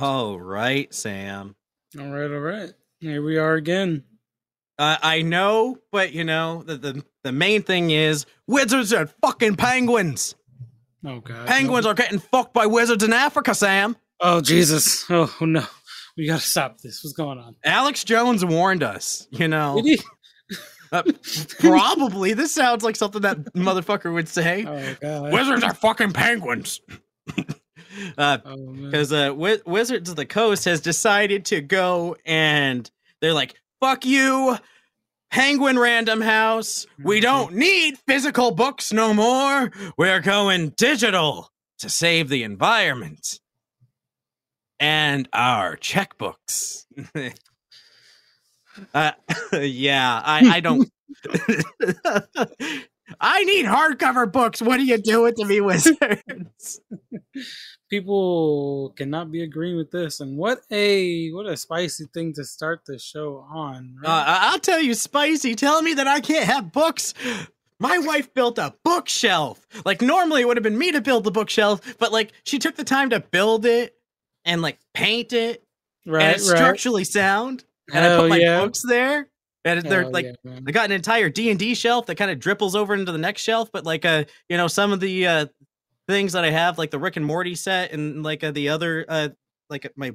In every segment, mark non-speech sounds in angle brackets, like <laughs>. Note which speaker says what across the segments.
Speaker 1: Oh, right, Sam.
Speaker 2: All right, all right. Here we are again.
Speaker 1: Uh, I know, but you know, the, the the main thing is wizards are fucking penguins.
Speaker 2: Oh god.
Speaker 1: Penguins
Speaker 2: no.
Speaker 1: are getting fucked by wizards in Africa, Sam.
Speaker 2: Oh Jesus. Oh no. We gotta stop this. What's going on?
Speaker 1: Alex Jones warned us, you know.
Speaker 2: Did he? <laughs>
Speaker 1: Uh, probably. This sounds like something that motherfucker would say.
Speaker 2: Oh god.
Speaker 1: Wizards are fucking penguins. <laughs> <laughs> uh,
Speaker 2: Oh,
Speaker 1: because uh, Wi- Wizards of the Coast has decided to go and they're like, "Fuck you, Penguin Random House. We
Speaker 2: Mhm.
Speaker 1: don't need physical books no more. We're going digital to save the environment and our checkbooks." <laughs> uh, <laughs> yeah, I, I don't. I need hardcover books. What are you doing to me, Wizards? <laughs>
Speaker 2: People cannot be agreeing with this. And what a what a spicy thing to start the show on.
Speaker 1: Uh,
Speaker 2: right?
Speaker 1: I- I'll tell you, Spicy, telling me that I can't have books. My wife built a bookshelf. Like, normally it would have been me to build the bookshelf, but like, she took the time to build it and like paint it, and
Speaker 2: right,
Speaker 1: it's
Speaker 2: right.
Speaker 1: structurally sound. And I put my
Speaker 2: yeah.
Speaker 1: books there, and they're like,
Speaker 2: yeah.
Speaker 1: I got an entire D and D shelf that kind of dripples over into the next shelf. But like, uh, you know, some of the uh things that I have, like the Rick and Morty set, and like uh, the other, uh, like my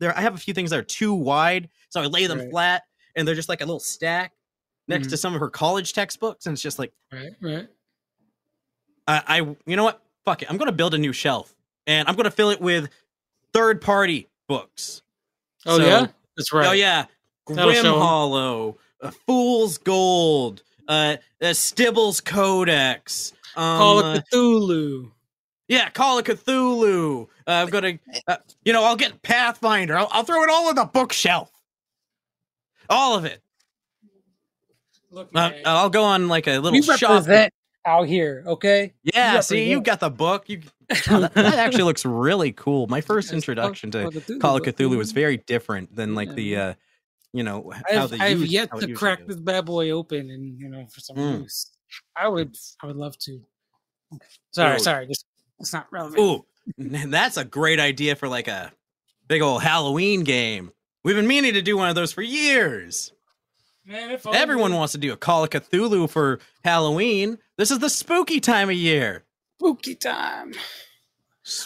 Speaker 1: there, I have a few things that are too wide, so I lay them
Speaker 2: Right.
Speaker 1: flat, and they're just like a little stack next to some of her college textbooks, and it's just like,
Speaker 2: right, right.
Speaker 1: I, I, you know what? Fuck it, I'm gonna build a new shelf, and I'm gonna fill it with third party books.
Speaker 2: Oh
Speaker 1: So-
Speaker 2: yeah? That's right.
Speaker 1: Oh yeah, Grim. Hollow, uh, Fool's Gold, uh, uh Stibble's Codex. Um,
Speaker 2: Call of Cthulhu.
Speaker 1: yeah, Call of Cthulhu. Uh, I'm gonna, uh, you know, I'll get Pathfinder. I'll, I'll throw it all in the bookshelf. All of it.
Speaker 2: Look,
Speaker 1: Uh, I'll go on like a little
Speaker 2: we
Speaker 1: shop.
Speaker 2: represent out here, okay?
Speaker 1: Yeah,
Speaker 2: we
Speaker 1: see, you got the book. You <laughs> Oh, that, that actually looks really cool. My first introduction to
Speaker 2: Call of
Speaker 1: Call of Cthulhu was very different than like the, uh, you know,
Speaker 2: I've, I've
Speaker 1: use-
Speaker 2: yet to crack this bad boy open and you know for some
Speaker 1: Mm.
Speaker 2: use. I would I would love to. Sorry,
Speaker 1: Ooh.
Speaker 2: sorry, just it's not relevant.
Speaker 1: Ooh, that's a great idea for like a big old Halloween game. We've been meaning to do one of those for years.
Speaker 2: Man, if
Speaker 1: Everyone wants to do a Call of Cthulhu for Halloween. This is the spooky time of year.
Speaker 2: spooky time.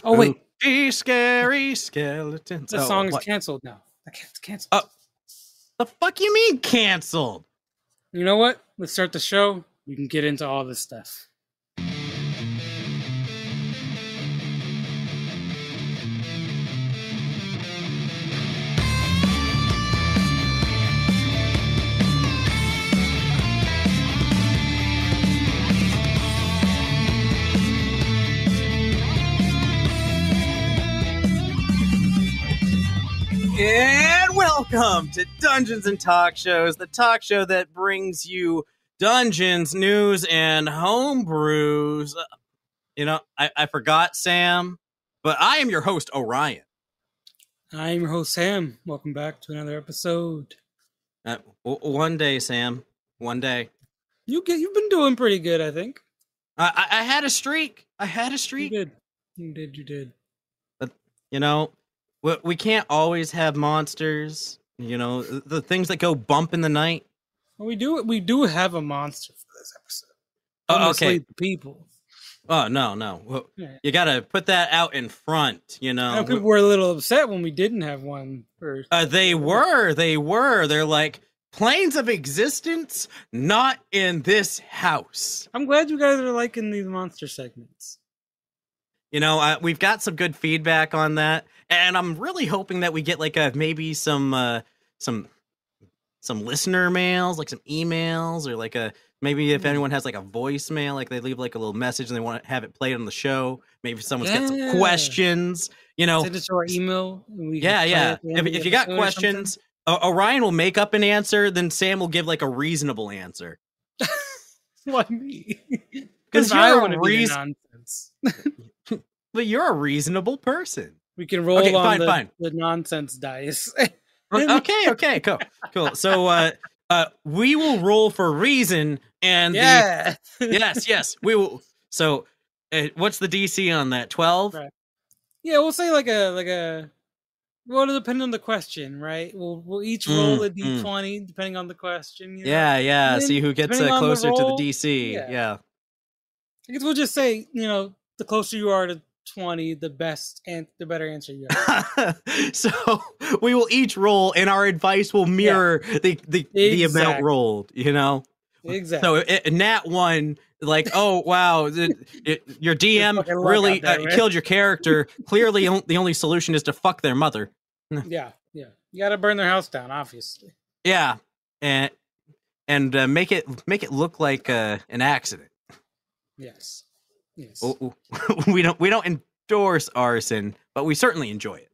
Speaker 2: Oh, wait.
Speaker 1: Spooky, scary skeletons.
Speaker 2: The
Speaker 1: Oh,
Speaker 2: song is
Speaker 1: what?
Speaker 2: canceled now. It's canceled.
Speaker 1: Oh. The fuck you mean canceled?
Speaker 2: You know what? Let's start the show. We can get into all this stuff.
Speaker 1: And welcome to Dungeons and Talk Shows, the talk show that brings you dungeons, news, and homebrews. Uh, You know, I, I forgot Sam, but I am your host, Orion.
Speaker 2: I'm your host Sam. Welcome back to another episode.
Speaker 1: Uh, w- one day, Sam, one day.
Speaker 2: You get you've been doing pretty good, I think.
Speaker 1: I, I, I had a streak. I had a streak.
Speaker 2: You did. You did. You did.
Speaker 1: But, You know, we, we can't always have monsters. You know, the, things that go bump in the night.
Speaker 2: Well, we do. We do have a monster for this episode.
Speaker 1: Oh, okay.
Speaker 2: the people.
Speaker 1: Oh no, no. Well,
Speaker 2: Yeah.
Speaker 1: You got to put that out in front. You know,
Speaker 2: know people were a little upset when we didn't have one. For
Speaker 1: Uh, they were. They were. They're like planes of existence, not in this house.
Speaker 2: I'm glad you guys are liking these monster segments.
Speaker 1: You know, uh, we've got some good feedback on that, and I'm really hoping that we get like a maybe some uh, some some listener mails, like some emails, or like a maybe if
Speaker 2: Hmm.
Speaker 1: anyone has like a voicemail, like they leave like a little message and they want to have it played on the show. Maybe someone's got some questions. You know,
Speaker 2: Send it to our email. We
Speaker 1: yeah, yeah.
Speaker 2: at the end
Speaker 1: If, if you got
Speaker 2: episode or something.
Speaker 1: questions, Orion will make up an answer. Then Sam will give like a reasonable answer. <laughs>
Speaker 2: why me? <laughs>
Speaker 1: Because
Speaker 2: I want to be nonsense. <laughs>
Speaker 1: But you're a reasonable person.
Speaker 2: We can roll
Speaker 1: Okay,
Speaker 2: on
Speaker 1: fine,
Speaker 2: the,
Speaker 1: fine.
Speaker 2: the nonsense dice. <laughs>
Speaker 1: okay, okay, cool, cool. So, uh, uh, we will roll for reason, and
Speaker 2: yeah.
Speaker 1: the, yes, <laughs> yes, we will. So, uh, what's the DC on that? Twelve.
Speaker 2: Right. Yeah, we'll say like a like a Well, it'll depend on the question, right? We'll we'll each roll
Speaker 1: Mm,
Speaker 2: a
Speaker 1: mm.
Speaker 2: d20 depending on the question. You know?
Speaker 1: Yeah, yeah.
Speaker 2: And
Speaker 1: See who gets uh,
Speaker 2: on the
Speaker 1: closer to the DC.
Speaker 2: yeah.
Speaker 1: Yeah.
Speaker 2: I guess we'll just say, you know, the closer you are to 20, the best and the better answer you have. <laughs>
Speaker 1: so we will each roll, and our advice will mirror the the, the amount rolled. You know.
Speaker 2: exactly.
Speaker 1: So it, Nat one, like, <laughs> oh wow, the, it, your DM really
Speaker 2: there,
Speaker 1: uh,
Speaker 2: man.
Speaker 1: killed your character. <laughs> Clearly, the only solution is to fuck their mother.
Speaker 2: yeah, yeah. You got to burn their house down, obviously.
Speaker 1: Yeah, and and uh, make it make it look like uh, an accident.
Speaker 2: Yes. Yes. <laughs>
Speaker 1: We don't we don't endorse arson, but we certainly enjoy it.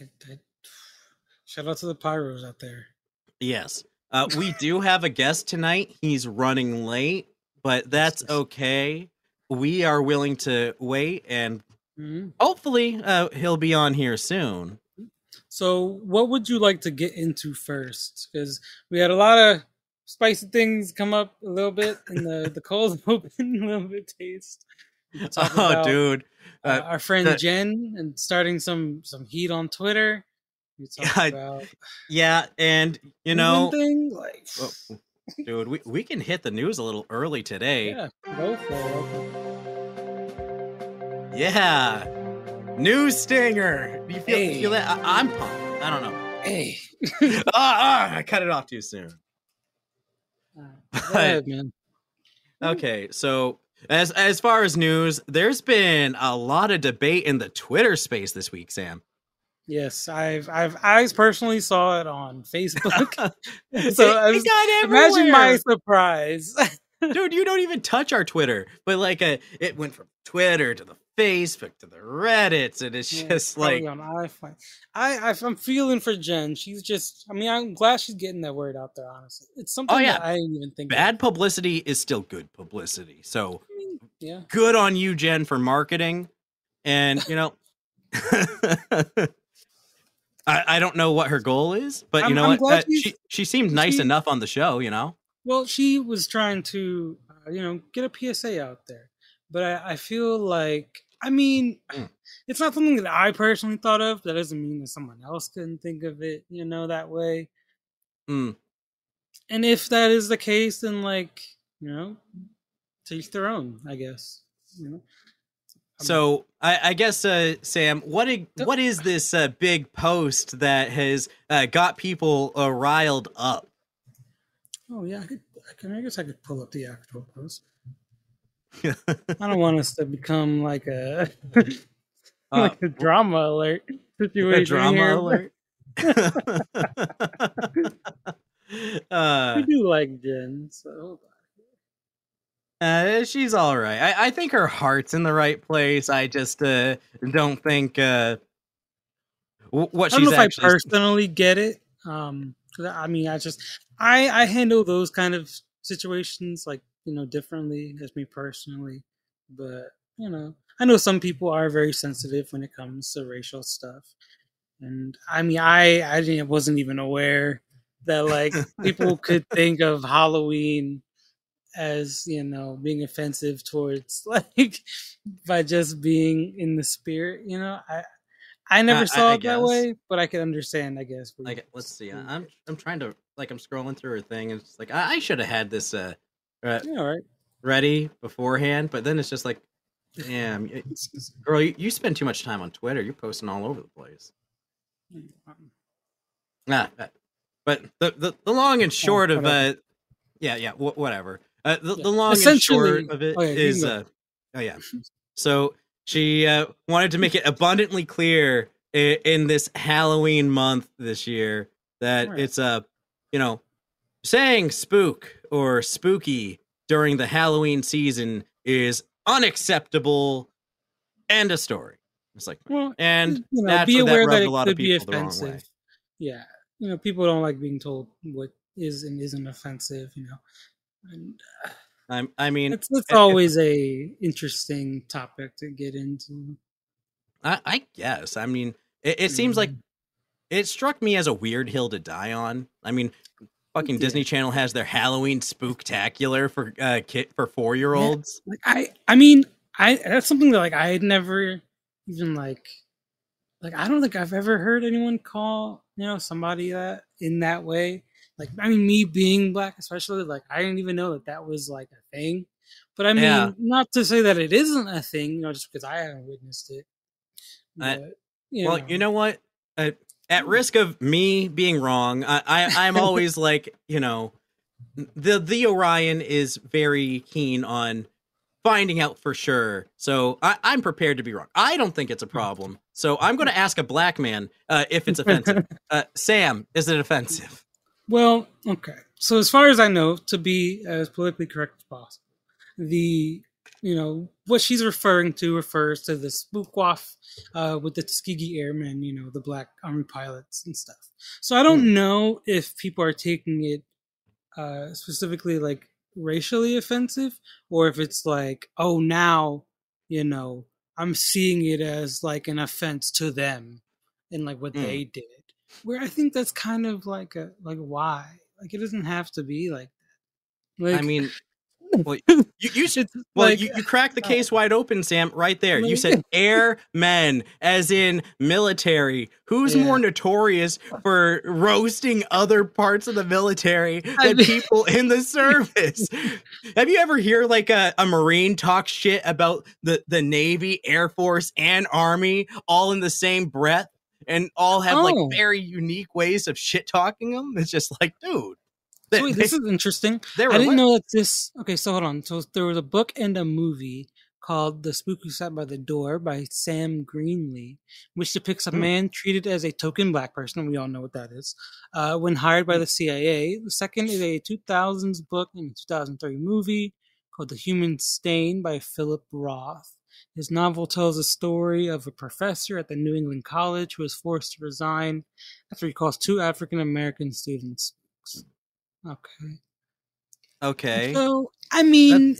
Speaker 2: I, I, <sighs> shout out to the pyros out there.
Speaker 1: Yes. Uh, we do have a guest tonight. He's running late, but that's okay. We are willing to wait, and
Speaker 2: Mhm.
Speaker 1: hopefully, uh, he'll be on here soon.
Speaker 2: So, what would you like to get into first? Because we had a lot of spicy things come up a little bit and the the cold <laughs> open, a little bit taste.
Speaker 1: Oh,
Speaker 2: about,
Speaker 1: dude.
Speaker 2: uh,
Speaker 1: Uh,
Speaker 2: our friend
Speaker 1: the-
Speaker 2: Jen and starting some some heat on Twitter. <laughs>
Speaker 1: Yeah,
Speaker 2: about
Speaker 1: Yeah, and you know,
Speaker 2: thing like
Speaker 1: oh, dude, we, we can hit the news a little early today.
Speaker 2: yeah, go for
Speaker 1: Yeah. News stinger. Do you feel,
Speaker 2: Hey.
Speaker 1: feel that? I, I'm pumped. I don't know.
Speaker 2: Hey, <laughs>
Speaker 1: ah, ah, I cut it off too soon.
Speaker 2: Man.
Speaker 1: Okay, so as as far as news, there's been a lot of debate in the Twitter space this week, Sam.
Speaker 2: Yes, I've I've I personally saw it on Facebook.
Speaker 1: It- <laughs> <laughs>
Speaker 2: so
Speaker 1: it got
Speaker 2: imagine my surprise. <laughs>
Speaker 1: dude. You don't even touch our Twitter, but like, uh, it went from Twitter to the Facebook to the Reddits, and it's
Speaker 2: Yeah,
Speaker 1: just like,
Speaker 2: on iPhone. I, I I'm feeling for Jen. She's just. I mean, I'm glad she's getting that word out there. Honestly, it's something
Speaker 1: Oh, yeah.
Speaker 2: that I didn't even think.
Speaker 1: bad publicity is still good publicity. So
Speaker 2: I mean, yeah.
Speaker 1: good on you, Jen, for marketing. And you know, <laughs> I, I don't know what her goal is, but you
Speaker 2: I'm-
Speaker 1: know
Speaker 2: I'm
Speaker 1: what? Uh, she she seemed nice
Speaker 2: she-
Speaker 1: enough on the show. You know.
Speaker 2: Well, she was trying to, uh, you know, get a PSA out there, but I, I feel like, I mean,
Speaker 1: Mm. <sighs>
Speaker 2: it's not something that I personally thought of. That doesn't mean that someone else couldn't think of it, you know, that way.
Speaker 1: Mm.
Speaker 2: And if that is the case, then like, you know, teach their own, I guess. You know.
Speaker 1: So I, I guess, uh, Sam, what i- what is this uh, big post that has uh, got people uh, riled up?
Speaker 2: Oh yeah, I, could, I, can, I guess I could pull up the actual post. <laughs> I don't want us to become like a <laughs>
Speaker 1: Uh,
Speaker 2: like a drama alert situation.
Speaker 1: a <laughs> drama
Speaker 2: here.
Speaker 1: alert. uh,
Speaker 2: We do like Jen, so
Speaker 1: uh, she's all right. I, I think her heart's in the right place. I just uh, don't think uh, what
Speaker 2: I don't
Speaker 1: she's
Speaker 2: know if. I personally get it. Um, I mean, I just I I handle those kind of situations like you know differently as me personally, but you know I know some people are very sensitive when it comes to racial stuff, and I mean I I didn't wasn't even aware that like people could <laughs> think of Halloween as you know being offensive towards <laughs> like by just being in the spirit you know? I i never
Speaker 1: Uh, I-
Speaker 2: saw
Speaker 1: I
Speaker 2: it that way but i can understand i guess
Speaker 1: like let's see i'm i'm trying to like i'm scrolling through her thing and it's like i, I should have had this uh, uh
Speaker 2: yeah all right.
Speaker 1: Ready beforehand but then it's just like damn <laughs> girl you, you spend too much time on twitter. You're posting all over the place. Ah, uh, but the, the the long and short of uh
Speaker 2: Oh,
Speaker 1: yeah yeah wh- whatever. Uh, the,
Speaker 2: Yeah.
Speaker 1: the long and short of it
Speaker 2: oh, yeah,
Speaker 1: is uh oh yeah. <laughs> So she uh wanted to make it abundantly clear in, in this halloween month this year that
Speaker 2: Right.
Speaker 1: it's a you know saying spook or spooky during the halloween season is unacceptable end of story it's like
Speaker 2: well
Speaker 1: and
Speaker 2: you know, be aware
Speaker 1: that
Speaker 2: that it
Speaker 1: a lot
Speaker 2: could
Speaker 1: of
Speaker 2: be
Speaker 1: people way
Speaker 2: offensive yeah you know people don't like being told what is and isn't offensive you know and
Speaker 1: I'm, i mean
Speaker 2: it's, it's always a interesting topic to get into
Speaker 1: I, I guess. I mean, it, it seems like
Speaker 2: Mhm.
Speaker 1: it struck me as a weird hill to die on. I mean, fucking Disney Channel has their Halloween spooktacular for uh kid for four year olds.
Speaker 2: like i i mean i that's something that like i had never even like like I don't think I've ever heard anyone call you know somebody that in that way. Like I mean, me being black, especially, like I didn't even know that that was like a thing. But I mean,
Speaker 1: Yeah.
Speaker 2: not to say that it isn't a thing, you know, just because I haven't witnessed it. But, you
Speaker 1: well,
Speaker 2: know.
Speaker 1: you know what? Uh, at risk of me being wrong, I, I I'm <laughs> always like, you know, the the Orion is very keen on finding out for sure. So I, I'm prepared to be wrong. I don't think it's a problem. So I'm going to ask a black man uh, if it's offensive. <laughs> uh, Sam, is it offensive?
Speaker 2: Well, okay. So as far as I know, to be as politically correct as possible, the you know what she's referring to refers to the spook off uh, with the Tuskegee Airmen, you know, the black army pilots and stuff. So I don't know if people are taking it uh, specifically like racially offensive, or if it's like, oh, now you know, I'm seeing it as like an offense to them and like what
Speaker 1: Mm.
Speaker 2: they did. Where I think that's kind of like a like why like it doesn't have to be like that. Like
Speaker 1: I mean, well, you, you should. <laughs> Well,
Speaker 2: like
Speaker 1: you, you cracked the oh. case wide open, Sam, right there. You said <laughs> airmen, as in military. Who's
Speaker 2: Yeah.
Speaker 1: more notorious for roasting other parts of the military
Speaker 2: I
Speaker 1: than
Speaker 2: mean-
Speaker 1: people in the <laughs> service? Have you ever hear like a, a Marine talk shit about the, the Navy, Air Force, and Army all in the same breath? And all have
Speaker 2: Oh.
Speaker 1: like very unique ways of shit talking them. It's just like, dude, they,
Speaker 2: So wait, this is interesting. I didn't know that this. Okay, so hold on. So there was a book and a movie called "The Spook Who Sat by the Door" by Sam Greenlee, which depicts a
Speaker 1: Hmm.
Speaker 2: man treated as a token black person. We all know what that is. Uh, when hired by the CIA. The second is a 2000s book and a 2003 movie called "The Human Stain" by Philip Roth. His novel tells a story of a professor at the New England College who is forced to resign after he calls two African American students. Okay.
Speaker 1: Okay.
Speaker 2: So I mean,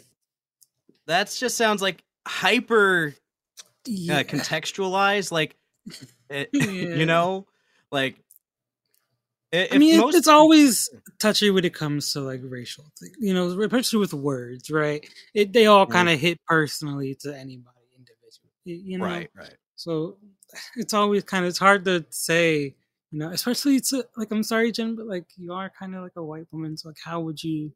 Speaker 1: That just sounds like hyper
Speaker 2: yeah.
Speaker 1: uh, contextualized like <laughs> <laughs> it,
Speaker 2: Yeah.
Speaker 1: you know like i-
Speaker 2: mean,
Speaker 1: most
Speaker 2: it's always touchy when it comes to like racial things, you know, especially with words, right? It they all
Speaker 1: Mm.
Speaker 2: kind of hit personally to anybody individually, you know.
Speaker 1: right right
Speaker 2: So it's always kind of it's hard to say, you know, especially it's like I'm sorry, Jen, but like you are kind of like a white woman, so like how would you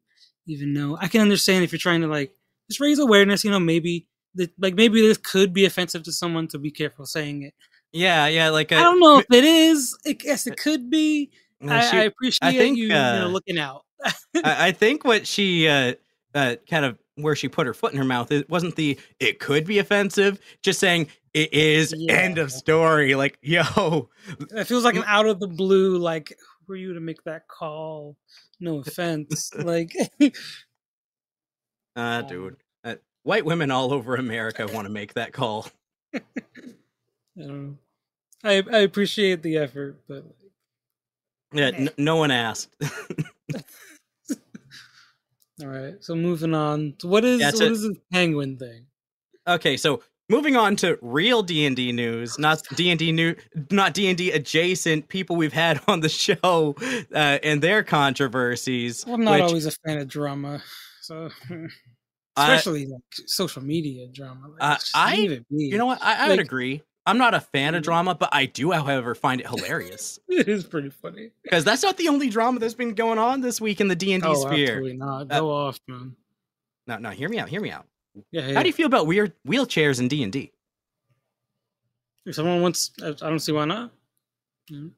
Speaker 2: even know? I can understand if you're trying to like just raise awareness, you know, maybe that like maybe this could be offensive to someone, to be careful saying it.
Speaker 1: yeah yeah like
Speaker 2: I don't know if it is. I guess it could be.
Speaker 1: uh,
Speaker 2: I,
Speaker 1: she-
Speaker 2: I appreciate
Speaker 1: think,
Speaker 2: you, you
Speaker 1: uh,
Speaker 2: know, looking out.
Speaker 1: I, I think what she uh, uh kind of where she put her foot in her mouth it wasn't the it could be offensive just saying it is end of story like yo.
Speaker 2: It feels like an out of the blue, like who are you to make that call? No offense, <laughs> like
Speaker 1: uh dude. Uh, white women all over america want to make that call.
Speaker 2: I don't know. I I appreciate the effort, but
Speaker 1: yeah n- no one asked <laughs>
Speaker 2: all right. So moving on. What is
Speaker 1: Yeah,
Speaker 2: what is this penguin thing?
Speaker 1: Okay, so moving on to real D and D news, not <laughs> D and D new, not D and D adjacent people we've had <laughs> on the show uh, and their controversies.
Speaker 2: I'm not
Speaker 1: which
Speaker 2: always a fan of drama, so <laughs> especially like social media drama. Like,
Speaker 1: Uh, I-
Speaker 2: it be.
Speaker 1: you know what? I, I would agree. I'm not a fan of
Speaker 2: Mm.
Speaker 1: drama, but I do, however, find it hilarious <laughs>
Speaker 2: it is pretty funny.
Speaker 1: because that's not the only drama that's been going on this week in the D and D
Speaker 2: Oh,
Speaker 1: sphere.
Speaker 2: absolutely not.
Speaker 1: Uh,
Speaker 2: Go off, man.
Speaker 1: No, no, hear me out. Hear me out.
Speaker 2: Yeah,
Speaker 1: How do you feel about weird wheelchairs in D and D?
Speaker 2: If someone wants, I don't see why not.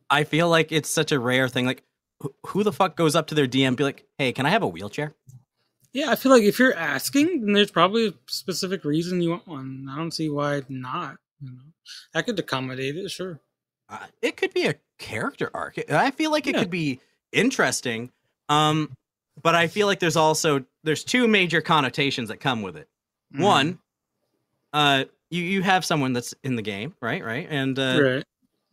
Speaker 1: I feel like it's such a rare thing. Like, who, who the fuck goes up to their DM and be like, "Hey, can I have a wheelchair?"
Speaker 2: Yeah, I feel like if you're asking, then there's probably a specific reason you want one. I don't see why not. You know, I could accommodate it, sure.
Speaker 1: uh, it could be a character arc. I feel like it
Speaker 2: Yeah.
Speaker 1: could be interesting. Um, but I feel like there's also there's two major connotations that come with it.
Speaker 2: Mm-hmm.
Speaker 1: One, uh, you you have someone that's in the game, right? Right, and uh,
Speaker 2: right?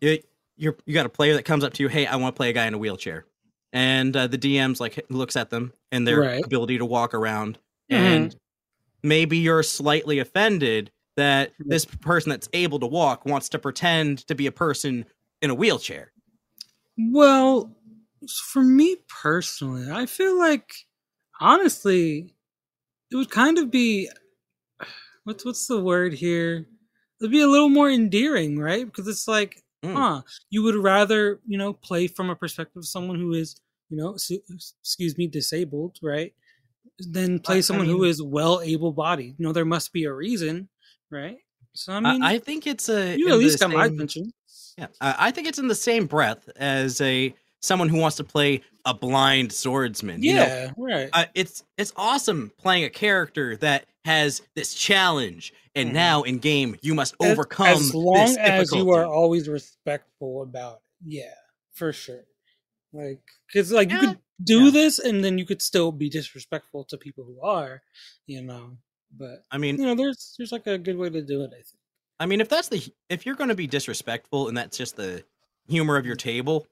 Speaker 1: you you're, you got a player that comes up to you, hey, I want to play a guy in a wheelchair, and uh, the DM's like looks at them and their
Speaker 2: Right.
Speaker 1: ability to walk around,
Speaker 2: Mhm.
Speaker 1: and maybe you're slightly offended that this person that's able to walk wants to pretend to be a person in a wheelchair.
Speaker 2: Well, for me personally, I feel like honestly, it would kind of be <sighs> what's what's the word here? It'd be a little more endearing, right? Because it's like
Speaker 1: Mm.
Speaker 2: huh, you would rather, you know, play from a perspective of someone who is, you know, excuse me, disabled, right? Than play
Speaker 1: I- I
Speaker 2: someone who
Speaker 1: mean-
Speaker 2: is well able bodied. You know, there must be a reason, right? So I
Speaker 1: I,
Speaker 2: mean,
Speaker 1: I think it's a
Speaker 2: you at least got my attention.
Speaker 1: Yeah, I I think it's in the same breath as a someone who wants to play a blind swordsman. you know?
Speaker 2: Yeah, right.
Speaker 1: uh, it's it's awesome playing a character that has this challenge, and
Speaker 2: Mhm.
Speaker 1: now in game you must
Speaker 2: As-
Speaker 1: overcome
Speaker 2: as long as you are always respectful about it. Yeah, for sure. Like, because like you could do
Speaker 1: yeah.
Speaker 2: this, and then you could still be disrespectful to people who are, you know. But
Speaker 1: I mean,
Speaker 2: you know, there's there's like a good way to do it. I think.
Speaker 1: I mean, if that's the if you're going to be disrespectful and that's just the humor of your table,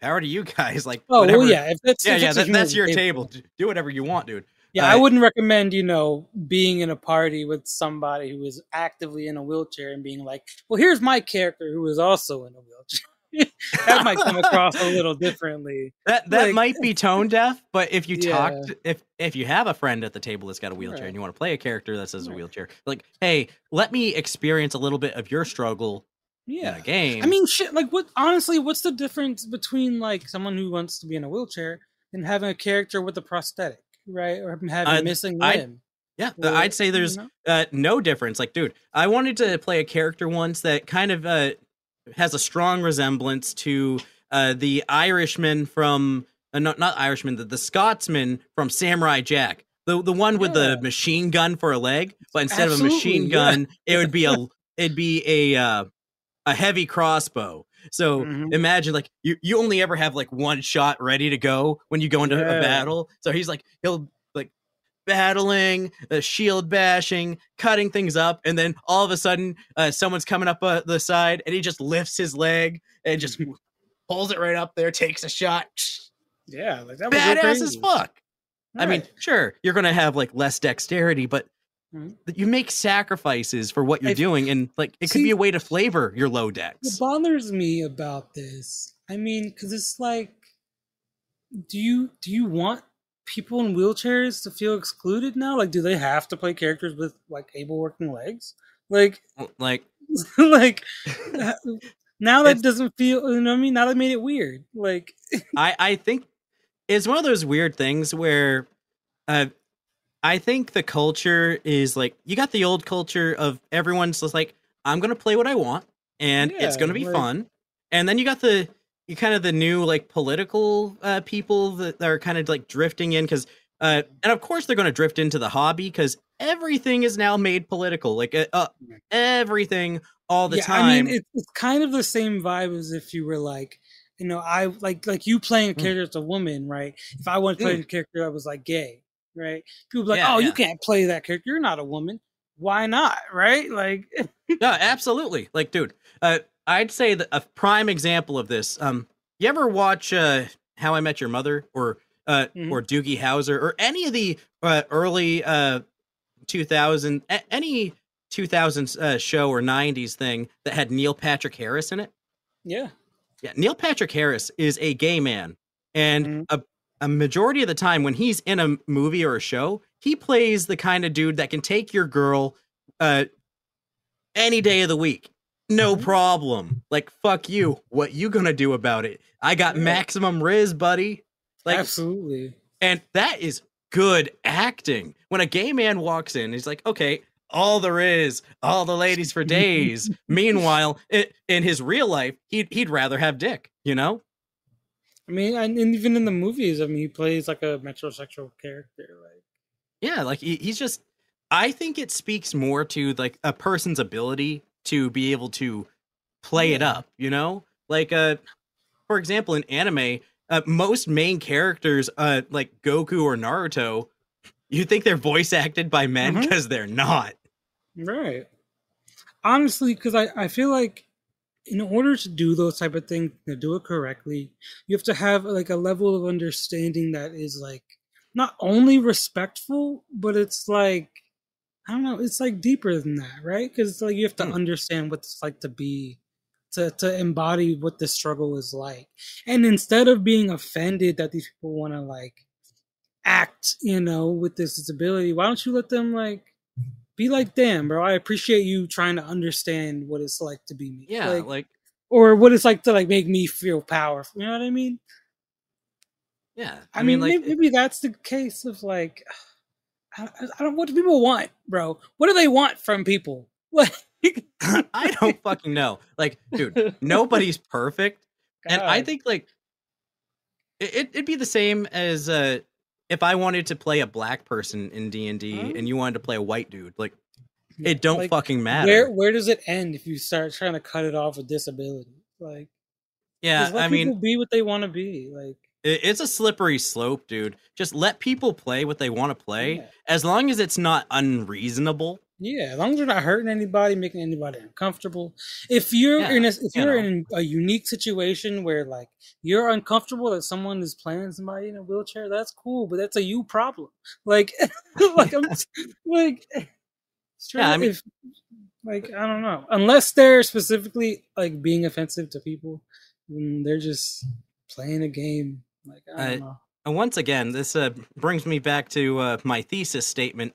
Speaker 1: power to you guys. Like,
Speaker 2: Oh
Speaker 1: whatever.
Speaker 2: well, yeah. If that's
Speaker 1: yeah,
Speaker 2: if
Speaker 1: yeah.
Speaker 2: it's
Speaker 1: That, that's your
Speaker 2: table.
Speaker 1: table. Do whatever you want, dude.
Speaker 2: Yeah, I
Speaker 1: Uh,
Speaker 2: wouldn't recommend you know being in a party with somebody who is actively in a wheelchair and being like, "Well, here's my character who is also in a wheelchair." <laughs> that might come across a little differently.
Speaker 1: That that
Speaker 2: Like-
Speaker 1: might be tone deaf, but if you talk,
Speaker 2: Yeah.
Speaker 1: to- if if you have a friend at the table that's got a wheelchair
Speaker 2: Right.
Speaker 1: and you want to play a character that says a wheelchair, like, hey, let me experience a little bit of your struggle in
Speaker 2: Yeah.
Speaker 1: a game.
Speaker 2: I mean, shit. Like, what? Honestly, what's the difference between like someone who wants to be in a wheelchair and having a character with a prosthetic, right, or having
Speaker 1: Uh,
Speaker 2: a missing limb?
Speaker 1: yeah,
Speaker 2: or,
Speaker 1: I'd say there's uh, no difference. Like, dude, I wanted to play a character once that kind of uh, has a strong resemblance to uh, the Irishman from uh, not not Irishman, the, the Scotsman from Samurai Jack. The the one with
Speaker 2: Yeah.
Speaker 1: the machine gun for a leg, but instead of a machine
Speaker 2: Absolutely, yeah.
Speaker 1: gun, it would be a <laughs> it'd be a uh, a heavy crossbow. So
Speaker 2: Mhm.
Speaker 1: imagine like you you only ever have like one shot ready to go when you go into
Speaker 2: Yeah.
Speaker 1: a battle. So he's like he'll battling, uh, shield bashing, cutting things up, and then all of a sudden uh, someone's coming up uh, the side and he just lifts his leg and just pulls it right up there, takes a shot.
Speaker 2: Yeah, like that was
Speaker 1: Badass as fuck. I mean, sure, you're gonna have like less dexterity, but
Speaker 2: Mhm.
Speaker 1: you make sacrifices for what you're
Speaker 2: I-
Speaker 1: doing, and like it could be a way to flavor your low dex.
Speaker 2: What bothers me about this, I mean, because it's like, do you do you want people in wheelchairs to feel excluded now? Like, do they have to play characters with like able working legs? Like,
Speaker 1: Like, <laughs>
Speaker 2: like <laughs> now that doesn't feel. You know what I mean? Now that made it weird. Like, <laughs>
Speaker 1: I I think it's one of those weird things where, uh, I think the culture is like you got the old culture of everyone's just like I'm gonna play what I want and it's gonna be
Speaker 2: like-
Speaker 1: fun, and then you got the you kind of the new like political uh, people that, are kind of like drifting in because uh, and of course they're gonna drift into the hobby because everything is now made political like uh, uh, everything all the
Speaker 2: yeah,
Speaker 1: time.
Speaker 2: I mean, it's kind of the same vibe as if you were like, you know, I like like you playing a
Speaker 1: Mm.
Speaker 2: character as a woman, right? If I wanted to play a character that was like gay, right? People be like,
Speaker 1: Yeah,
Speaker 2: oh,
Speaker 1: yeah.
Speaker 2: you can't play that character. You're not a woman. Why not? Right? Like,
Speaker 1: yeah, <laughs> absolutely. Like, dude, uh, I'd say that a prime example of this. Um, you ever watch uh, How I Met Your Mother or uh,
Speaker 2: Mhm.
Speaker 1: or Doogie Howser or any of the uh, early uh, 2000 a- any 2000s uh, show or 90s thing that had Neil Patrick Harris in it?
Speaker 2: yeah,
Speaker 1: Yeah, Neil Patrick Harris is a gay man, and
Speaker 2: Mhm.
Speaker 1: a a majority of the time when he's in a movie or a show, he plays the kind of dude that can take your girl uh any day of the week. No
Speaker 2: Mhm.
Speaker 1: problem. Like fuck you. What you gonna do about it? I got maximum riz, buddy. Like
Speaker 2: absolutely.
Speaker 1: and that is good acting. When a gay man walks in, he's like, okay, all there is, all the ladies for days. <laughs> Meanwhile, i in his real life, he'd he'd rather have dick, you know?
Speaker 2: I mean, and, and even in the movies, I mean, he plays like a metrosexual character. Like,
Speaker 1: Yeah, like he, he's just. I think it speaks more to like a person's ability to be able to play it up. You know, like uh, for example, in anime, uh, most main characters, uh, like Goku or Naruto, you think they're voice acted by men because they're not.
Speaker 2: right? Honestly, because I I feel like in order to do those type of things to do it correctly, you have to have like a level of understanding that is like not only respectful, but it's like I don't know, it's like deeper than that, right? Because it's like you have to
Speaker 1: Hmm.
Speaker 2: understand what it's like to be to to embody what the struggle is like. And instead of being offended that these people want to like act, you know, with this disability, why don't you let them like be like, damn, bro, I appreciate you trying to understand what it's like to be me.
Speaker 1: Yeah,
Speaker 2: Like,
Speaker 1: like
Speaker 2: or what it's like to like make me feel powerful. You know what I mean?
Speaker 1: Yeah,
Speaker 2: I, mean, maybe, maybe that's the case of like, I, I don't. What do people want, bro? What do they want from people? <laughs> What?
Speaker 1: I don't fucking know. Like, dude, <laughs> nobody's perfect, and I think like it, it- it'd be the same as uh if I wanted to play a black person in D and D and you wanted to play a white dude. Like, it don't
Speaker 2: Like,
Speaker 1: fucking matter.
Speaker 2: Where where does it end if you start trying to cut it off with disability? Like,
Speaker 1: yeah, I
Speaker 2: people
Speaker 1: mean,
Speaker 2: be what they want to be. Like,
Speaker 1: it's a slippery slope, dude. Just let people play what they want to play,
Speaker 2: yeah.
Speaker 1: as long as it's not unreasonable.
Speaker 2: Yeah, as long as you're not hurting anybody, making anybody uncomfortable. If you're
Speaker 1: Yeah,
Speaker 2: in a, if
Speaker 1: you
Speaker 2: you're
Speaker 1: know.
Speaker 2: in a unique situation where like you're uncomfortable that someone is playing somebody in a wheelchair, that's cool, but that's a you problem. <laughs> Like, <laughs> like I'm like,
Speaker 1: Yeah, I mean-
Speaker 2: if, like I don't know, unless they're specifically like being offensive to people, they're just playing a game. Like I don't
Speaker 1: Uh,
Speaker 2: know.
Speaker 1: Once again, this uh, brings me back to uh, my thesis statement.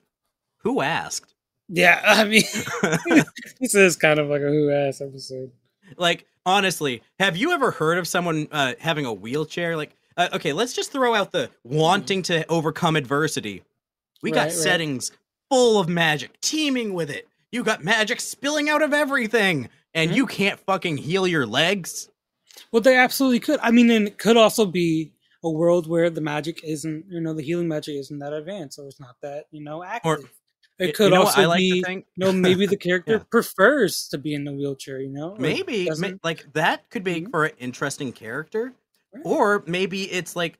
Speaker 1: Who asked?
Speaker 2: Yeah, <laughs> I mean, <laughs> this is kind of like a who asked episode.
Speaker 1: Like, honestly, have you ever heard of someone uh, having a wheelchair? Like, uh, okay, let's just throw out the wanting to overcome adversity. We got
Speaker 2: right.
Speaker 1: settings full of magic, teeming with it. You got magic spilling out of everything, and
Speaker 2: Mhm.
Speaker 1: you can't fucking heal your legs.
Speaker 2: Well, they absolutely could. I mean, and it could also be a world where the magic isn't, you know, the healing magic isn't that advanced, or it's not that, you know, active.
Speaker 1: Y-
Speaker 2: it could
Speaker 1: you know
Speaker 2: also
Speaker 1: like
Speaker 2: be, you know, maybe the <laughs> character
Speaker 1: Yeah.
Speaker 2: prefers to be in the wheelchair, you know?
Speaker 1: Maybe, ma- like that could make
Speaker 2: Mhm.
Speaker 1: for an interesting character.
Speaker 2: Right.
Speaker 1: Or maybe it's like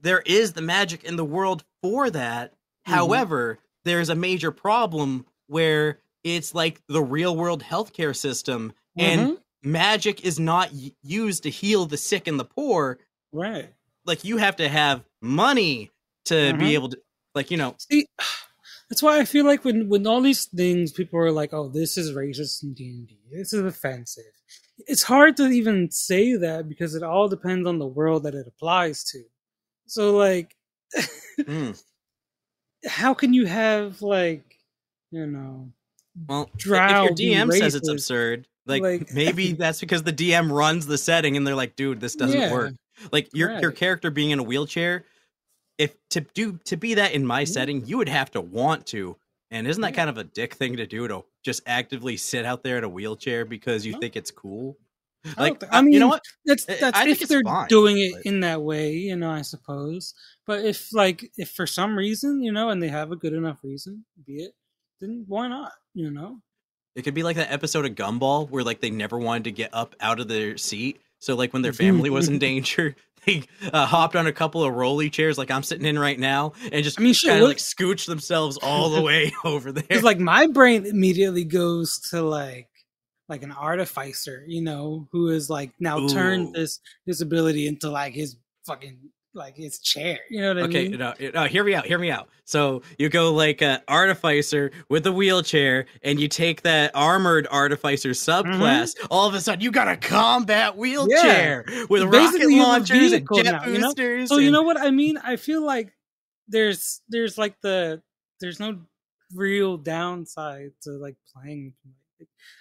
Speaker 1: there is the magic in the world for that.
Speaker 2: Mhm.
Speaker 1: However, there's a major problem where it's like the real world healthcare system and
Speaker 2: Mhm.
Speaker 1: magic is not used to heal the sick and the poor.
Speaker 2: right.
Speaker 1: Like you have to have money to
Speaker 2: Mhm.
Speaker 1: be able to like, you know,
Speaker 2: See, <sighs> that's why I feel like when when all these things, people are like, "Oh, this is racist in D and D. This is offensive." It's hard to even say that because it all depends on the world that it applies to. So, like,
Speaker 1: mm, <laughs>
Speaker 2: how can you have like, you know,
Speaker 1: well,
Speaker 2: Drow
Speaker 1: if your DM says it's absurd, like,
Speaker 2: like-
Speaker 1: maybe <laughs> that's because the DM runs the setting and they're like, dude, this doesn't
Speaker 2: Yeah.
Speaker 1: work. Like your your character being in a wheelchair, if to do to be that in my setting, you would have to want to. And isn't that kind of a dick thing to do to just actively sit out there in a wheelchair because you
Speaker 2: No.
Speaker 1: think it's cool? Like,
Speaker 2: don't thi-
Speaker 1: uh, you know what?
Speaker 2: That's that's
Speaker 1: I
Speaker 2: if they're
Speaker 1: fine,
Speaker 2: doing it
Speaker 1: but-
Speaker 2: in that way, you know. I suppose, but if like if for some reason, you know, and they have a good enough reason, be it, then why not? You know,
Speaker 1: It could be like that episode of Gumball where like they never wanted to get up out of their seat. So like when their family was in <laughs> danger, <laughs> they uh, hopped on a couple of rolly chairs like I'm sitting in right now and just
Speaker 2: I mean,
Speaker 1: kind of like scooch themselves all the way <laughs> over there.
Speaker 2: because like my brain immediately goes to like like an artificer, you know, who is like now
Speaker 1: Ooh.
Speaker 2: turned this disability into like his fucking like his chair. You know what I
Speaker 1: Okay,
Speaker 2: mean?
Speaker 1: no, no, hear me out, hear me out. So you go like an artificer with a wheelchair, and you take that armored artificer mm-hmm. subclass. All of a sudden, you got a combat wheelchair with rocket
Speaker 2: Basically, a
Speaker 1: launchers and jet
Speaker 2: now, you know?
Speaker 1: boosters.
Speaker 2: So you know what I mean? I feel like there's there's like the there's no real downside to like playing.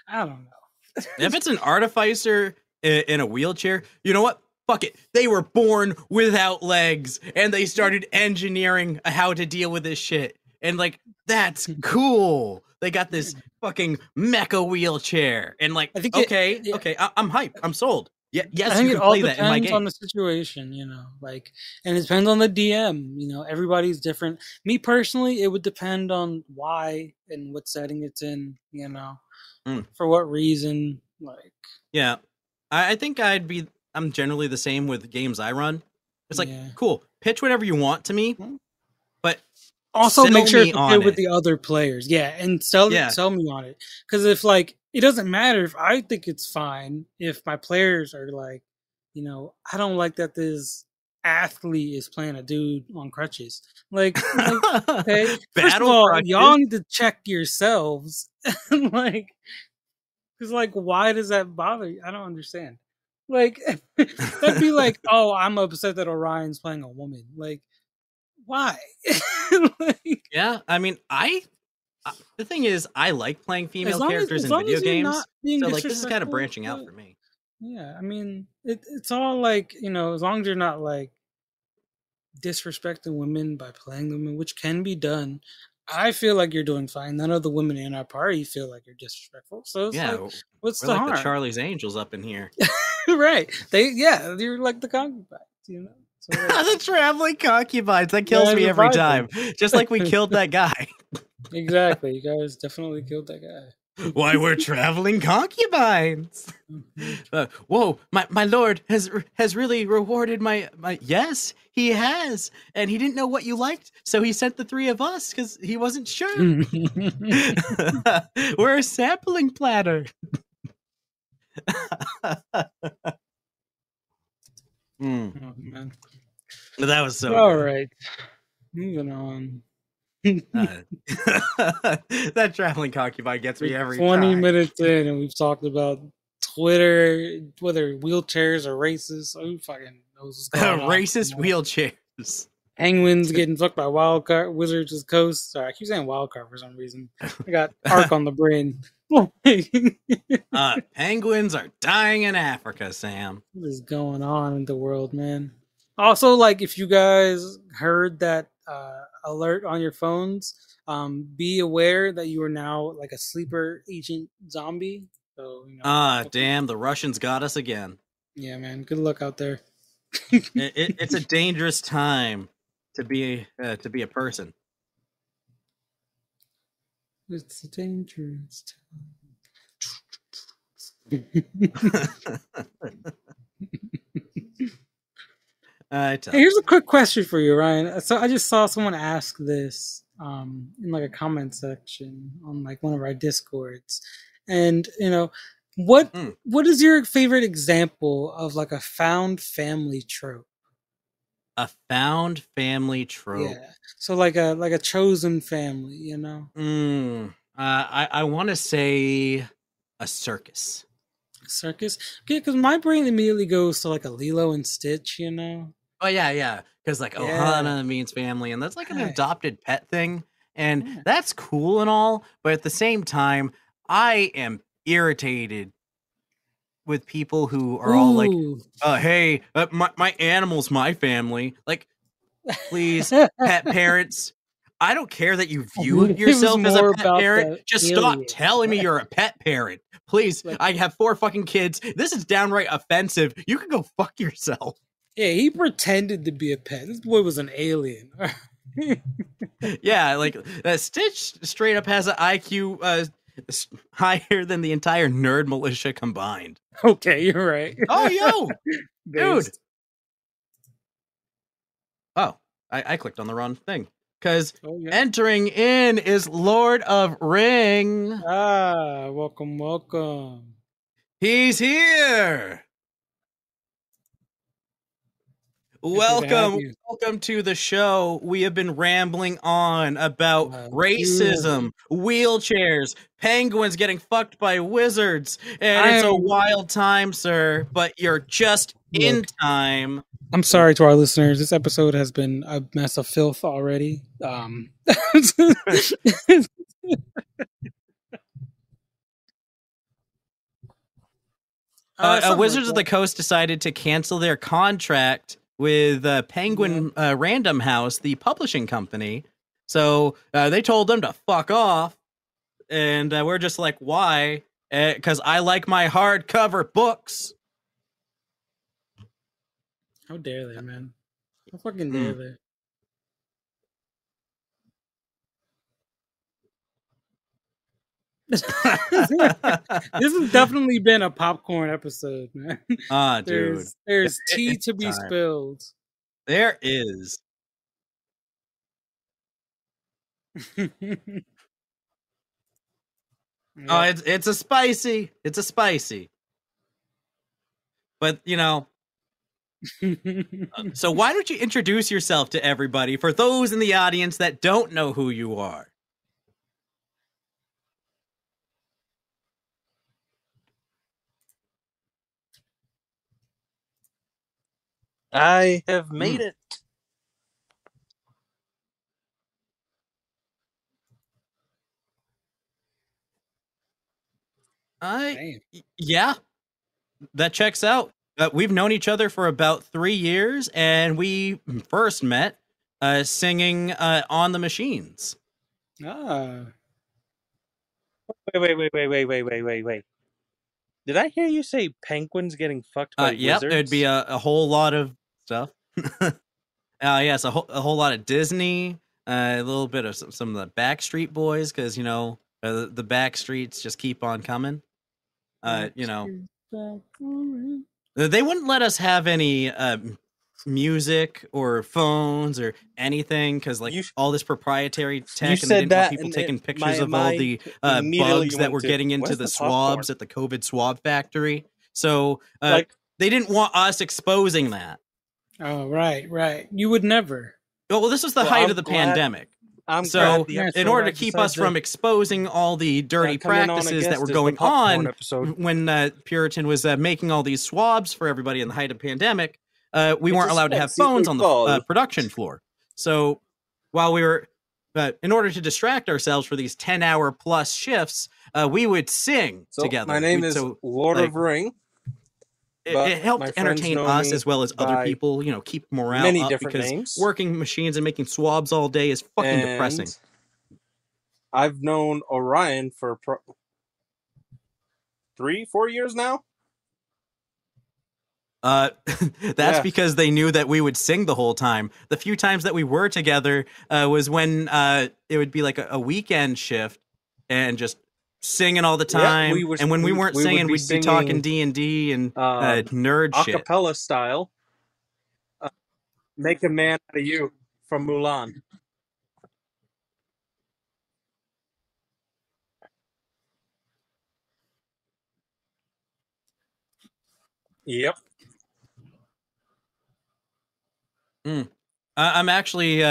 Speaker 2: I don't know.
Speaker 1: if it's an artificer in a wheelchair, you know what? Fuck it. They were born without legs, and they started engineering how to deal with this shit. And like, that's cool. They got this fucking mecha wheelchair, and like,
Speaker 2: I think it-
Speaker 1: okay, okay, I- I'm hyped. I'm sold. Yeah, yes,
Speaker 2: I think
Speaker 1: you
Speaker 2: it
Speaker 1: can
Speaker 2: all
Speaker 1: play that in my
Speaker 2: depends
Speaker 1: game.
Speaker 2: on the situation, you know, like, and it depends on the DM. You know, everybody's different. Me personally, it would depend on why and what setting it's in. You know,
Speaker 1: Mm.
Speaker 2: for what reason. Like,
Speaker 1: Yeah, I, I think I'd be. I'm generally the same with games I run. It's like,
Speaker 2: Yeah.
Speaker 1: cool, pitch whatever you want to me,
Speaker 2: Mhm.
Speaker 1: but
Speaker 2: also make sure
Speaker 1: me
Speaker 2: it's
Speaker 1: on
Speaker 2: okay with
Speaker 1: it.
Speaker 2: the other players. Yeah, and sell
Speaker 1: Yeah.
Speaker 2: sell me on it. Because if like it doesn't matter if I think it's fine if my players are like, you know, I don't like that this athlete is playing a dude on crutches. Like, like okay, <laughs> first of all,
Speaker 1: crutches?
Speaker 2: y'all need to check yourselves. <laughs> like, because like, why does that bother you? I don't understand. Like, <laughs> that'd be <laughs> like, oh, I'm upset that Orion's playing a woman. Like, why? <laughs> like,
Speaker 1: Yeah, I mean, I. uh, The thing is, I like playing female
Speaker 2: long as-
Speaker 1: characters
Speaker 2: as
Speaker 1: in video games. So like, this is kind of branching out for me.
Speaker 2: Yeah, I mean, it, it's all like you know, as long as you're not like disrespecting women by playing them, which can be done. I feel like you're doing fine. None of the women in our party feel like you're disrespectful. So
Speaker 1: Yeah,
Speaker 2: like, what's the
Speaker 1: like
Speaker 2: harm?
Speaker 1: the Charlie's Angels up in here. <laughs>
Speaker 2: right? They yeah, you're like the concubines, you know. <laughs> So
Speaker 1: the traveling concubines. That kills
Speaker 2: Yeah,
Speaker 1: me every time. Just like we <laughs> killed that guy.
Speaker 2: exactly, you guys definitely killed that guy.
Speaker 1: Why we're traveling concubines.
Speaker 2: Mhm.
Speaker 1: Uh, whoa, my, my lord has has really rewarded my my yes, he has. And he didn't know what you liked, so he sent the three of us because he wasn't sure. we're a sampling platter. Mm,
Speaker 2: oh man.
Speaker 1: that was so
Speaker 2: All
Speaker 1: good.
Speaker 2: right, moving on.
Speaker 1: Uh, <laughs> <laughs> that traveling concubine gets me every
Speaker 2: 20
Speaker 1: time.
Speaker 2: minutes in, and we've talked about Twitter, whether wheelchairs are racist. Who fucking knows what's <laughs> going on?
Speaker 1: Racist wheelchairs.
Speaker 2: Penguins getting fucked by wild card Wizards of Coast. Sorry, I keep saying wild card for some reason. I got <laughs> arc on the brain. <laughs>
Speaker 1: Uh, penguins are dying in Africa, Sam.
Speaker 2: What is going on in the world, man? Also, like if you guys heard that uh, alert on your phones, um, be aware that you are now like a sleeper agent zombie. So you know,
Speaker 1: Ah, damn, the Russians got us again.
Speaker 2: yeah, man. Good luck out there.
Speaker 1: It, it, it's a dangerous time to be uh, to be a person.
Speaker 2: It's a dangerous <laughs> time. Hey, here's a quick question for you, Ryan. So I just saw someone ask this um, in like a comment section on like one of our discords, and you know, what
Speaker 1: Hmm.
Speaker 2: what is your favorite example of like a found family trope?
Speaker 1: A found family trope.
Speaker 2: Yeah, so like a like a chosen family, you know,
Speaker 1: Mm, uh, I I want to say a circus.
Speaker 2: circus. Yeah, because my brain immediately goes to like a Lilo and Stitch, you know.
Speaker 1: Oh yeah, yeah. Because like
Speaker 2: Yeah.
Speaker 1: Ohana means family, and that's like an adopted pet thing, and
Speaker 2: Yeah.
Speaker 1: that's cool and all. But at the same time, I am irritated with people who are all like, uh, "Hey, uh, my my animal's my family." Like, please, <laughs> pet parents. I don't care that you view yourself as a pet parent. Just stop telling me you're a pet parent. Please,
Speaker 2: Like-
Speaker 1: I have four fucking kids. This is downright offensive. You can go fuck yourself.
Speaker 2: Yeah, he pretended to be a pet. This boy was an alien. <laughs>
Speaker 1: yeah, like uh, Stitch straight up has an IQ uh, s- higher than the entire nerd militia combined.
Speaker 2: okay, you're right.
Speaker 1: Oh, yo, <laughs> dude. Oh, I, I clicked on the wrong thing. Because
Speaker 2: Oh, yeah.
Speaker 1: entering in is Lord of Ring.
Speaker 2: ah, welcome, welcome.
Speaker 1: He's here.
Speaker 2: to have
Speaker 1: Welcome, welcome to the show. We have been rambling on about racism, wheelchairs, penguins getting fucked by wizards, and
Speaker 2: I
Speaker 1: it's a wild time, sir. But you're just in time.
Speaker 2: I'm sorry to our listeners. This episode has been a mess of filth already. Um, <laughs>
Speaker 1: Uh, uh, Wizards
Speaker 2: like
Speaker 1: of the. Coast decided to cancel their contract with uh, Penguin uh, Random House, the publishing company. So uh, they told them to fuck off, and uh, we're just like, why? Because I like my hardcover books.
Speaker 2: How dare they, man? How fucking
Speaker 1: Mm.
Speaker 2: dare they? <laughs> this has definitely been a popcorn episode, man.
Speaker 1: Ah, dude,
Speaker 2: There's there's tea to be
Speaker 1: time.
Speaker 2: spilled.
Speaker 1: there is. <laughs> Oh, it's it's a spicy. It's a spicy. But you know, <laughs> so why don't you introduce yourself to everybody for those in the audience that don't know who you are?
Speaker 3: I have made it.
Speaker 1: I
Speaker 2: Damn.
Speaker 1: yeah. that checks out. Uh, we've known each other for about three years, and we first met uh, singing uh, on the machines.
Speaker 2: Ah,
Speaker 3: Wait, wait, wait, wait, wait, wait, wait, wait, wait. Did I hear you say penguins getting fucked by
Speaker 1: Uh, yep,
Speaker 3: wizards?
Speaker 1: it'd be a, a whole lot of stuff. uh, yes, a whole, a whole lot of Disney, uh, a little bit of some, some of the Backstreet Boys, because you know uh, the, the back just keep on coming. Uh, you know, they wouldn't let us have any uh, music or phones or anything because like
Speaker 3: You
Speaker 1: all this proprietary tech, and
Speaker 3: said
Speaker 1: they didn't
Speaker 3: that
Speaker 1: want people
Speaker 3: and
Speaker 1: taking
Speaker 3: it-
Speaker 1: pictures
Speaker 3: my-
Speaker 1: of all the uh, bugs that were
Speaker 3: to,
Speaker 1: getting into
Speaker 3: "Where's
Speaker 1: the
Speaker 3: the popcorn?"
Speaker 1: swabs at the COVID swab factory. So uh,
Speaker 3: like
Speaker 1: they didn't want us exposing that.
Speaker 2: Oh, right, right. You would never.
Speaker 1: Oh, well, this was the
Speaker 3: Well,
Speaker 1: height
Speaker 3: I'm
Speaker 1: of the
Speaker 3: glad-
Speaker 1: pandemic.
Speaker 3: I'm
Speaker 1: So,
Speaker 3: the
Speaker 1: In order to keep us from exposing all the dirty
Speaker 3: come in on
Speaker 1: practices that were going on
Speaker 3: episode.
Speaker 1: when uh, Puritan was uh, making all these swabs for everybody in the height of pandemic, uh, we
Speaker 3: It's
Speaker 1: weren't allowed to have phones on the uh, production floor. So while we were, uh, in order to distract ourselves for these ten-hour plus shifts, uh, we would sing
Speaker 3: So
Speaker 1: together.
Speaker 3: my name
Speaker 1: We-
Speaker 3: is
Speaker 1: so
Speaker 3: Lord
Speaker 1: like,
Speaker 3: of Ring.
Speaker 1: It, it helped entertain us as well as other people. You know, keep morale
Speaker 3: many
Speaker 1: up
Speaker 3: different
Speaker 1: because
Speaker 3: names.
Speaker 1: working machines and making swabs all day is fucking depressing.
Speaker 3: I've known Orion for pro- three, four years now.
Speaker 1: Uh, <laughs> that's
Speaker 3: Yeah.
Speaker 1: because they knew that we would sing the whole time. The few times that we were together uh, was when uh, it would be like a, a weekend shift and just singing all the
Speaker 3: Yeah,
Speaker 1: time.
Speaker 3: we were-
Speaker 1: and when we,
Speaker 3: we-
Speaker 1: weren't
Speaker 3: we
Speaker 1: singing,
Speaker 3: be
Speaker 1: we'd be talking D and D and uh,
Speaker 3: Uh,
Speaker 1: nerd shit.
Speaker 3: acapella style. Uh, Make a man out of you from Mulan. Yep.
Speaker 1: I- I'm actually.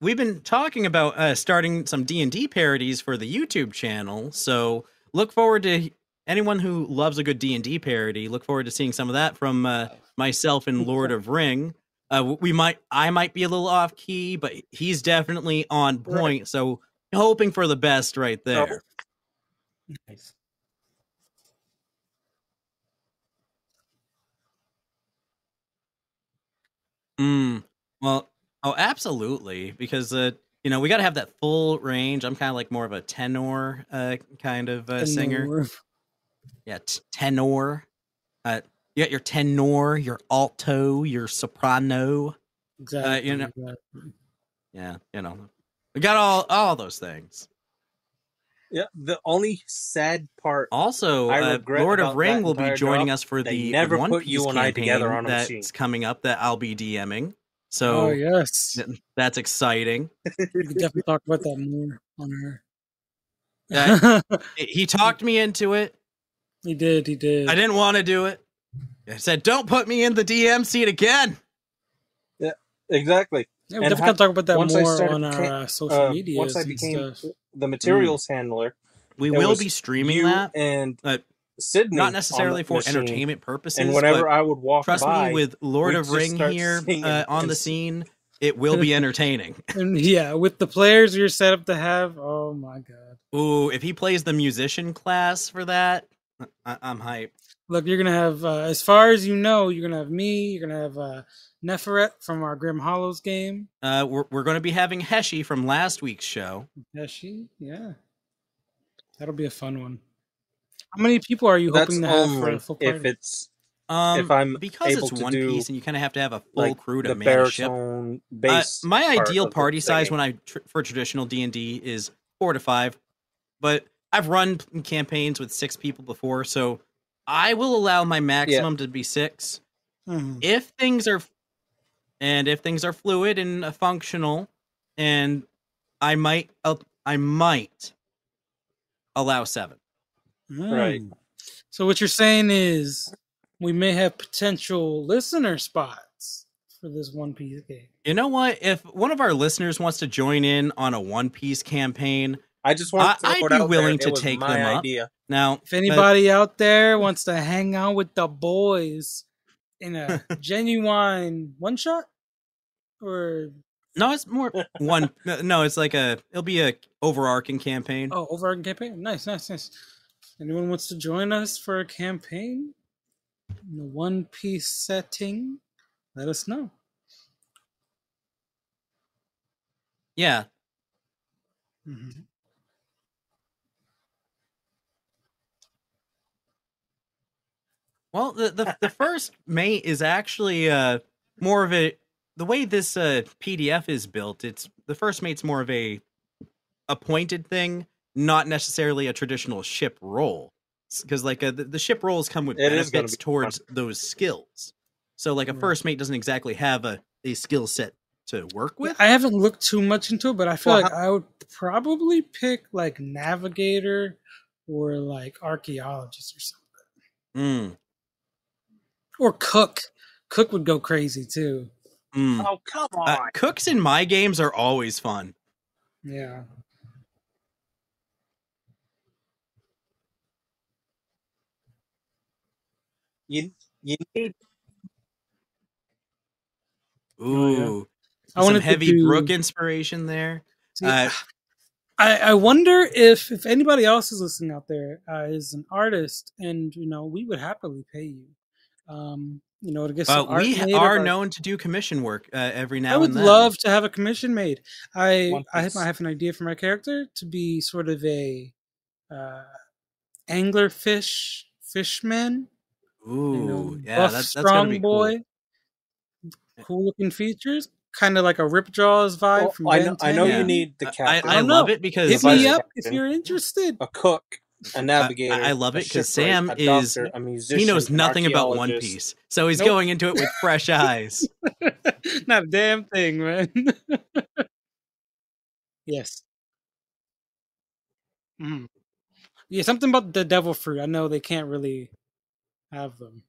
Speaker 1: We've been talking about uh, starting some D and D parodies for the YouTube channel, so look forward to anyone who loves a good D and D parody. Look forward to seeing some of that from uh, myself and Lord of Ring. Uh, we might, I might be a little off key, but he's definitely on point. So hoping for the best right there.
Speaker 2: Nice.
Speaker 1: Mm, well, oh, absolutely, because uh, you know we got to have that full range. I'm kind of like more of a tenor uh, kind of uh, singer. Yeah, t- tenor. Uh, you got your tenor, your alto, your soprano.
Speaker 2: Exactly.
Speaker 1: know-
Speaker 2: exactly.
Speaker 1: Yeah, you know, we got all all those things.
Speaker 3: Yeah. The only sad part
Speaker 1: Also, uh, Lord of Ring will be joining
Speaker 3: job,
Speaker 1: us for
Speaker 3: they
Speaker 1: the
Speaker 3: never
Speaker 1: One
Speaker 3: put
Speaker 1: Piece
Speaker 3: you and I together on a
Speaker 1: that's
Speaker 3: machine.
Speaker 1: coming up that I'll be DMing.
Speaker 2: Oh
Speaker 1: So
Speaker 2: yes,
Speaker 1: that's exciting.
Speaker 2: we could definitely talk about that more on <laughs> her.
Speaker 1: Yeah. He talked me into it.
Speaker 2: he did. He did.
Speaker 1: I didn't want to do it. I said, "Don't put me in the DM seat again."
Speaker 3: Yeah, exactly.
Speaker 2: Yeah, we
Speaker 3: and
Speaker 2: definitely
Speaker 3: ha-
Speaker 2: gotta talk about that more
Speaker 3: started
Speaker 2: on our uh, social
Speaker 3: Uh,
Speaker 2: media.
Speaker 3: once I became the materials handler,
Speaker 1: We will
Speaker 3: was
Speaker 1: be streaming that,
Speaker 3: and
Speaker 1: uh,
Speaker 3: Sydney,
Speaker 1: not necessarily for
Speaker 3: machine,
Speaker 1: entertainment purposes.
Speaker 3: And whenever
Speaker 1: but
Speaker 3: I would walk
Speaker 1: trust
Speaker 3: by,
Speaker 1: me, with Lord of Ring here uh, on the scene, it will be entertaining. <laughs>
Speaker 2: And yeah, with the players you're set up to have, oh my god!
Speaker 1: Ooh, if he plays the musician class for that, I- I'm hyped.
Speaker 2: Look, you're gonna have, uh, as far as you know, you're gonna have me. You're gonna have uh, Neferet from our Grim Hollows game.
Speaker 1: Uh, we're we're going to be having Heshi from last week's show.
Speaker 2: Yeah, she. Yeah, that'll be a fun one. How many people are you
Speaker 3: that's
Speaker 2: hoping to have for
Speaker 3: only
Speaker 2: a full party?
Speaker 3: if it's
Speaker 1: Um,
Speaker 3: If I'm
Speaker 1: because
Speaker 3: able
Speaker 1: it's
Speaker 3: to
Speaker 1: One
Speaker 3: do,
Speaker 1: Piece and you kind of have to have a full
Speaker 3: like
Speaker 1: crew to
Speaker 3: the
Speaker 1: manage a ship.
Speaker 3: baritone
Speaker 1: Uh, my ideal party size when I tr- for traditional D and D is four to five, but I've run campaigns with six people before, so I will allow my maximum to be six.
Speaker 2: Mhm.
Speaker 1: If things are, and if things are fluid and uh, functional, and I might, uh, I might allow seven.
Speaker 3: Right.
Speaker 2: Mm. So what you're saying is we may have potential listener spots for this One Piece game.
Speaker 1: You know what? If one of our listeners wants to join in on a One Piece campaign,
Speaker 3: I just want to
Speaker 1: I-
Speaker 3: throw
Speaker 1: I'd be
Speaker 3: out
Speaker 1: willing
Speaker 3: there.
Speaker 1: to take
Speaker 3: my
Speaker 1: them up.
Speaker 3: idea.
Speaker 1: now
Speaker 2: If anybody out there wants to hang out with the boys in a <laughs> genuine one shot, or
Speaker 1: No, it's more one. no, No, it's like a. It'll be a overarching campaign.
Speaker 2: oh, overarching campaign, nice, nice, nice. Anyone wants to join us for a campaign? in the One Piece setting, let us know.
Speaker 1: Yeah.
Speaker 2: Mhm.
Speaker 1: Well, the the, the first mate is actually uh more of a the way this uh PDF is built. It's the first mate's more of a appointed thing, not necessarily a traditional ship role. Because like uh, the, the ship roles come with
Speaker 3: It is gonna
Speaker 1: benefits
Speaker 3: be
Speaker 1: towards those skills. So like a first mate doesn't exactly have a a skill set to work with.
Speaker 2: I haven't looked too much into it, but I feel
Speaker 3: Well,
Speaker 2: like I would probably pick like navigator or like archaeologist or something.
Speaker 1: Mm,
Speaker 2: Or cook. Cook would go crazy too.
Speaker 1: mm.
Speaker 3: Oh come on!
Speaker 1: Uh, cooks in my games are always fun.
Speaker 2: Yeah.
Speaker 3: You you need
Speaker 2: Oh, yeah.
Speaker 1: Ooh,
Speaker 2: I
Speaker 1: some
Speaker 2: wanted
Speaker 1: heavy
Speaker 2: do-
Speaker 1: Brook inspiration there.
Speaker 2: See,
Speaker 1: Uh,
Speaker 2: I, I wonder if if anybody else is listening out there uh, is an artist, and you know, we would happily pay you. Um, you know, to get some
Speaker 1: Uh,
Speaker 2: art
Speaker 1: we
Speaker 2: made
Speaker 1: are
Speaker 2: our-
Speaker 1: known to do commission work uh, every now
Speaker 2: I would
Speaker 1: and then.
Speaker 2: love to have a commission made. I I have, I have an idea for my character to be sort of a uh, anglerfish fishman.
Speaker 1: Ooh,
Speaker 2: You know,
Speaker 1: yeah,
Speaker 2: buff,
Speaker 1: that's that's gonna
Speaker 2: strong
Speaker 1: be
Speaker 2: boy, cool looking features, kind of like a Ripjaws vibe
Speaker 3: Well,
Speaker 2: from
Speaker 3: I
Speaker 2: Ben
Speaker 3: know, I know
Speaker 1: Yeah.
Speaker 3: you need the
Speaker 1: cool. I,
Speaker 3: captain,
Speaker 1: I love
Speaker 2: know.
Speaker 1: it because
Speaker 2: Hit me up if you're interested.
Speaker 3: a cook, a navigator,
Speaker 1: I love it
Speaker 3: because
Speaker 1: Sam
Speaker 3: a
Speaker 1: is-
Speaker 3: doctor, a musician,
Speaker 1: he knows nothing about One. Piece, so he's
Speaker 2: Nope.
Speaker 1: going into it with fresh <laughs> eyes.
Speaker 2: Not a damn thing, man. <laughs> yes. Mhm. Yeah, something about the devil fruit. I know they can't really have them.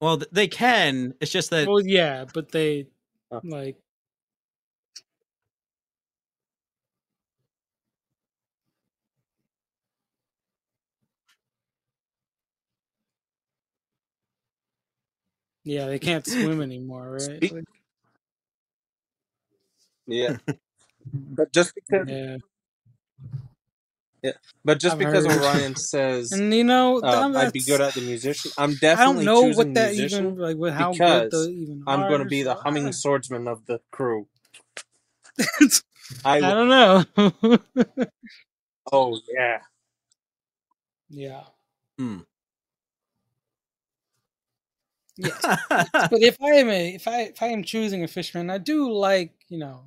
Speaker 1: Well, they can. It's just that
Speaker 2: Well, yeah, but they
Speaker 3: Huh.
Speaker 2: like yeah, they can't swim <laughs> anymore, right?
Speaker 3: Speak-
Speaker 2: Like,
Speaker 3: Yeah, <laughs> but just because,
Speaker 2: yeah,
Speaker 3: but just
Speaker 2: I've
Speaker 3: because
Speaker 2: heard.
Speaker 3: Orion <laughs> says
Speaker 2: and you know,
Speaker 3: uh, I'd be good at the musician, <sighs> I'm definitely.
Speaker 2: I
Speaker 3: definitely
Speaker 2: don't know
Speaker 3: choosing
Speaker 2: what that
Speaker 3: musician.
Speaker 2: even like. What, how good
Speaker 3: because
Speaker 2: those even
Speaker 3: I'm going to be the humming
Speaker 2: I-
Speaker 3: swordsman of the crew. <laughs>
Speaker 2: I
Speaker 3: I
Speaker 2: don't know.
Speaker 3: oh yeah, <laughs>
Speaker 2: yeah.
Speaker 1: Hmm.
Speaker 2: Yes. but if I am a if I if I am choosing a fishman, I do like you know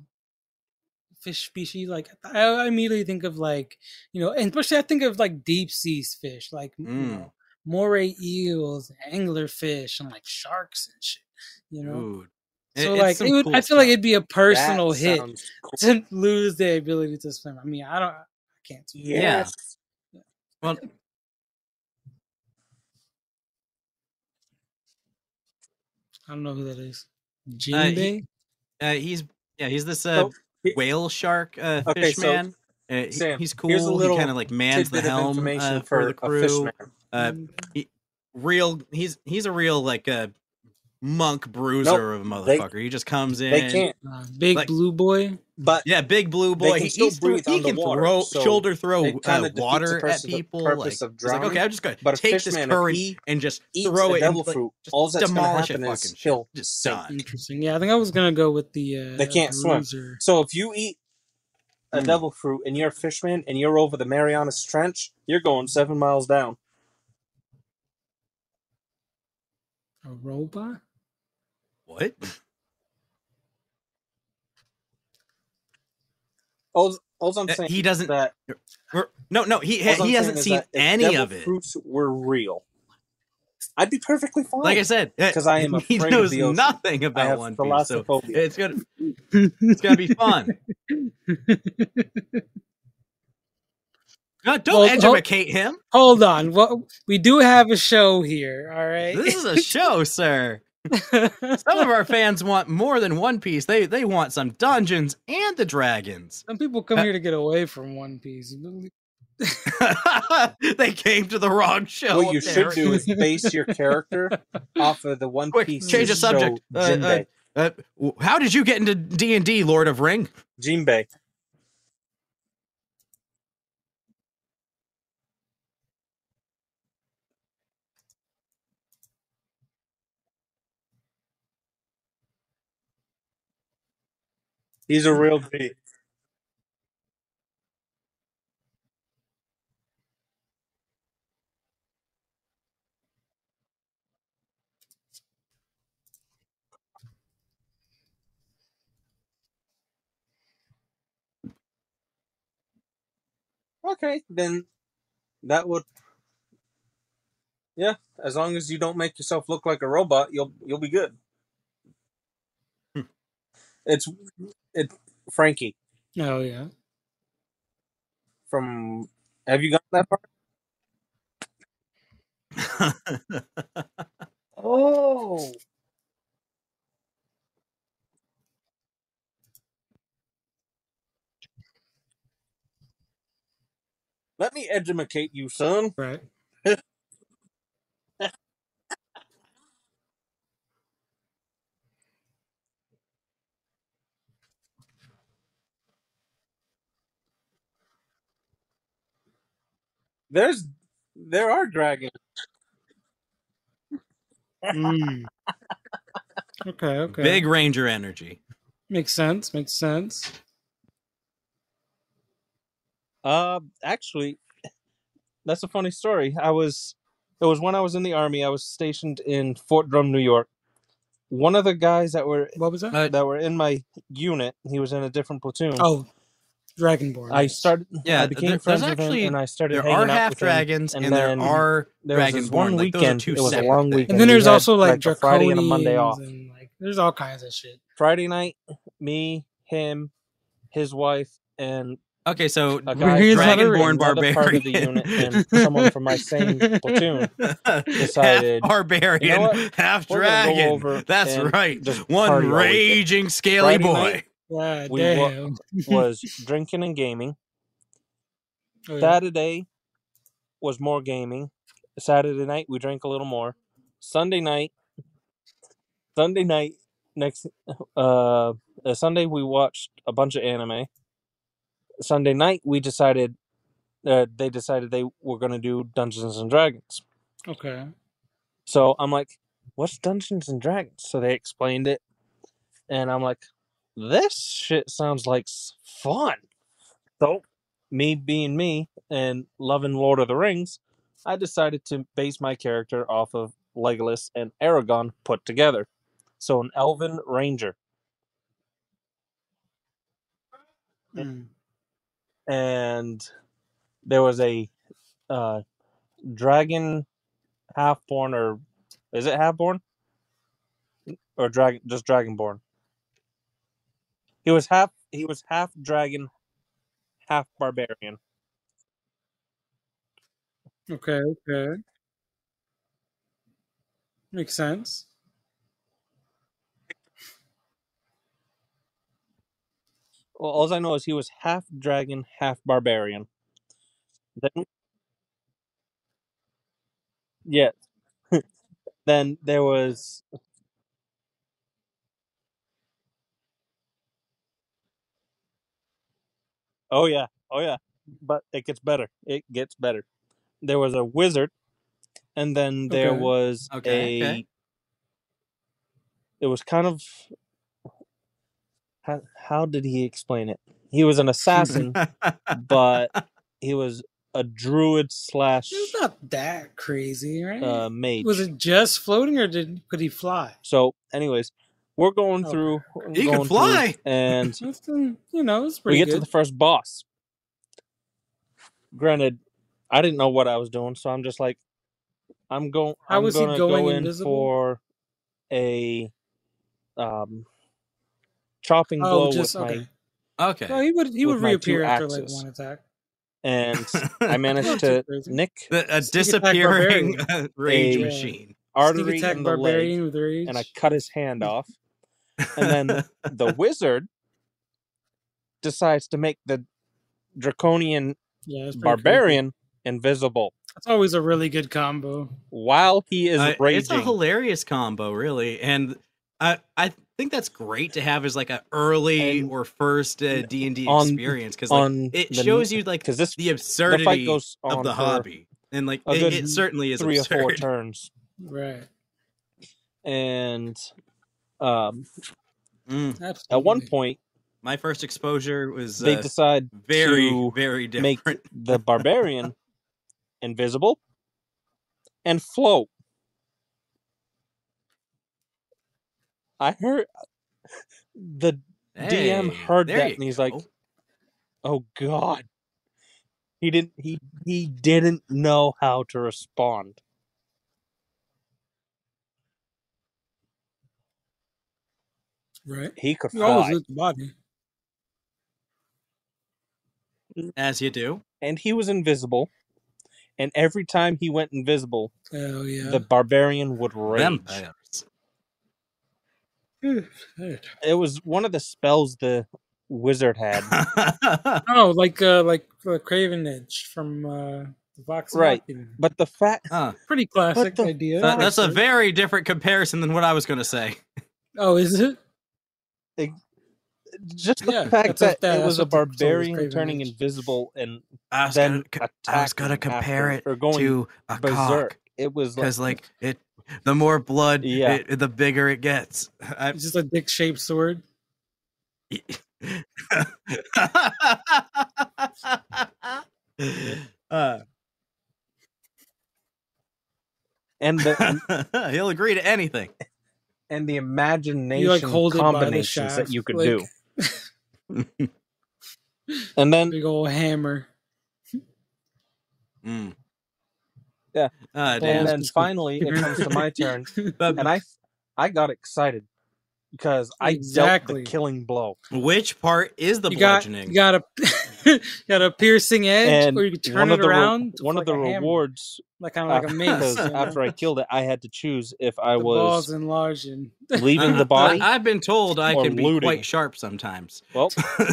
Speaker 2: fish species. Like I, I immediately think of like you know, and especially I think of like deep sea fish, like you
Speaker 1: Mm.
Speaker 2: know, moray eels, anglerfish, and like sharks and shit. You know,
Speaker 1: Dude.
Speaker 2: So
Speaker 1: it's
Speaker 2: like it would,
Speaker 1: cool
Speaker 2: I feel like it'd be a personal
Speaker 3: that
Speaker 2: hit <laughs>
Speaker 3: cool.
Speaker 2: to lose the ability to swim. I mean, I don't, I can't swim.
Speaker 1: Yeah.
Speaker 3: Yes.
Speaker 1: Well, <laughs>
Speaker 2: I don't know who that is.
Speaker 1: Uh,
Speaker 2: Jinbei.
Speaker 1: uh, he's yeah, he's this uh,
Speaker 3: So, he-
Speaker 1: whale shark uh,
Speaker 3: Okay,
Speaker 1: fish
Speaker 3: so,
Speaker 1: man. Uh, he-
Speaker 3: Sam,
Speaker 1: he's cool. He kind of like mans the helm uh,
Speaker 3: for,
Speaker 1: for the
Speaker 3: a
Speaker 1: crew.
Speaker 3: fishman.
Speaker 1: Uh,
Speaker 2: Mm.
Speaker 1: real, he's he's a real like a monk bruiser of a
Speaker 3: they-
Speaker 1: motherfucker. he just comes in.
Speaker 3: They can't,
Speaker 2: Uh, big
Speaker 1: like-
Speaker 2: blue boy.
Speaker 3: but
Speaker 1: Yeah, big blue
Speaker 3: They
Speaker 1: boy.
Speaker 3: can
Speaker 1: He,
Speaker 3: still
Speaker 1: he's
Speaker 3: breathe
Speaker 1: he can
Speaker 3: water,
Speaker 1: throw
Speaker 3: so
Speaker 1: shoulder throw uh,
Speaker 3: defeats the
Speaker 1: water at
Speaker 3: purpose of-
Speaker 1: people.
Speaker 3: purpose
Speaker 1: Like,
Speaker 3: of
Speaker 1: he's like, okay, I'm just gonna
Speaker 3: But
Speaker 1: take this
Speaker 3: fishman, if
Speaker 1: current and just throw it.
Speaker 3: devil
Speaker 1: and, like,
Speaker 3: fruit,
Speaker 1: just
Speaker 3: all that's going to
Speaker 1: demolish
Speaker 3: happen
Speaker 1: it.
Speaker 3: is
Speaker 1: Fucking
Speaker 3: he'll
Speaker 1: just
Speaker 3: sink.
Speaker 1: done.
Speaker 2: Interesting. Yeah, I think I was gonna go with the. Uh,
Speaker 3: They can't swim. So if you eat a
Speaker 1: Mm.
Speaker 3: devil fruit and you're a fishman and you're over the Marianas Trench, you're going seven miles down.
Speaker 2: A robot.
Speaker 1: What?
Speaker 3: All, all I'm
Speaker 1: Uh,
Speaker 3: saying
Speaker 1: he doesn't.
Speaker 3: that
Speaker 1: no, no, he
Speaker 3: all
Speaker 1: he hasn't seen
Speaker 3: that if
Speaker 1: any
Speaker 3: devil
Speaker 1: of it.
Speaker 3: Fruits were real. I'd be perfectly fine.
Speaker 1: Like I said, uh,
Speaker 3: 'Cause I am <laughs>
Speaker 1: he
Speaker 3: afraid of
Speaker 1: knows
Speaker 3: the ocean.
Speaker 1: nothing
Speaker 3: I
Speaker 1: about
Speaker 3: have
Speaker 1: One Piece, so it's gonna it's gonna be fun. <laughs> No, don't
Speaker 2: Well,
Speaker 1: educate him.
Speaker 2: Hold on. Well, we do have a show here. All right.
Speaker 1: This is a <laughs> show, sir. Some of our fans want more than One Piece. They they want some Dungeons and the Dragons.
Speaker 2: Some people come here to get away from One Piece. <laughs>
Speaker 1: they came to the wrong show.
Speaker 3: what you should do is <laughs> base your character off of the One
Speaker 1: Quick,
Speaker 3: Piece
Speaker 1: change the subject. Uh, uh, Uh, how did you get into D and D, Lord of Ring?
Speaker 3: Jinbei. He's a real G. Okay, then that would yeah. As long as you don't make yourself look like a robot, you'll you'll be good.
Speaker 1: Hmm.
Speaker 3: It's it Franky
Speaker 2: Oh yeah.
Speaker 3: from. Have you got that part? <laughs> Oh, let me educate you, son.
Speaker 2: Right.
Speaker 3: There's there are dragons.
Speaker 2: Mm. Okay. Okay.
Speaker 1: Big Ranger energy.
Speaker 2: Makes sense. Makes sense.
Speaker 3: Uh, actually, that's a funny story. I was, it was when I was in the army. I was stationed in Fort Drum, New York. One of the guys that were
Speaker 2: What was that?
Speaker 1: Uh,
Speaker 3: that were in my unit, he was in a different platoon.
Speaker 2: oh, Dragonborn.
Speaker 3: I started.
Speaker 1: Yeah,
Speaker 3: I became
Speaker 1: there-
Speaker 3: friends
Speaker 1: there's
Speaker 3: with
Speaker 1: actually-
Speaker 3: him, and I started.
Speaker 1: There are half dragons and,
Speaker 3: and
Speaker 1: there are
Speaker 3: There was
Speaker 1: dragonborn.
Speaker 3: one
Speaker 1: Like, those are
Speaker 3: weekend.
Speaker 1: two
Speaker 3: It was a long weekend.
Speaker 2: And then there's
Speaker 3: had,
Speaker 2: also like,
Speaker 3: a Friday and a Monday off.
Speaker 2: and like there's all kinds of shit.
Speaker 3: Friday night, me, him, his wife, and
Speaker 1: Okay, so
Speaker 3: a guy
Speaker 2: Here's
Speaker 3: from
Speaker 2: how to
Speaker 1: dragonborn
Speaker 3: another part of the
Speaker 1: barbarian
Speaker 3: unit and <laughs> someone from my same platoon <laughs> decided,
Speaker 1: half barbarian,
Speaker 3: "You know
Speaker 1: half
Speaker 3: We're
Speaker 1: dragon. That's right.
Speaker 3: just
Speaker 1: One
Speaker 3: party all weekend."
Speaker 1: raging scaly
Speaker 3: Friday
Speaker 1: boy.
Speaker 2: God
Speaker 3: We wa-
Speaker 2: damn. <laughs>
Speaker 3: was drinking and gaming.
Speaker 2: Oh, yeah.
Speaker 3: Saturday was more gaming. Saturday night we drank a little more. Sunday night, Sunday night next, uh, uh, Sunday we watched a bunch of anime. Sunday night we decided, uh, they decided they were going to do Dungeons and Dragons.
Speaker 2: Okay.
Speaker 3: So I'm like, what's Dungeons and Dragons? So they explained it, and I'm like, this shit sounds like fun. So, me being me and loving Lord of the Rings, I decided to base my character off of Legolas and Aragorn put together. So, an Elven Ranger.
Speaker 2: Mm.
Speaker 3: And there was a uh, dragon half-born, or is it half-born? Or dragon, just dragonborn? He was half. He was half dragon, half barbarian.
Speaker 2: Okay. Okay. Makes sense.
Speaker 3: Well, all I know is he was half dragon, half barbarian. Then, yeah. <laughs> then there was. Oh yeah, oh yeah. But it gets better. It gets better. There was a wizard, and then there
Speaker 2: Okay.
Speaker 3: was
Speaker 1: Okay,
Speaker 3: a.
Speaker 1: okay.
Speaker 3: It was kind of. How, how did he explain it? He was an assassin, <laughs> but he was a druid slash
Speaker 2: It's not that crazy, right?
Speaker 3: uh, mage.
Speaker 2: Was it just floating, or did could he fly?
Speaker 3: So, anyways, we're going
Speaker 2: Okay.
Speaker 3: through.
Speaker 1: He
Speaker 3: going
Speaker 1: can fly.
Speaker 3: and <laughs>
Speaker 2: mm, you know, it's
Speaker 3: we
Speaker 2: pretty
Speaker 3: get
Speaker 2: good.
Speaker 3: to the first boss. Granted, I didn't know what I was doing, so I'm just like, I'm going.
Speaker 2: How was he
Speaker 3: gonna
Speaker 2: going
Speaker 3: go in
Speaker 2: invisible?
Speaker 3: for a um chopping
Speaker 2: oh,
Speaker 3: blow
Speaker 2: just
Speaker 3: with my,
Speaker 2: okay.
Speaker 1: okay.
Speaker 2: Well, he would he would reappear after like one attack.
Speaker 3: and <laughs> I <laughs> managed to nick
Speaker 1: The- a disappearing rage
Speaker 3: A-
Speaker 1: machine.
Speaker 3: artery in the leg,
Speaker 2: barbarian with rage.
Speaker 3: and I cut his hand off. And then <laughs> the wizard decides to make the draconian
Speaker 2: yeah, it's pretty creepy.
Speaker 3: barbarian invisible
Speaker 2: That's always a really good combo.
Speaker 3: while he is
Speaker 1: Uh, it's a hilarious combo, really, and I I think that's great to have as like an early
Speaker 3: And
Speaker 1: or first D and D experience because like it
Speaker 3: the-
Speaker 1: shows you like
Speaker 3: because this
Speaker 1: the
Speaker 3: the
Speaker 1: absurdity
Speaker 3: fight goes on
Speaker 1: of the hobby, and like it, it certainly is
Speaker 3: three or four turns,
Speaker 2: Right.
Speaker 3: and um,
Speaker 1: Mm,
Speaker 3: at one point
Speaker 1: My first exposure was
Speaker 3: they
Speaker 1: uh,
Speaker 3: decide
Speaker 1: very,
Speaker 3: to
Speaker 1: very
Speaker 3: make
Speaker 1: different.
Speaker 3: the <laughs> barbarian invisible and float. I heard the DM heard that and he's
Speaker 1: go.
Speaker 3: like, "Oh God." He didn't. He he didn't know how to respond.
Speaker 2: Right.
Speaker 3: He could
Speaker 2: You always
Speaker 3: fly,
Speaker 2: lose the body.
Speaker 1: as you do.
Speaker 3: and he was invisible. And every time he went invisible,
Speaker 2: Hell yeah.
Speaker 3: the barbarian would rage.
Speaker 1: Vampires.
Speaker 3: It was one of the spells the wizard had. <laughs>
Speaker 2: oh, like uh, like uh, Craven Edge from uh, the Vox
Speaker 3: Right.
Speaker 2: Machina.
Speaker 3: But the fact
Speaker 1: Huh.
Speaker 2: Pretty classic
Speaker 3: the
Speaker 2: idea.
Speaker 1: That- that's a very different comparison than what I was going to say.
Speaker 2: Oh, is it?
Speaker 3: Just the
Speaker 2: Yeah,
Speaker 3: fact that
Speaker 2: that-
Speaker 3: it was a
Speaker 2: what the soul was
Speaker 3: barbarian turning
Speaker 2: is.
Speaker 3: invisible and
Speaker 1: I was
Speaker 3: then
Speaker 1: gonna, I was gonna compare
Speaker 3: after,
Speaker 1: it
Speaker 3: or going
Speaker 1: to a
Speaker 3: berserk.
Speaker 1: cock
Speaker 3: It was like,
Speaker 1: because, like, it, the more blood,
Speaker 3: Yeah.
Speaker 1: it, the bigger it gets. <laughs> I,
Speaker 2: It's just a dick shaped sword. <laughs>
Speaker 1: uh,
Speaker 3: and the <laughs>
Speaker 1: he'll agree to anything.
Speaker 3: And the imagination
Speaker 2: You like hold it the
Speaker 3: combinations that you could
Speaker 2: like,
Speaker 3: do. <laughs> And then
Speaker 2: Big old hammer.
Speaker 1: Mm.
Speaker 3: Yeah.
Speaker 1: Ah,
Speaker 3: and
Speaker 1: damn.
Speaker 3: then finally it comes to my turn, <laughs> and I I got excited because I dealt
Speaker 2: Exactly.
Speaker 3: the killing blow.
Speaker 1: which part is the
Speaker 2: you got
Speaker 1: bludgeoning?
Speaker 2: you got a you <laughs> got a piercing edge,
Speaker 3: And
Speaker 2: or you can turn
Speaker 3: one
Speaker 2: it
Speaker 3: of the re-
Speaker 2: around.
Speaker 3: one of
Speaker 2: like
Speaker 3: the
Speaker 2: a hammer,
Speaker 3: rewards
Speaker 2: like kind of like a mace. <laughs>
Speaker 3: because
Speaker 2: you know?
Speaker 3: after I killed it, I had to choose if I
Speaker 2: the balls
Speaker 3: was
Speaker 2: enlarging.
Speaker 3: leaving the <laughs> body.
Speaker 1: I, have been told I
Speaker 3: or
Speaker 1: can be
Speaker 3: looting.
Speaker 1: quite sharp sometimes.
Speaker 3: well,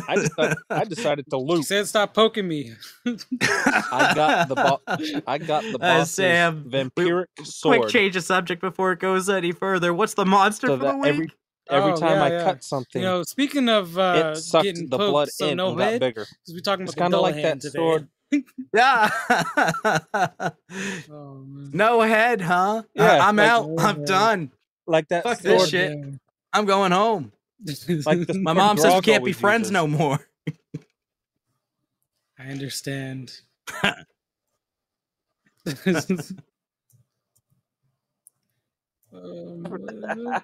Speaker 3: I decided, I decided to
Speaker 2: He
Speaker 3: loot.
Speaker 2: said, "Stop poking me."
Speaker 3: I got the bo- I got the
Speaker 1: Uh, Sam,
Speaker 3: vampiric
Speaker 1: Quick
Speaker 3: sword.
Speaker 1: change of subject before it goes any further. What's the monster
Speaker 3: so
Speaker 1: for the week?
Speaker 3: every every
Speaker 2: Oh,
Speaker 3: time
Speaker 2: yeah,
Speaker 3: I
Speaker 2: yeah.
Speaker 3: cut something,
Speaker 2: You know, speaking of uh,
Speaker 3: it sucked
Speaker 2: getting
Speaker 3: the
Speaker 2: poked,
Speaker 3: blood
Speaker 2: so
Speaker 3: in
Speaker 2: no
Speaker 3: and got
Speaker 2: head,
Speaker 3: bigger.
Speaker 2: because we're talking
Speaker 3: It's
Speaker 2: about
Speaker 3: kind of like that
Speaker 2: today.
Speaker 3: sword. <laughs>
Speaker 1: Yeah.
Speaker 2: Oh, man.
Speaker 1: no head, huh?
Speaker 3: Yeah,
Speaker 1: I- I'm
Speaker 3: like-
Speaker 1: out. I'm
Speaker 2: head.
Speaker 1: done.
Speaker 3: Like that
Speaker 1: Fuck this shit.
Speaker 2: Damn.
Speaker 1: I'm going home.
Speaker 3: Like the <laughs>
Speaker 1: My mom says we can't be friends no more.
Speaker 2: I understand. <laughs> um,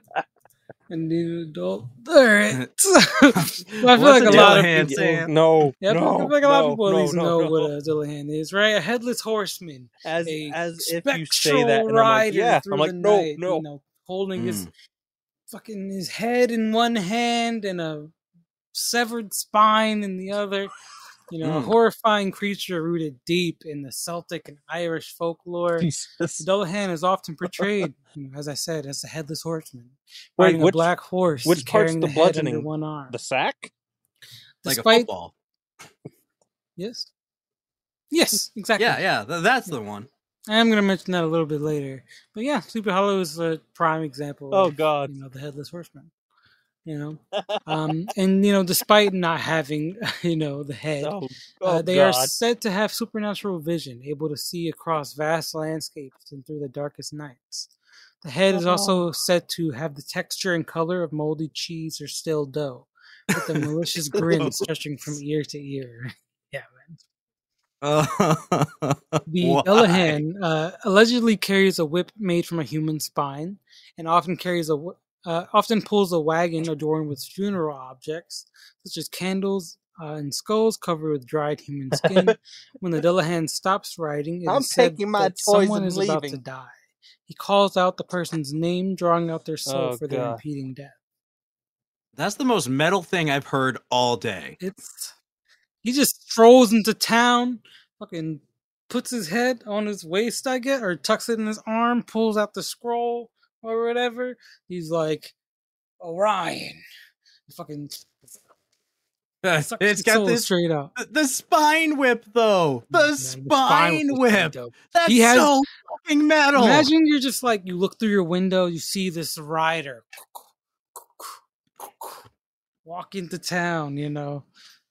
Speaker 2: I need an adult. All right. well, I feel
Speaker 1: What's
Speaker 2: like
Speaker 1: a
Speaker 2: a lot of people.
Speaker 1: Sam?
Speaker 3: No,
Speaker 2: Yeah,
Speaker 3: no,
Speaker 2: I feel like a lot
Speaker 3: no,
Speaker 2: of people at
Speaker 3: no,
Speaker 2: least
Speaker 3: no,
Speaker 2: know
Speaker 3: no.
Speaker 2: what a Dullahan is, right? A headless horseman,
Speaker 3: as
Speaker 2: a
Speaker 3: as if you say that, and I'm like, yeah, I'm like, no,
Speaker 2: night,
Speaker 3: no.
Speaker 2: you know, holding his
Speaker 1: Mm.
Speaker 2: fucking his head in one hand and a severed spine in the other. You know, a
Speaker 1: Mm.
Speaker 2: horrifying creature rooted deep in the Celtic and Irish folklore.
Speaker 3: Jesus.
Speaker 2: The Dullahan is often portrayed, you know, as I said, as a headless horseman,
Speaker 3: Wait,
Speaker 2: riding
Speaker 3: which
Speaker 2: a black horse,
Speaker 3: which
Speaker 2: and
Speaker 3: part's
Speaker 2: carrying
Speaker 3: the
Speaker 2: the, head
Speaker 3: bludgeoning?
Speaker 2: one arm.
Speaker 3: the sack?
Speaker 1: Like a football.
Speaker 2: yes, yes, exactly.
Speaker 1: Yeah, yeah. th- that's the one.
Speaker 2: I am going to mention that a little bit later, but yeah, Sleepy Hollow is a prime example.
Speaker 3: Oh
Speaker 2: of,
Speaker 3: God.
Speaker 2: you know, the headless horseman. You know, <laughs> um, and you know, despite not having, <laughs> you know, the head,
Speaker 3: Oh,
Speaker 2: uh,
Speaker 3: oh
Speaker 2: they are said to have supernatural vision, able to see across vast landscapes and through the darkest nights. The head is
Speaker 3: Oh.
Speaker 2: also said to have the texture and color of moldy cheese or stale dough, with a malicious <laughs> grin stretching from ear to ear. Yeah, man. The
Speaker 1: Why?
Speaker 2: Dullahan uh, allegedly carries a whip made from a human spine, and often carries a uh, often pulls a wagon adorned with funeral objects such as candles uh, and skulls covered with dried human skin. <laughs> when the Dullahan stops riding, it is
Speaker 3: I'm
Speaker 2: said
Speaker 3: my
Speaker 2: that someone
Speaker 3: and
Speaker 2: is about to die. He calls out the person's name, drawing out their soul
Speaker 3: Oh,
Speaker 2: for their
Speaker 3: God.
Speaker 2: impeding death.
Speaker 1: That's the most metal thing I've heard all day.
Speaker 2: It's he just strolls into town, fucking puts his head on his waist, I get, or tucks it in his arm, pulls out the scroll or whatever. He's like, Orion. Fucking <laughs> sucks
Speaker 1: it's
Speaker 2: his
Speaker 1: got this
Speaker 2: straight out.
Speaker 1: the, the spine whip though. The
Speaker 2: Man,
Speaker 1: spine
Speaker 2: was pretty
Speaker 1: whip.
Speaker 2: dope.
Speaker 1: That's
Speaker 2: He has-
Speaker 1: so fucking metal.
Speaker 2: Imagine you're just like you look through your window, you see this rider walk into town, you know.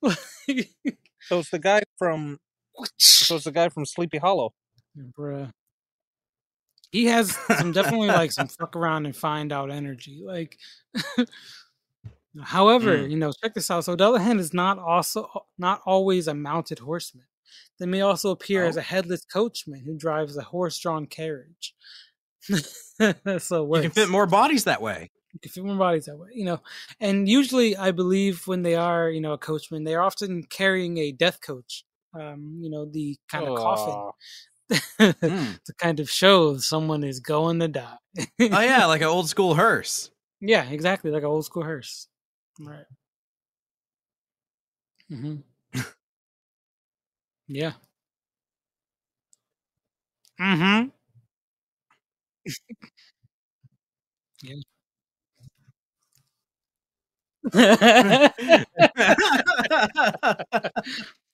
Speaker 2: <laughs>
Speaker 3: So it's the guy from so it's the guy from Sleepy Hollow.
Speaker 2: Bruh. He has some definitely <laughs> like some fuck around and find out energy. Like <laughs> However,
Speaker 1: Mm.
Speaker 2: you know, check this out. So Dullahan is not also not always a mounted horseman. They may also appear as
Speaker 1: Oh.
Speaker 2: a headless coachman who drives a horse-drawn carriage. <laughs> so
Speaker 1: You can fit more bodies that way.
Speaker 2: You can fit more bodies that way, you know. And usually, I believe when they are, you know, a coachman, they are often carrying a death coach. Um, you know, the kind of coffin
Speaker 3: Aw.
Speaker 1: Mm. <laughs>
Speaker 2: to kind of show someone is going to die.
Speaker 1: Oh yeah, like an <laughs> old school hearse.
Speaker 2: Yeah, exactly, like an old school hearse. Right. hmm yeah. Mm-hmm. yeah. <laughs>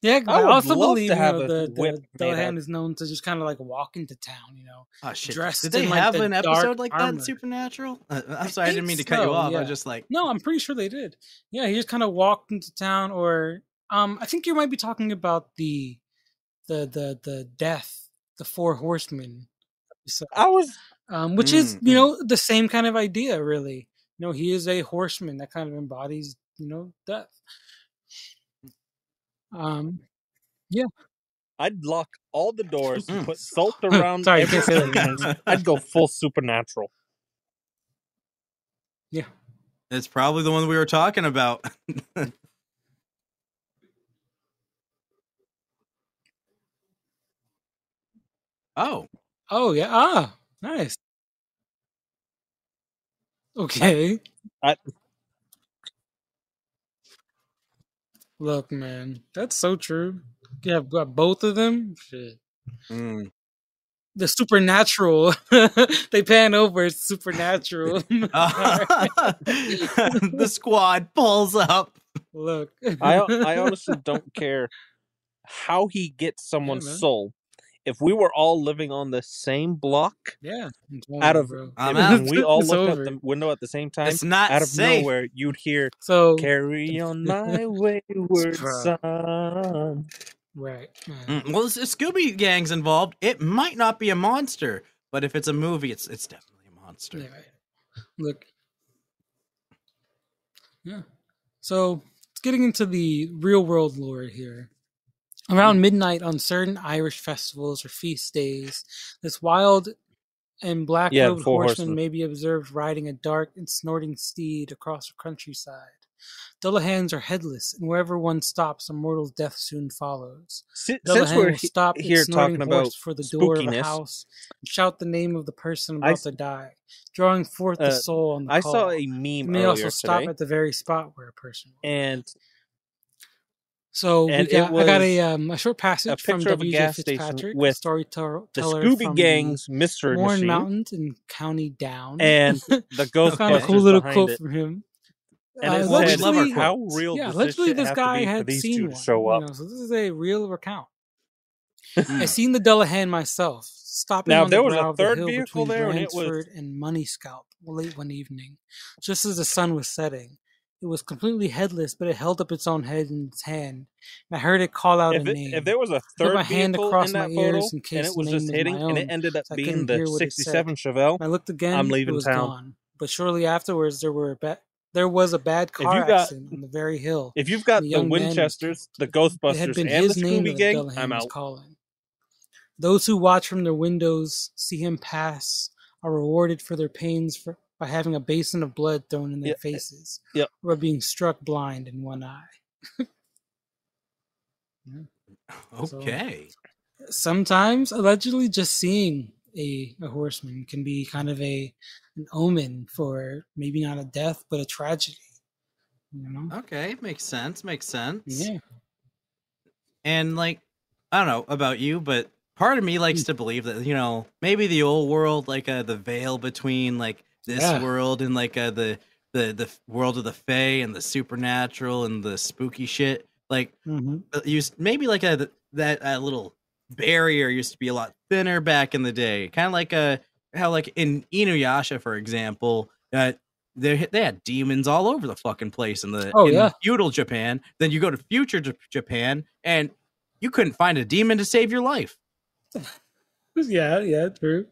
Speaker 2: Yeah, 'cause
Speaker 3: I
Speaker 2: I,
Speaker 3: would
Speaker 2: also
Speaker 3: love
Speaker 2: believe
Speaker 3: to
Speaker 2: you
Speaker 3: have
Speaker 2: know,
Speaker 3: a
Speaker 2: the the
Speaker 3: made
Speaker 2: Dullahan
Speaker 3: out-
Speaker 2: is known to just kind of like walk into town, you know.
Speaker 1: oh shit!
Speaker 2: Dressed
Speaker 1: Did they
Speaker 2: in, like,
Speaker 1: have
Speaker 2: the
Speaker 1: an
Speaker 2: dark
Speaker 1: episode like that in. Supernatural? Uh, I'm sorry, I didn't mean to cut you
Speaker 2: so,
Speaker 1: off. I was just like,
Speaker 2: No, I'm pretty sure they did. Yeah, he just kind of walked into town, or um, I think you might be talking about the the the the death, the four horsemen, episode,
Speaker 3: I was
Speaker 2: um, which is
Speaker 1: Mm,
Speaker 2: you
Speaker 1: mm.
Speaker 2: know the same kind of idea, really. You know, he is a horseman that kind of embodies you know death. Um, yeah.
Speaker 3: I'd lock all the doors,
Speaker 1: Mm.
Speaker 3: put <laughs> salt around
Speaker 2: Sorry, you can't say
Speaker 3: every
Speaker 2: that.
Speaker 3: entrance. I'd go full supernatural.
Speaker 2: yeah.
Speaker 1: it's probably the one we were talking about. <laughs> oh,
Speaker 2: Oh yeah. Ah, nice. Okay.
Speaker 3: I-
Speaker 2: Look, man, that's so true. You have got both of them. Shit.
Speaker 1: Mm.
Speaker 2: The supernatural. <laughs> they pan over. It's supernatural. <laughs> <laughs>
Speaker 1: the squad pulls up.
Speaker 2: Look.
Speaker 3: I I honestly don't care how he gets someone's
Speaker 2: man.
Speaker 3: soul. If we were all living on the same block,
Speaker 2: Yeah.
Speaker 3: Out of-
Speaker 2: bro.
Speaker 1: I'm <laughs> out.
Speaker 3: we all
Speaker 2: It's
Speaker 3: looked
Speaker 2: over.
Speaker 3: out the window at the same time,
Speaker 1: It's not
Speaker 3: out of
Speaker 1: safe.
Speaker 3: nowhere you'd hear
Speaker 2: So
Speaker 3: "Carry on <laughs> my wayward son."
Speaker 2: right.
Speaker 1: Mm, Well, if Scooby Gang's involved, it might not be a monster, but if it's a movie, it's it's definitely a monster.
Speaker 2: Yeah. Look. Yeah. So it's getting into the real world lore here. Around midnight on certain Irish festivals or feast days, this wild and black
Speaker 3: Yeah,
Speaker 2: robed horseman
Speaker 3: horsemen.
Speaker 2: may be observed riding a dark and snorting steed across the countryside. Dullahans are headless, and wherever one stops, a mortal death soon follows.
Speaker 3: Si- Since
Speaker 2: Dullahan
Speaker 3: we're he-
Speaker 2: stop
Speaker 3: here talking about
Speaker 2: for the door of a house and shout the name of the person about
Speaker 3: s-
Speaker 2: to die, drawing forth the
Speaker 3: Uh,
Speaker 2: soul on the
Speaker 3: I
Speaker 2: call.
Speaker 3: saw a meme.
Speaker 2: You may also stop
Speaker 3: today,
Speaker 2: at the very spot where a person was.
Speaker 3: and
Speaker 2: So
Speaker 3: and
Speaker 2: got, I got a um, a short passage from
Speaker 3: a
Speaker 2: W.J.
Speaker 3: gas station
Speaker 2: Fitzpatrick,
Speaker 3: with
Speaker 2: storyteller
Speaker 3: the Scooby
Speaker 2: from
Speaker 3: Gang's mystery
Speaker 2: Warren
Speaker 3: machine
Speaker 2: Mountains in County Down.
Speaker 3: and <laughs> the Ghostbusters
Speaker 2: found a cool little quote
Speaker 3: it.
Speaker 2: from him.
Speaker 3: And
Speaker 2: Uh,
Speaker 3: it said,
Speaker 1: love our
Speaker 2: allegedly-
Speaker 3: "How real
Speaker 2: yeah,
Speaker 3: does this
Speaker 2: this guy
Speaker 3: to be for
Speaker 2: had seen one.
Speaker 3: show
Speaker 2: you
Speaker 3: up?"
Speaker 2: know, so this is a real account. I
Speaker 1: Mm.
Speaker 2: seen the Dullahan myself, stopping
Speaker 3: Now,
Speaker 2: on
Speaker 3: there
Speaker 2: the
Speaker 3: was a
Speaker 2: brow of the
Speaker 3: third
Speaker 2: hill
Speaker 3: vehicle
Speaker 2: between
Speaker 3: there, and it was-
Speaker 2: and Moneyscalp late one evening, just as the sun was setting. It was completely headless, but it held up its own head in its hand. And I heard it call out
Speaker 3: If,
Speaker 2: a
Speaker 3: it,
Speaker 2: name.
Speaker 3: if there was a third
Speaker 2: my hand across
Speaker 3: in that
Speaker 2: my
Speaker 3: photo
Speaker 2: ears in
Speaker 3: and it was just hitting,
Speaker 2: my
Speaker 3: and it ended up
Speaker 2: so
Speaker 3: being the
Speaker 2: hear what it said.
Speaker 3: '67 Chevelle,
Speaker 2: I looked again.
Speaker 3: I'm
Speaker 2: it
Speaker 3: leaving
Speaker 2: was
Speaker 3: town.
Speaker 2: gone. But shortly afterwards, there were ba- there was a bad car
Speaker 3: got-
Speaker 2: accident on the very hill.
Speaker 3: if you've got
Speaker 2: The
Speaker 3: the
Speaker 2: young man
Speaker 3: Winchesters, the Ghostbusters,
Speaker 2: been
Speaker 3: and the Scooby Gang, I'm out.
Speaker 2: calling. Those who watch from their windows see him pass are rewarded for their pains for, by having a basin of blood thrown in their
Speaker 3: Yeah,
Speaker 2: faces,
Speaker 3: yep.
Speaker 2: or being struck blind in one eye. <laughs> So-
Speaker 1: Okay.
Speaker 2: Sometimes, allegedly, just seeing a, a horseman can be kind of a an omen for maybe not a death but a tragedy. You know?
Speaker 1: Okay. Makes sense. Makes sense.
Speaker 2: Yeah.
Speaker 1: And like, I don't know about you, but part of me likes
Speaker 2: Hmm.
Speaker 1: to believe that you know maybe the old world, like uh, the veil between like this
Speaker 2: Yeah.
Speaker 1: world and like uh, the the the world of the fae and the supernatural and the spooky shit, like
Speaker 2: hmm
Speaker 1: uh, used maybe like a that uh, little barrier used to be a lot thinner back in the day, kind of like a how like in Inuyasha, for example, uh, they they had demons all over the fucking place in the
Speaker 2: Oh,
Speaker 1: in
Speaker 2: yeah.
Speaker 1: feudal Japan. Then you go to future J- Japan, and you couldn't find a demon to save your life. <laughs>
Speaker 2: Yeah, yeah, true.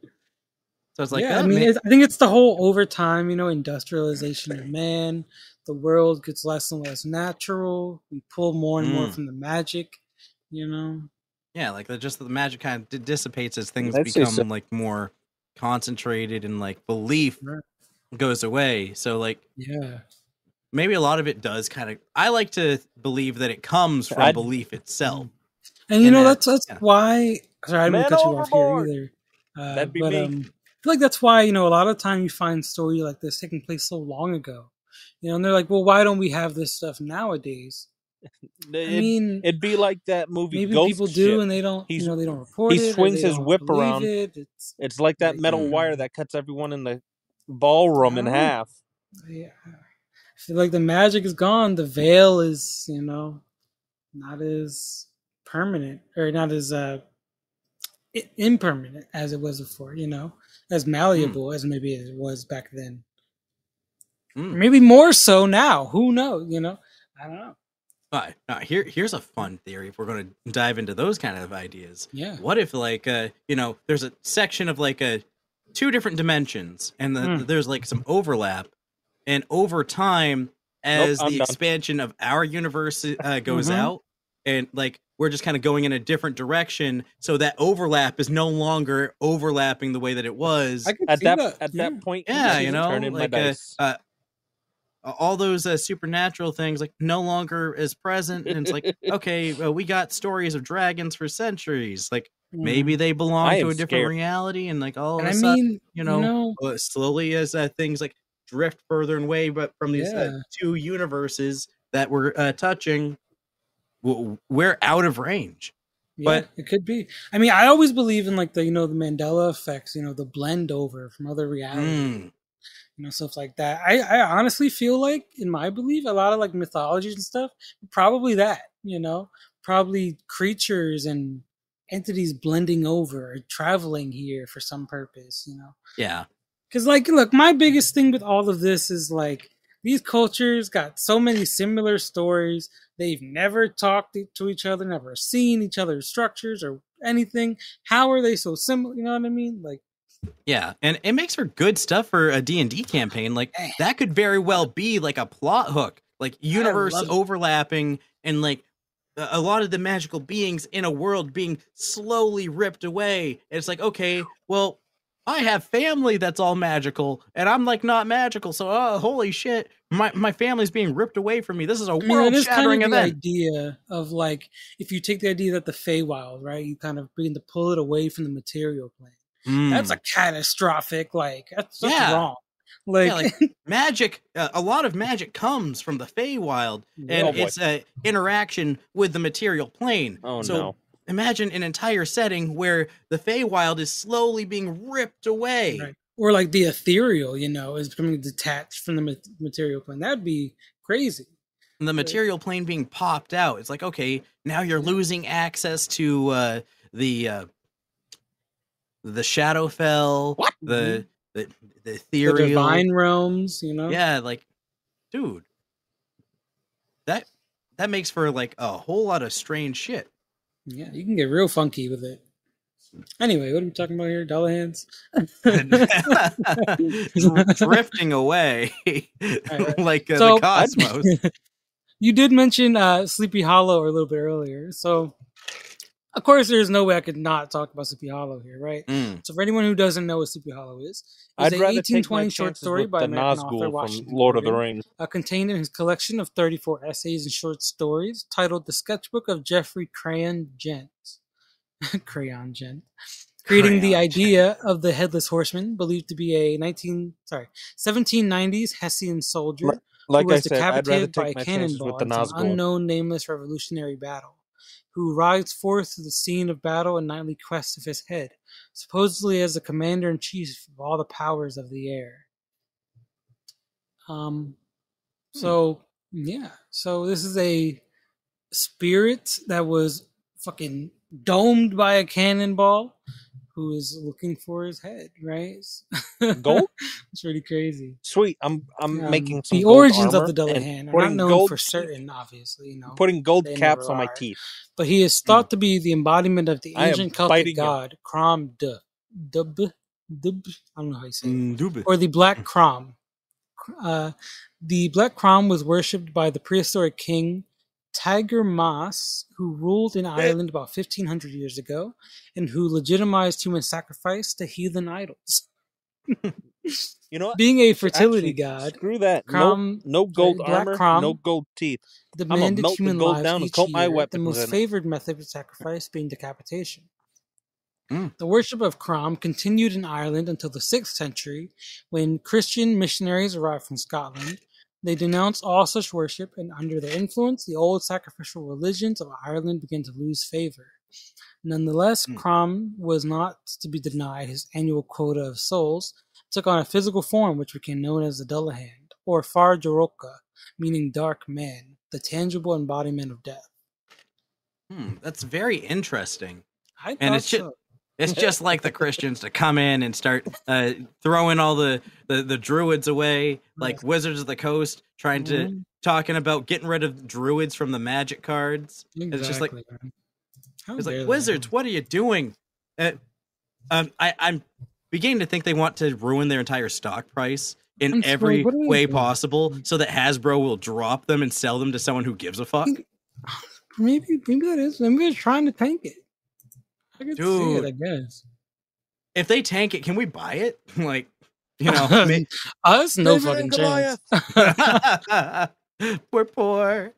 Speaker 1: So it's like,
Speaker 2: yeah,
Speaker 1: oh,
Speaker 2: I mean,
Speaker 1: man-
Speaker 2: it's, I think it's the whole over time, you know, industrialization of man, the world gets less and less natural. We pull more and more
Speaker 1: Mm.
Speaker 2: from the magic, you know.
Speaker 1: Yeah, like the, just the magic kind of d- dissipates as things
Speaker 3: I'd
Speaker 1: become
Speaker 3: so.
Speaker 1: like more concentrated and like belief
Speaker 2: Right.
Speaker 1: goes away. So like
Speaker 2: Yeah.
Speaker 1: maybe a lot of it does kind of. I like to believe that it comes from
Speaker 3: I'd-
Speaker 1: belief itself.
Speaker 2: And you
Speaker 1: And,
Speaker 2: know that's that's
Speaker 1: yeah.
Speaker 2: why. Sorry, I didn't mean to
Speaker 3: Men
Speaker 2: cut you off here either. Uh,
Speaker 3: That'd be
Speaker 2: but
Speaker 3: me.
Speaker 2: um, I feel like that's why you know a lot of time you find story like this taking place so long ago. You know, and they're like, well, why don't we have this stuff nowadays? I
Speaker 3: It,
Speaker 2: mean,
Speaker 3: it'd be like that movie.
Speaker 2: maybe
Speaker 3: Ghost
Speaker 2: people do and they don't.
Speaker 3: He's-
Speaker 2: you know, they don't report
Speaker 3: he swings his whip around.
Speaker 2: It. It's
Speaker 3: It's like that metal
Speaker 1: mm.
Speaker 3: wire that cuts everyone in the ballroom in half.
Speaker 2: yeah. I feel like the magic is gone. The veil is, you know, not as permanent or not as uh impermanent as it was before. You know, as malleable as maybe it was back then.
Speaker 1: Mm.
Speaker 2: Maybe more so now. Who knows? You know, I don't know.
Speaker 1: All right, all right, here here's a fun theory. If we're going to dive into those kind of ideas,
Speaker 2: Yeah.
Speaker 1: what if like uh you know there's a section of like a two different dimensions and the,
Speaker 2: Mm.
Speaker 1: there's like some overlap, and over time as
Speaker 3: I'm
Speaker 1: the
Speaker 3: done.
Speaker 1: expansion of our universe uh, goes
Speaker 2: Mhm.
Speaker 1: out, and like we're just kind of going in a different direction, so that overlap is no longer overlapping the way that it was.
Speaker 2: I could
Speaker 3: At
Speaker 2: see
Speaker 3: that,
Speaker 2: that.
Speaker 3: at
Speaker 2: yeah.
Speaker 3: that point,
Speaker 1: yeah, you know,
Speaker 3: turn in my
Speaker 1: like uh,
Speaker 3: dice.
Speaker 1: uh, all those uh, supernatural things like no longer is present, and it's like <laughs> okay, well, we got stories of dragons for centuries, like. Maybe they belong
Speaker 3: I
Speaker 1: to a different
Speaker 3: scared.
Speaker 1: reality, and like all
Speaker 2: And
Speaker 1: of a
Speaker 2: I
Speaker 1: sudden,
Speaker 2: mean,
Speaker 1: you know, uh, slowly as uh, things like drift further and away, but from these uh,
Speaker 2: Yeah.
Speaker 1: two universes that we're uh, touching, w- we're out of range.
Speaker 2: Yeah,
Speaker 1: But-
Speaker 2: it could be. I mean, I always believe in like the you know the Mandela effects, you know, the blend over from other realities,
Speaker 1: Mm,
Speaker 2: you know, stuff like that. I I honestly feel like, in my belief, a lot of like mythologies and stuff, probably that, you know, probably creatures and entities blending over, or traveling here for some purpose, you know.
Speaker 1: yeah,
Speaker 2: Because, like, look, my biggest thing with all of this is like these cultures got so many similar stories. They've never talked to- each other, never seen each other's structures or anything. How are they so similar? You know what I mean? Like,
Speaker 1: yeah, and it makes for good stuff for a D and D campaign. Like that could very well be like a plot hook, like universe overlapping, and like a a lot of the magical beings in a world being slowly ripped away. And it's like, okay, well, I have family that's all magical, and I'm like not magical. So, oh, holy shit, my my family's being ripped away from me. This is a
Speaker 2: I mean,
Speaker 1: world
Speaker 2: it is kind
Speaker 1: shattering
Speaker 2: of the
Speaker 1: event.
Speaker 2: idea of like if you take the idea that the Feywild, right, you kind of begin to pull it away from the material plane. That's
Speaker 1: Mm.
Speaker 2: a catastrophic, like that's, that's
Speaker 1: Yeah.
Speaker 2: wrong. Like,
Speaker 1: Yeah, like, <laughs> magic. Uh, a lot of magic comes from the Feywild, and
Speaker 3: Oh,
Speaker 1: it's a interaction with the material plane.
Speaker 3: Oh
Speaker 1: so
Speaker 3: no!
Speaker 1: Imagine an entire setting where the Feywild is slowly being ripped away.
Speaker 2: Right. Or like the ethereal, you know, is becoming detached from the material plane. That'd be crazy.
Speaker 1: And the material plane being popped out. It's like, okay, now you're losing access to uh, the uh, the Shadowfell,
Speaker 3: What?
Speaker 1: the the the
Speaker 2: The
Speaker 1: ethereal.
Speaker 2: divine realms, you know.
Speaker 1: Yeah, like, dude, that that makes for like a whole lot of strange shit.
Speaker 2: Yeah, you can get real funky with it. Anyway, what are we talking about here? Dullahans. <laughs>
Speaker 1: drifting away
Speaker 2: right. <laughs>
Speaker 1: like uh,
Speaker 2: So-
Speaker 1: the cosmos. <laughs>
Speaker 2: you did mention uh, Sleepy Hollow a little bit earlier, so of course there's no way I could not talk about Sleepy Hollow here, right?
Speaker 1: Mm.
Speaker 2: So for anyone who doesn't know what Sleepy Hollow is, it's a
Speaker 3: rather take my
Speaker 2: 1820 short story by
Speaker 3: the
Speaker 2: American author
Speaker 3: Nazgul from
Speaker 2: Washington
Speaker 3: Lord of the. Rings.
Speaker 2: uh, contained in his collection of 34 essays and short stories titled The Sketchbook of Geoffrey Crayon Gent. <laughs> Crayon Gent. Creating the
Speaker 1: Crayon
Speaker 2: idea of the headless horseman, believed to be a 19 sorry 1790s Hessian soldier
Speaker 3: Like-
Speaker 2: who
Speaker 3: I
Speaker 2: was
Speaker 3: said, I'd rather
Speaker 2: decapitated by a
Speaker 3: take my chances
Speaker 2: cannonball
Speaker 3: with the
Speaker 2: in
Speaker 3: Nazgul.
Speaker 2: unknown nameless revolutionary battle, who rides forth to the scene of battle in nightly quest of his head, supposedly as the commander in chief of all the powers of the air. Um, so yeah, so this is a spirit that was fucking domed by a cannonball, who is looking for his head, right?
Speaker 3: Gold? <laughs>
Speaker 2: it's pretty crazy.
Speaker 3: Sweet. I'm I'm
Speaker 2: Um,
Speaker 3: making some
Speaker 2: the
Speaker 3: gold
Speaker 2: origins
Speaker 3: armor
Speaker 2: of the
Speaker 3: and
Speaker 2: Dullahan are not
Speaker 3: putting
Speaker 2: known
Speaker 3: gold
Speaker 2: for certain, obviously, you know.
Speaker 3: Putting gold caps on my teeth.
Speaker 2: But he is thought to be the embodiment of the ancient Celtic god Crom Duh, Dub, Dub, I don't know how you say it,
Speaker 1: Mm,
Speaker 2: or the Black Crom, Uh, the Black Crom was worshipped by the prehistoric king Tigernmas, who ruled in Ireland about 1500 years ago and who legitimized human sacrifice to heathen idols. <laughs>
Speaker 3: You know what?
Speaker 2: Being a fertility
Speaker 3: Actually,
Speaker 2: god,
Speaker 3: Screw that.
Speaker 2: Crom-
Speaker 3: no, no gold armor,
Speaker 2: Crom-
Speaker 3: no gold teeth.
Speaker 2: demanded
Speaker 3: melt the
Speaker 2: human
Speaker 3: gold
Speaker 2: lives
Speaker 3: down
Speaker 2: each year, the most
Speaker 3: in it.
Speaker 2: favored method of sacrifice being decapitation.
Speaker 1: Mm.
Speaker 2: The worship of Crom continued in Ireland until the 6th century, when Christian missionaries arrived from Scotland. They denounced all such worship, and under their influence, the old sacrificial religions of Ireland began to lose favor. Nonetheless,
Speaker 1: Mm.
Speaker 2: Crom was not to be denied his annual quota of souls, took on a physical form which became known as the Dullahan, or Fear Dorcha, meaning dark man, the tangible embodiment of death.
Speaker 1: Hmm, that's very interesting.
Speaker 2: I
Speaker 1: And
Speaker 2: thought so.
Speaker 1: It's just like the Christians to come in and start uh, throwing all the, the, the druids away, like Wizards of the Coast, trying to
Speaker 2: Mhm.
Speaker 1: talking about getting rid of druids from the magic cards. It's just like
Speaker 2: How
Speaker 1: it's like. Wizards, what are you doing? Uh, um, I, I'm beginning to think they want to ruin their entire stock price in
Speaker 2: I'm
Speaker 1: every
Speaker 2: they
Speaker 1: way
Speaker 2: doing?
Speaker 1: possible, so that Hasbro will drop them and sell them to someone who gives a fuck. <sighs>
Speaker 2: Maybe, maybe that is. Maybe they're trying to tank it. I can see it.
Speaker 1: Dude.
Speaker 2: I guess.
Speaker 1: If they tank it, can we buy it? <laughs> like, you know, <laughs>
Speaker 2: Us, no fucking chance.
Speaker 1: we're <laughs> poor.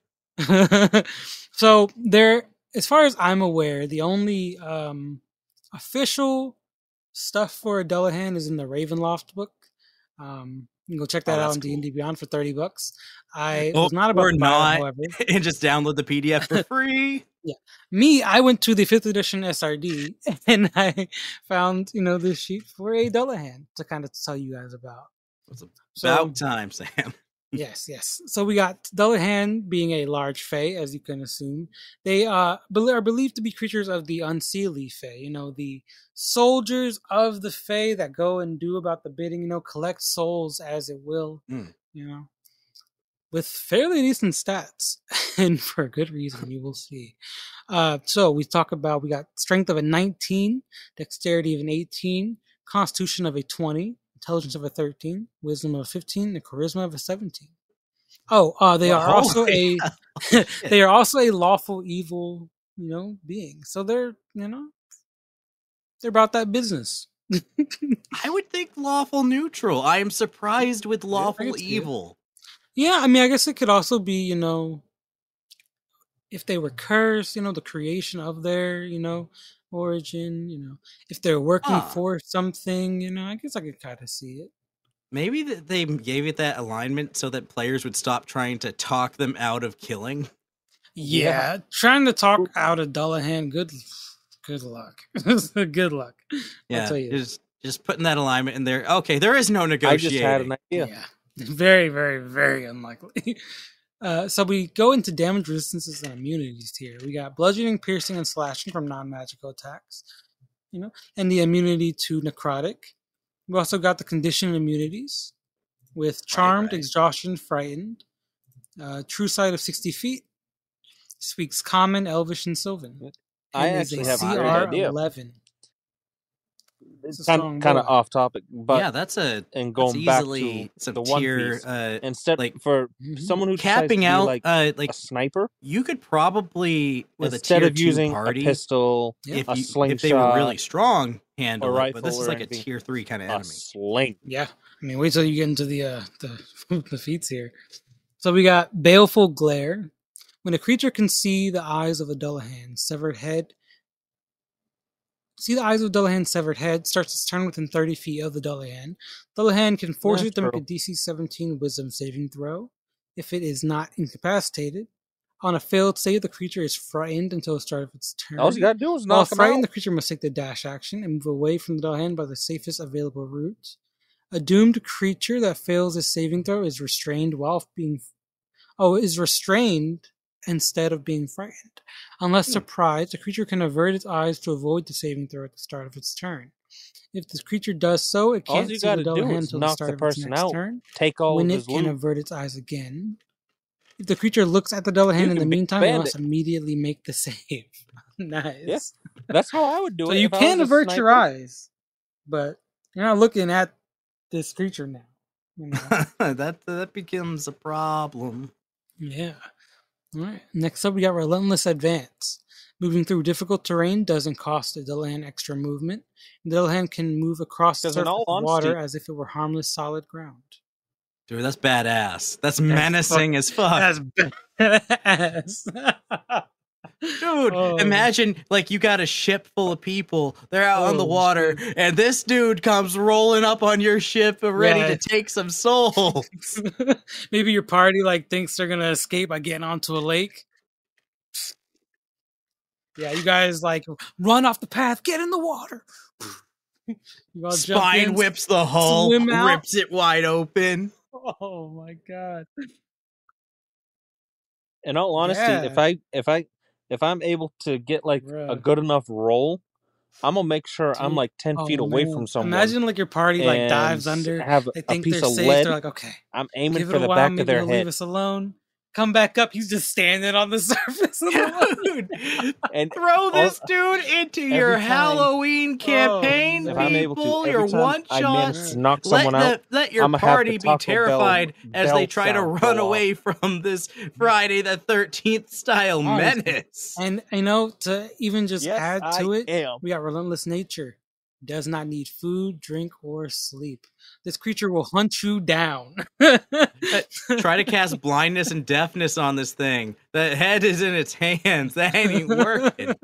Speaker 2: so there, as far as I'm aware, the only um, official stuff for a Dullahan is in the Ravenloft book. Um, you can go check
Speaker 1: Oh,
Speaker 2: that out
Speaker 1: that's
Speaker 2: on D&D Beyond for thirty bucks. I
Speaker 1: Oh,
Speaker 2: was not about to buy
Speaker 1: not.
Speaker 2: it, however.
Speaker 1: and just download the PDF for free.
Speaker 2: Me, I went to the fifth edition SRD <laughs> and I found you know this sheet for a Dullahan to kind of tell you guys about.
Speaker 1: It's
Speaker 2: So-
Speaker 1: about time, <laughs> Sam.
Speaker 2: Yes, yes. So we got Dullahan being a large fae, as you can assume. They uh, are believed to be creatures of the unseelie fae. You know, the soldiers of the fae that go and do about the bidding. You know, collect souls as it will.
Speaker 1: Mm.
Speaker 2: You know, with fairly decent stats, <laughs> and for a good reason. You will see. Uh, so we talk about we got strength of a 19, dexterity of an 18, constitution of a 20, intelligence of a 13, wisdom of a 15, and charisma of a 17. Oh, uh, they
Speaker 1: Well,
Speaker 2: are <laughs> also a <laughs> they are also a lawful evil, you know, being. So they're, you know, they're about that business.
Speaker 1: I would think lawful neutral. I am surprised with lawful evil.
Speaker 2: Yeah, I mean, I guess it could also be, you know, if they were cursed, you know, the creation of their, you know, origin, you know, if they're working for something, you know, I guess I could kind of see it.
Speaker 1: Maybe that they gave it that alignment so that players would stop trying to talk them out of killing. <laughs>
Speaker 2: Yeah, trying to talk out of Dullahan, good, good luck. <laughs> good luck.
Speaker 1: Yeah,
Speaker 2: tell you.
Speaker 1: just just putting that alignment in there. Okay, there is no negotiation.
Speaker 3: I just had an idea.
Speaker 2: Yeah. Very, very, very unlikely. <laughs> Uh, so we go into damage resistances and immunities here. We got bludgeoning, piercing, and slashing from non-magical attacks. You know, and the immunity to necrotic. We also got the condition immunities with charmed,
Speaker 1: right.
Speaker 2: exhaustion, frightened, uh, true sight of sixty feet, speaks common, elvish, and sylvan.
Speaker 3: I
Speaker 2: and is
Speaker 3: actually have a
Speaker 2: CR
Speaker 3: idea.
Speaker 2: eleven. It's a
Speaker 3: Kind,
Speaker 2: strong
Speaker 3: kind of off topic, but
Speaker 1: yeah, that's a
Speaker 3: and
Speaker 1: that's
Speaker 3: going back
Speaker 1: easily
Speaker 3: to
Speaker 1: some
Speaker 3: the one
Speaker 1: tier.
Speaker 3: piece
Speaker 1: Uh,
Speaker 3: instead
Speaker 1: like,
Speaker 3: for
Speaker 2: Mhm.
Speaker 3: someone who decides to
Speaker 1: capping
Speaker 3: be
Speaker 1: out,
Speaker 3: like
Speaker 1: uh, like
Speaker 3: a sniper
Speaker 1: you could probably with
Speaker 3: instead
Speaker 1: a tier
Speaker 3: of
Speaker 1: two
Speaker 3: using
Speaker 1: party
Speaker 3: a pistol,
Speaker 2: Yeah.
Speaker 1: if
Speaker 3: a
Speaker 1: you, if they were really strong handle it, but this is like a tier three kind of enemy.
Speaker 3: sling.
Speaker 2: Yeah, I mean, wait till you get into the uh, the <laughs> the feats here. So we got baleful glare. When a creature can see the eyes of a Dullahan, severed head. See the eyes of Dullahan's severed head starts its turn within 30 feet of the Dullahan. Dullahan can force
Speaker 3: That's
Speaker 2: it to make a. DC 17 Wisdom saving throw. If it is not incapacitated, on a failed save, the creature is frightened until the start of its turn.
Speaker 3: All you gotta do is
Speaker 2: While
Speaker 3: knock him
Speaker 2: frightened,
Speaker 3: out.
Speaker 2: the creature must take the dash action and move away from the Dullahan by the safest available route. A doomed creature that fails its saving throw is restrained while being oh is restrained instead of being frightened. Unless
Speaker 3: Hmm.
Speaker 2: surprised, the creature can avert its eyes to avoid the saving throw at the start of its turn. If the creature does so, it can't see the
Speaker 3: gotta do
Speaker 2: Dullahan
Speaker 3: is
Speaker 2: until the
Speaker 3: knock
Speaker 2: start
Speaker 3: the
Speaker 2: of its
Speaker 3: person
Speaker 2: next
Speaker 3: out.
Speaker 2: turn
Speaker 3: Take all
Speaker 2: when it can
Speaker 3: loot.
Speaker 2: avert its eyes again. If the creature looks at the Dullahan
Speaker 3: You
Speaker 2: in the meantime, it must immediately make the <laughs> save. nice.
Speaker 3: That's how I would do
Speaker 2: So
Speaker 3: it.
Speaker 2: you can avert your eyes, but you're not looking at this creature now. You know? <laughs>
Speaker 1: that that becomes a problem.
Speaker 2: Yeah. All right. Next up, we got Relentless Advance. Moving through difficult terrain doesn't cost a Dullahan extra movement. Dullahan can move across the
Speaker 3: 'Cause in
Speaker 2: surface water as if it were harmless solid ground.
Speaker 1: Dude, that's badass. That's menacing as fuck.
Speaker 2: That's <laughs> badass. <laughs>
Speaker 1: Dude,
Speaker 2: Oh.
Speaker 1: imagine like you got a ship full of people. They're out on the
Speaker 2: Oh,
Speaker 1: water, and this dude comes rolling up on your ship, uh, ready
Speaker 2: Yeah.
Speaker 1: to take some souls. <laughs>
Speaker 2: Maybe your party like thinks they're gonna escape by getting onto a lake. Yeah, you guys like run off the path, get in the water. <laughs> You all
Speaker 1: Spine
Speaker 2: in.
Speaker 1: whips the hull, rips it wide open.
Speaker 2: Oh my god.
Speaker 3: In all honesty, if I if I if I'm able to get like a good enough roll, I'm gonna make sure I'm like ten oh, feet
Speaker 2: Oh,
Speaker 3: away
Speaker 2: man.
Speaker 3: from someone.
Speaker 2: Imagine like your party like dives under.
Speaker 3: Have
Speaker 2: They
Speaker 3: a
Speaker 2: think
Speaker 3: piece
Speaker 2: they're
Speaker 3: of
Speaker 2: safe.
Speaker 3: lead.
Speaker 2: They're like, okay,
Speaker 3: I'm aiming for the
Speaker 2: while.
Speaker 3: back of their
Speaker 2: they'll leave us alone. Come back up. He's just standing on the <laughs> surface of the water.
Speaker 1: Dude,
Speaker 3: and
Speaker 1: throw this dude into your
Speaker 3: time-
Speaker 1: Halloween oh, campaign,
Speaker 3: if
Speaker 2: man.
Speaker 3: I'm able
Speaker 1: people.
Speaker 3: to,
Speaker 1: your one
Speaker 3: I
Speaker 1: shot.
Speaker 3: manage to knock
Speaker 1: Let,
Speaker 3: out.
Speaker 1: the, let your
Speaker 3: I'ma have the
Speaker 1: party be
Speaker 3: Taco Bell
Speaker 1: terrified as they try to run
Speaker 3: go
Speaker 1: away from this Friday the 13th style
Speaker 2: Honestly.
Speaker 1: menace.
Speaker 2: And you know, to even just
Speaker 3: Yes,
Speaker 2: add to
Speaker 3: I
Speaker 2: it,
Speaker 3: am.
Speaker 2: we got relentless nature. Does not need food, drink, or sleep. This creature will hunt you down.
Speaker 1: Try to cast <laughs> blindness and deafness on this thing. The head is in its hands. <laughs> That ain't even working.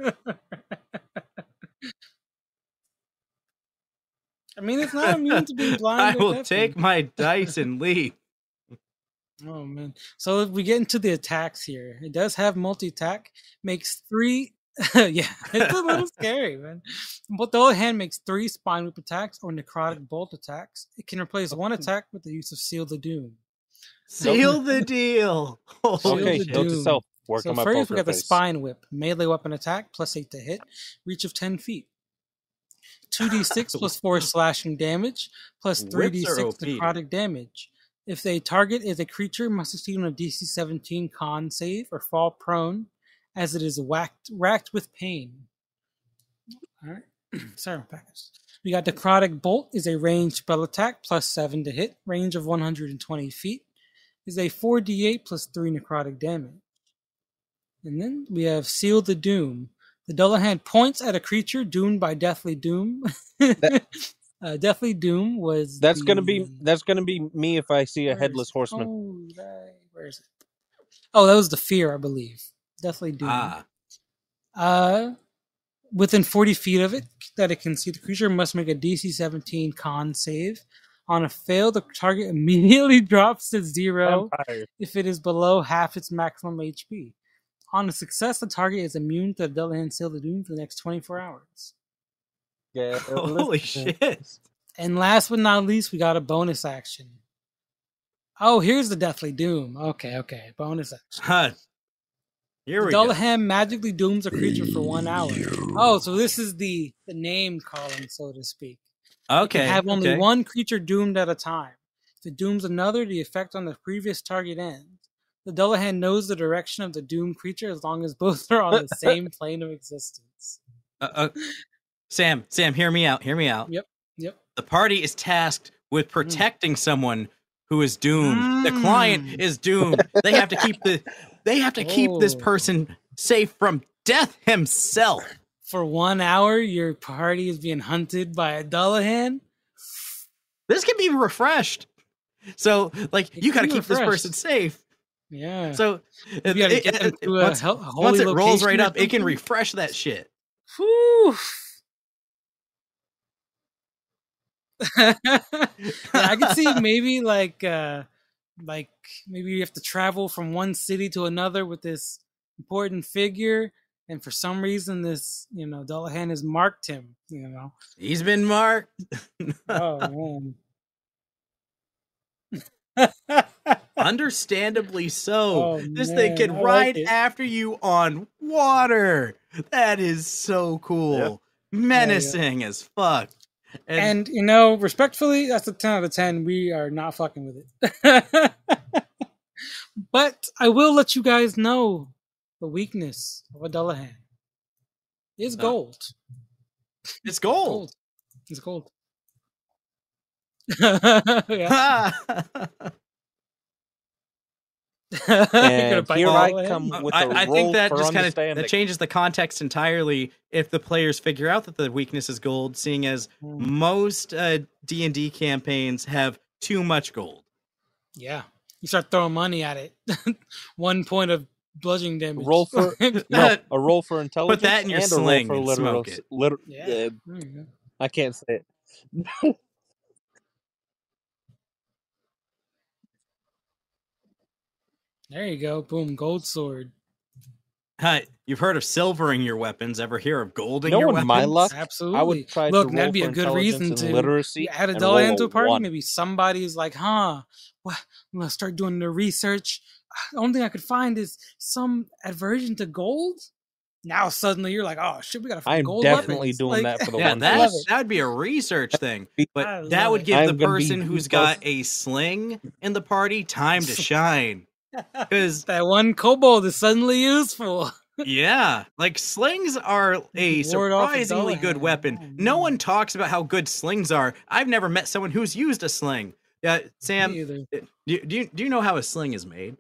Speaker 2: I mean, it's not immune to being <laughs> blind.
Speaker 1: I will
Speaker 2: deaf.
Speaker 1: take my dice and leave.
Speaker 2: Oh man! So if we get into the attacks here, it does have multi attack. Makes three. <laughs> yeah, <laughs> it's a little scary, man. But the other hand makes three spine whip attacks or necrotic bolt attacks. It can replace one attack with the use of seal the doom.
Speaker 1: Seal the <laughs> deal. Holy
Speaker 3: Okay,
Speaker 2: the
Speaker 1: shit.
Speaker 3: note to self. Work
Speaker 2: so
Speaker 3: on my
Speaker 2: first we
Speaker 3: poker
Speaker 2: got the spine whip, melee weapon attack plus eight to hit, reach of ten feet. Two d six plus four slashing damage plus three d
Speaker 1: Whips are
Speaker 2: six
Speaker 1: OP.
Speaker 2: necrotic damage. If the target is a creature, must succeed on a DC seventeen con save or fall prone, as it is whacked racked with pain. All right, <clears throat> sorry, package. We got necrotic bolt is a ranged spell attack plus seven to hit, range of one hundred and twenty feet. Is a four d eight plus three necrotic damage. And then we have Seal the Doom. The Dullahan points at a creature doomed by Deathly Doom. <laughs> uh, Deathly Doom was.
Speaker 3: That's gonna be that's gonna be me if I see a headless horseman.
Speaker 2: Oh. Where is it? Oh, that was the fear, I believe. Deathly Doom.
Speaker 1: Ah,
Speaker 2: Uh, within 40 feet of it, that it can see the creature must make a DC 17 con save. On a fail, the target <laughs> immediately drops to zero if it is below half its maximum HP. On a success, the target is immune to the Dullahan Seal the Doom for the next 24 hours.
Speaker 3: Yeah, <laughs>
Speaker 1: holy shit.
Speaker 2: And last but not least, we got a bonus action. Oh, here's the Deathly Doom. Okay, okay. Bonus action.
Speaker 1: Huh. Here we go.
Speaker 2: Dullahan magically dooms a creature for one hour. Oh, so this is the, the name calling, so to speak.
Speaker 1: Okay.
Speaker 2: can have only
Speaker 1: okay.
Speaker 2: one creature doomed at a time. If it dooms another, the effect on the previous target ends. The Dullahan knows the direction of the doomed creature as long as both are on the <laughs> same plane of existence.
Speaker 1: Uh, uh, Sam, Sam, hear me out. Hear me out.
Speaker 2: Yep, yep.
Speaker 1: The party is tasked with protecting someone who is doomed. The client
Speaker 2: Mm.
Speaker 1: is doomed. they have to keep the <laughs> they have to keep this
Speaker 2: Oh.
Speaker 1: person safe from death himself.
Speaker 2: For one hour, your party is being hunted by a Dullahan.
Speaker 1: This can be refreshed. So, like,
Speaker 2: It
Speaker 1: you got to
Speaker 2: can
Speaker 1: keep this person safe.
Speaker 2: Yeah.
Speaker 1: So, it, it-
Speaker 2: get
Speaker 1: it-
Speaker 2: to
Speaker 1: once, once it rolls right up, it can refresh that shit.
Speaker 2: Whew. yeah, <laughs> I could see <laughs> maybe like uh like maybe you have to travel from one city to another with this important figure and for some reason this you know Dullahan has marked him you know
Speaker 1: He's been marked.
Speaker 2: oh <laughs> man
Speaker 1: Understandably so. <laughs>
Speaker 2: Oh,
Speaker 1: this thing can
Speaker 2: I
Speaker 1: ride
Speaker 2: it.
Speaker 1: after you on water. That is so cool. Menacing as fuck. And,
Speaker 2: and you know respectfully that's a 10 out of 10 we are not fucking with it. <laughs> But i will let you guys know the weakness of a dullahan is
Speaker 1: Uh,
Speaker 2: gold.
Speaker 1: it's gold.
Speaker 2: gold. It's gold. <laughs> Yeah. <laughs> <laughs> You're
Speaker 3: And here I
Speaker 2: the way?
Speaker 3: come with a
Speaker 1: I, I
Speaker 3: roll
Speaker 1: think that
Speaker 3: for
Speaker 1: just kind of that changes the context entirely if the players figure out that the weakness is gold, seeing as
Speaker 2: Hmm.
Speaker 1: most uh, D and D campaigns have too much gold.
Speaker 2: Yeah. You start throwing money at it. <laughs> One point of bludgeoning damage.
Speaker 3: Roll for- <laughs> no, a roll for intelligence.
Speaker 1: that in your
Speaker 3: and a roll
Speaker 1: sling
Speaker 3: for
Speaker 1: and
Speaker 3: literal,
Speaker 1: smoke it.
Speaker 3: liter-
Speaker 2: Yeah.
Speaker 3: uh,
Speaker 2: There you go.
Speaker 3: I can't say it.
Speaker 2: There you go. Boom. Gold sword.
Speaker 1: Uh, you've heard of silvering your weapons. Ever hear of golding
Speaker 3: No,
Speaker 1: your
Speaker 3: in
Speaker 1: weapons?
Speaker 3: my luck,
Speaker 2: Absolutely.
Speaker 3: I would try
Speaker 2: Look,
Speaker 3: to roll
Speaker 2: that'd be a good reason to
Speaker 3: literacy.
Speaker 2: You add a
Speaker 3: and
Speaker 2: dollar
Speaker 3: roll
Speaker 2: into a party,
Speaker 3: one.
Speaker 2: maybe somebody's like, huh, what? I'm gonna start doing the research. The only thing I could find is some aversion to gold. Now suddenly you're like, oh shit, we gotta find
Speaker 3: I'm definitely
Speaker 2: weapons.
Speaker 3: doing
Speaker 2: Like-
Speaker 3: that for the <laughs>
Speaker 1: Yeah,
Speaker 3: one
Speaker 1: that
Speaker 2: love
Speaker 1: that would be a research thing. But that
Speaker 2: love
Speaker 1: would
Speaker 2: it.
Speaker 1: give
Speaker 3: I'm
Speaker 1: the person who's got a sling in the party time to <laughs> shine. Because <laughs>
Speaker 2: that one kobold is suddenly useful. <laughs>
Speaker 1: yeah, like slings are a
Speaker 2: Ward off
Speaker 1: surprisingly good
Speaker 2: hand.
Speaker 1: weapon.
Speaker 2: Oh,
Speaker 1: No one talks about how good slings are. I've never met someone who's used a sling. Yeah, Sam, do you, do you do you know how a sling is made?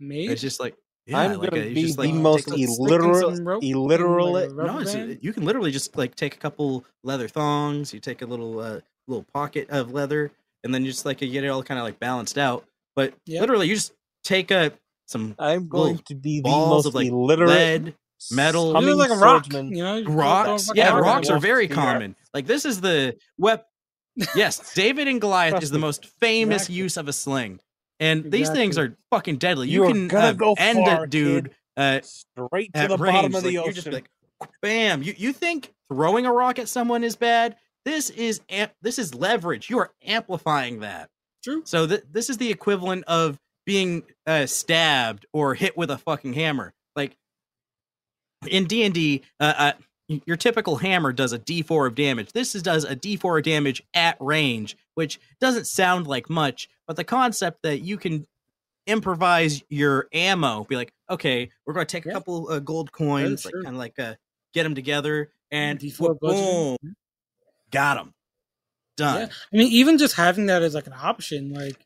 Speaker 2: Made?
Speaker 1: It's just like yeah,
Speaker 3: I'm
Speaker 1: like
Speaker 3: gonna
Speaker 1: a,
Speaker 3: be
Speaker 1: just,
Speaker 3: the
Speaker 1: like,
Speaker 3: most
Speaker 1: illiterate, a little-
Speaker 2: stick and
Speaker 3: illiteral,
Speaker 2: some rope and,
Speaker 3: illiteral.
Speaker 2: like,
Speaker 1: No, it's, you can literally just like take a couple leather thongs. You take a little uh, little pocket of leather, and then you just like you get it all kind of like balanced out. But
Speaker 2: Yep.
Speaker 1: literally, you just take a some
Speaker 3: I'm going to be the
Speaker 1: balls
Speaker 3: most
Speaker 1: of like
Speaker 3: illiterate
Speaker 1: lead, metal.
Speaker 3: I
Speaker 2: mean, like a rock.
Speaker 3: swordsman.
Speaker 2: You know, you throw a
Speaker 1: rocks.
Speaker 2: fucking
Speaker 1: Yeah,
Speaker 2: rock
Speaker 1: rocks are very
Speaker 3: Yeah.
Speaker 1: common. Like this is the wep. <laughs> Yes, David and Goliath is the most famous
Speaker 2: Exactly.
Speaker 1: use of a sling, and these things are fucking deadly. You,
Speaker 3: You're
Speaker 1: can
Speaker 3: gonna
Speaker 1: uh,
Speaker 3: go
Speaker 1: end
Speaker 3: far,
Speaker 1: it, dude. Uh,
Speaker 3: Straight to the
Speaker 1: range.
Speaker 3: bottom of the
Speaker 1: like,
Speaker 3: ocean.
Speaker 1: You're just like, bam. You you think throwing a rock at someone is bad? This is amp- this is leverage. You are amplifying that.
Speaker 2: True.
Speaker 1: So th- this is the equivalent of being uh, stabbed or hit with a fucking hammer. Like in D and D, uh, uh, your typical hammer does a D4 of damage. This is, does a D4 of damage at range, which doesn't sound like much, but the concept that you can improvise your ammo, be like, okay, we're going to take a
Speaker 2: Yeah.
Speaker 1: couple uh, gold coins, like kind of like uh, get them together, and
Speaker 2: D4
Speaker 1: boom,
Speaker 2: budget.
Speaker 1: got them, done.
Speaker 2: Yeah. I mean, even just having that as like an option, like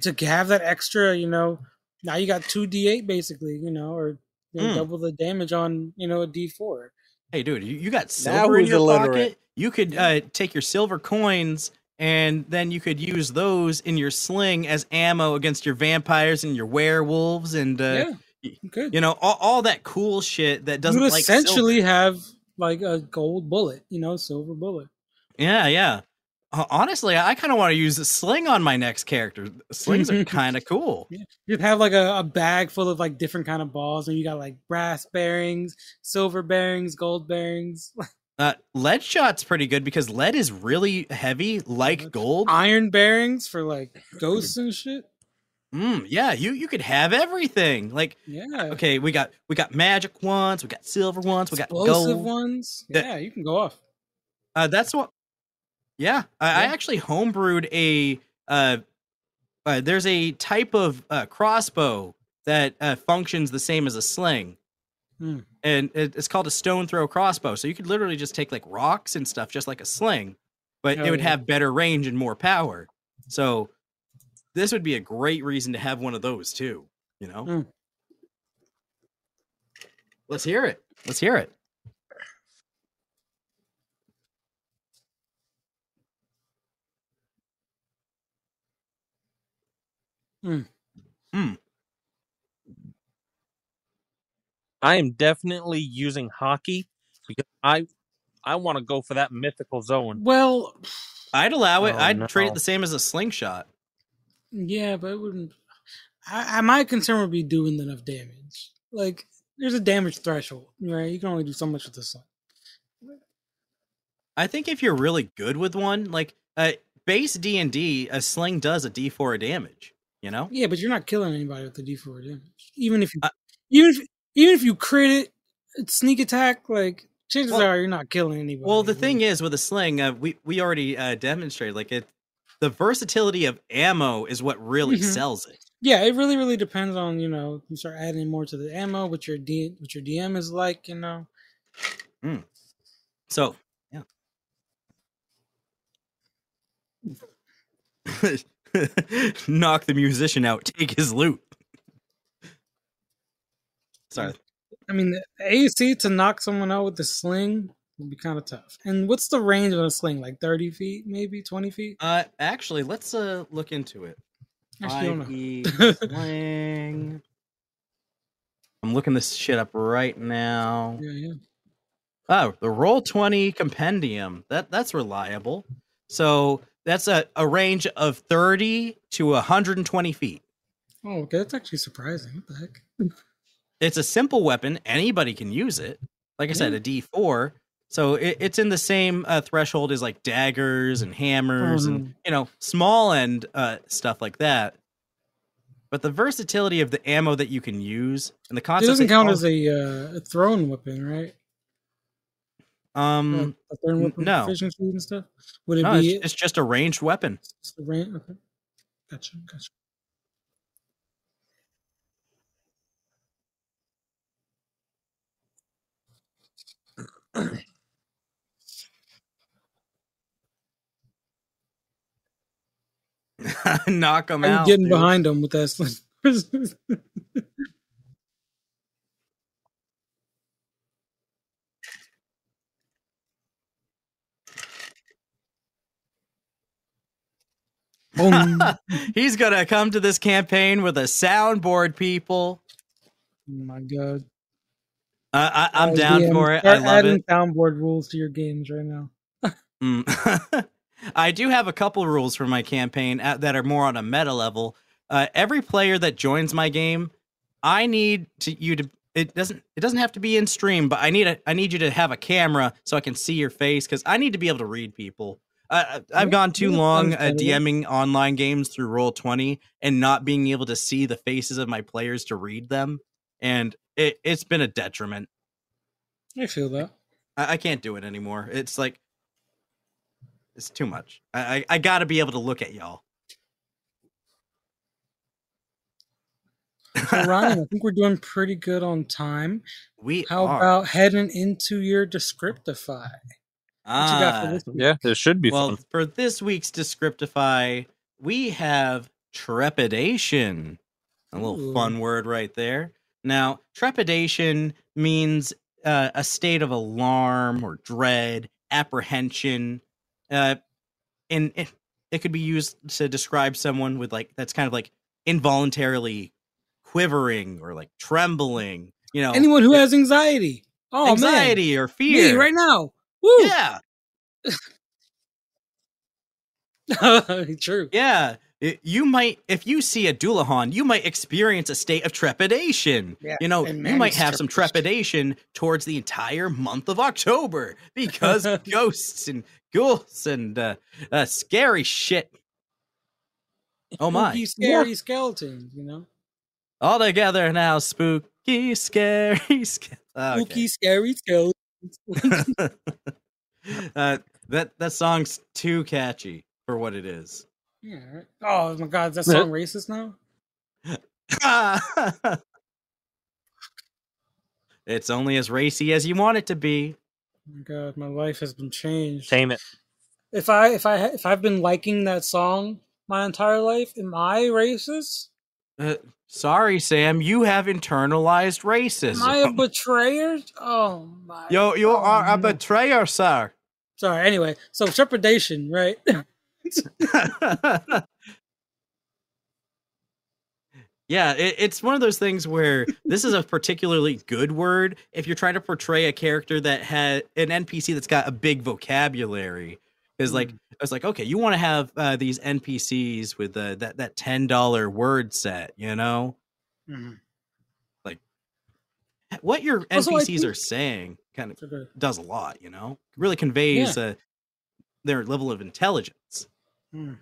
Speaker 2: to have that extra, you know, now you got two D8 basically, you know, or you know,
Speaker 1: Mm.
Speaker 2: double the damage on, you know, a D4.
Speaker 1: Hey, dude, you, you got silver in your
Speaker 3: illiterate?
Speaker 1: pocket. You could uh, take your silver coins and then you could use those in your sling as ammo against your vampires and your werewolves and uh,
Speaker 2: yeah,
Speaker 1: y-
Speaker 2: you could.
Speaker 1: you know all, all that cool shit that doesn't
Speaker 2: would
Speaker 1: like
Speaker 2: essentially
Speaker 1: silver.
Speaker 2: have like a gold bullet, you know, silver bullet.
Speaker 1: Yeah, yeah. Uh, honestly, I kind of want to use a sling on my next character. Slings are <laughs> kind of cool.
Speaker 2: You'd have like a, a bag full of like different kind of balls, and you got like brass bearings, silver bearings, gold bearings, <laughs>
Speaker 1: Uh, lead shot's pretty good because lead is really heavy, like gold.
Speaker 2: iron bearings for like ghosts <laughs> and shit.
Speaker 1: Mm, yeah, you you could have everything. Like
Speaker 2: Yeah.
Speaker 1: okay, we got we got magic ones, we got silver ones, we got
Speaker 2: Explosive
Speaker 1: gold.
Speaker 2: ones. Yeah, you can go off.
Speaker 1: Uh, that's what. Yeah, I, I
Speaker 2: Yeah.
Speaker 1: actually homebrewed a. Uh, uh, there's a type of uh, crossbow that uh, functions the same as a sling,
Speaker 2: Hmm.
Speaker 1: and it, it's called a stone throw crossbow. So you could literally just take like rocks and stuff, just like a sling, but
Speaker 2: Oh,
Speaker 1: it would
Speaker 2: yeah.
Speaker 1: have better range and more power. So this would be a great reason to have one of those too. You know.
Speaker 2: Hmm.
Speaker 1: Let's hear it. Let's hear it.
Speaker 3: I am definitely using haki because I I want to go for that mythical zone.
Speaker 2: Well,
Speaker 1: I'd allow it.
Speaker 3: Oh,
Speaker 1: I'd treat it the same as a slingshot.
Speaker 2: yeah, but it wouldn't. I, I my concern would be doing enough damage. Like, there's a damage threshold, right? You can only do so much with this one.
Speaker 1: I think if you're really good with one, like uh, base D and D, a sling does a D four damage. You know,
Speaker 2: Yeah, but you're not killing anybody with the D4 damage. Even if you,
Speaker 1: I-
Speaker 2: even if even if you crit it, it's sneak attack. Like chances
Speaker 1: Well-
Speaker 2: are you're not killing anybody.
Speaker 1: well the thing is with a sling, uh, we we already uh, demonstrated like it. The versatility of ammo is what really
Speaker 2: Mhm.
Speaker 1: sells it.
Speaker 2: yeah, it really really depends on you know you start adding more to the ammo, what your D what your DM is like, you know.
Speaker 1: So yeah, <laughs> <laughs> knock the musician out, take his loot. Sorry.
Speaker 2: I mean, AC to knock someone out with the sling would be kind of tough. And what's the range of a sling? Like thirty feet, maybe twenty feet?
Speaker 1: Uh, actually, let's uh look into it.
Speaker 2: Actually, I don't know. <laughs>
Speaker 1: sling. I'm looking this shit up right now.
Speaker 2: Yeah, yeah.
Speaker 1: Oh, the Roll Twenty Compendium. That that's reliable. So that's a, a range of 30 to 120 feet.
Speaker 2: Oh, okay. That's actually surprising. What the heck?
Speaker 1: It's a simple weapon. Anybody can use it. Like I said, a D4. So it, it's in the same uh, threshold as like daggers and hammers and
Speaker 2: Mhm.
Speaker 1: you know small end uh, stuff like that. But the versatility of the ammo that you can use and the
Speaker 2: It doesn't count as a, uh, a thrown weapon, right?
Speaker 1: Um
Speaker 2: a thrown weapon
Speaker 1: no.
Speaker 2: proficiency and stuff. Would it
Speaker 1: no,
Speaker 2: be
Speaker 1: it's, it's just a ranged weapon.
Speaker 2: It's the range? Okay. Gotcha. Gotcha. <laughs>
Speaker 1: Knock them
Speaker 2: How you
Speaker 1: out.
Speaker 2: getting
Speaker 1: dude.
Speaker 2: behind them with that <laughs> <laughs> <laughs>
Speaker 1: He's gonna come to this campaign with a soundboard, people.
Speaker 2: Oh my god.
Speaker 1: Uh, I, I'm
Speaker 2: Uh,
Speaker 1: down
Speaker 2: DM,
Speaker 1: for it. I love
Speaker 2: adding
Speaker 1: it.
Speaker 2: soundboard rules to your games right now.
Speaker 1: Mm. <laughs> I do have a couple rules for my campaign at, that are more on a meta level. Uh, every player that joins my game, I need to you to. It doesn't. It doesn't have to be in stream, but I need a. I need you to have a camera so I can see your face because I need to be able to read people. Uh, I've gone too long uh. DMing online games through Roll Twenty and not being able to see the faces of my players to read them, and it, it's been a detriment.
Speaker 2: I feel that.
Speaker 1: I, I can't do it anymore. It's like it's too much. I I, I got to be able to look at y'all.
Speaker 2: So Ryan, I <laughs> think we're doing pretty good on time.
Speaker 1: we
Speaker 2: How
Speaker 1: are.
Speaker 2: about heading into your Descriptify? What you got for
Speaker 1: Ah,
Speaker 2: this week?
Speaker 3: Yeah, this should be
Speaker 1: well,
Speaker 3: fun.
Speaker 1: for this week's Descriptify, we have trepidation. A little
Speaker 2: Ooh.
Speaker 1: fun word right there. Now, trepidation means uh, a state of alarm or dread, apprehension. Uh, and it, it could be used to describe someone with like that's kind of like involuntarily quivering or like trembling. You know,
Speaker 2: Anyone who has anxiety. Oh
Speaker 1: anxiety or fear.
Speaker 2: me right now. Woo!
Speaker 1: Yeah, <laughs>
Speaker 2: True.
Speaker 1: Yeah, it- you might if you see a Dullahan, you might experience a state of trepidation.
Speaker 2: Yeah,
Speaker 1: you know, you might have some trepidation towards the entire month of October <laughs> because ghosts and ghouls and uh, uh, scary shit. Oh my!
Speaker 2: Spooky, scary skeletons. You know,
Speaker 1: All together now, spooky, scary, <laughs> sca- oh, okay.
Speaker 2: spooky, scary skeletons. <laughs>
Speaker 1: uh, that that song's too catchy for what it is.
Speaker 2: yeah. Right. Oh my God, is that song racist now? <laughs>
Speaker 1: it's only as racy as you want it to be.
Speaker 2: Oh my God, my life has been changed.
Speaker 3: Tame it.
Speaker 2: If I if I if I've been liking that song my entire life, am I racist?
Speaker 1: Uh, sorry, Sam, you have internalized racism.
Speaker 2: Am I a betrayer? Oh my!
Speaker 1: Yo, you are a betrayer, sir.
Speaker 2: Sorry. Anyway, so trepidation, right? <laughs>
Speaker 1: yeah, it, it's one of those things where this is a particularly good word if you're trying to portray a character that had an NPC that's got a big vocabulary. Is like
Speaker 2: Mm.
Speaker 1: I was like, okay, you want to have uh, these NPCs with uh, that that ten dollar word set, you know?
Speaker 2: Mhm.
Speaker 1: What your
Speaker 2: Also,
Speaker 1: NPCs
Speaker 2: think-
Speaker 1: are saying kind of
Speaker 2: Okay.
Speaker 1: does a lot, you know? Really conveys uh, their level of intelligence.
Speaker 2: Hmm.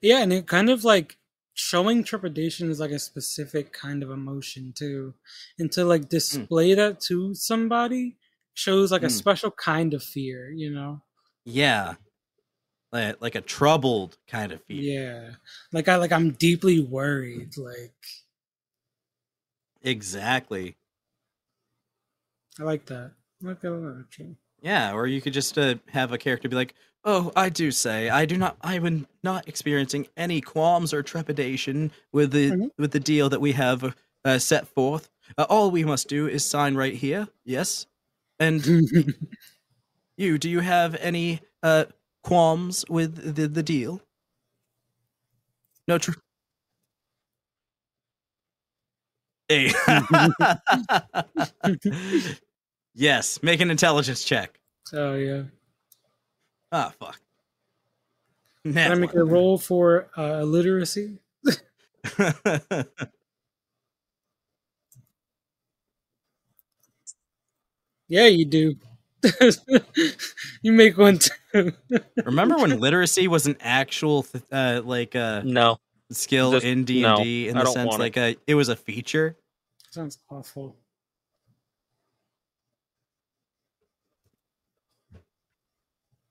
Speaker 2: Yeah, and it kind of like showing trepidation is like a specific kind of emotion too. And to like display that to somebody shows like a
Speaker 1: Mm.
Speaker 2: special kind of fear, you know?
Speaker 1: Yeah. Like, like a troubled kind of fear.
Speaker 2: Yeah. Like I like I'm deeply worried. Like
Speaker 1: Exactly.
Speaker 2: I like that. I like that a lot, actually.
Speaker 1: Yeah, or you could just uh, have a character be like, Oh, I do say I do not. I am not experiencing any qualms or trepidation with the
Speaker 2: Mhm.
Speaker 1: with the deal that we have uh, set forth. Uh, all we must do is sign right here. Yes, and <laughs> you. Do you have any uh, qualms with the the deal? No. Tr- hey. <laughs> yes. Make an intelligence check.
Speaker 2: oh yeah.
Speaker 1: Ah, fuck.
Speaker 2: Can I make a roll for uh, illiteracy? <laughs> Yeah, you do. <laughs> you make one too.
Speaker 1: Remember when literacy was an actual th- uh, like uh,
Speaker 3: No.
Speaker 1: skill
Speaker 3: Just-
Speaker 1: in D and D in
Speaker 3: I
Speaker 1: the sense
Speaker 3: want it.
Speaker 1: like a it was a feature?
Speaker 2: Sounds awful.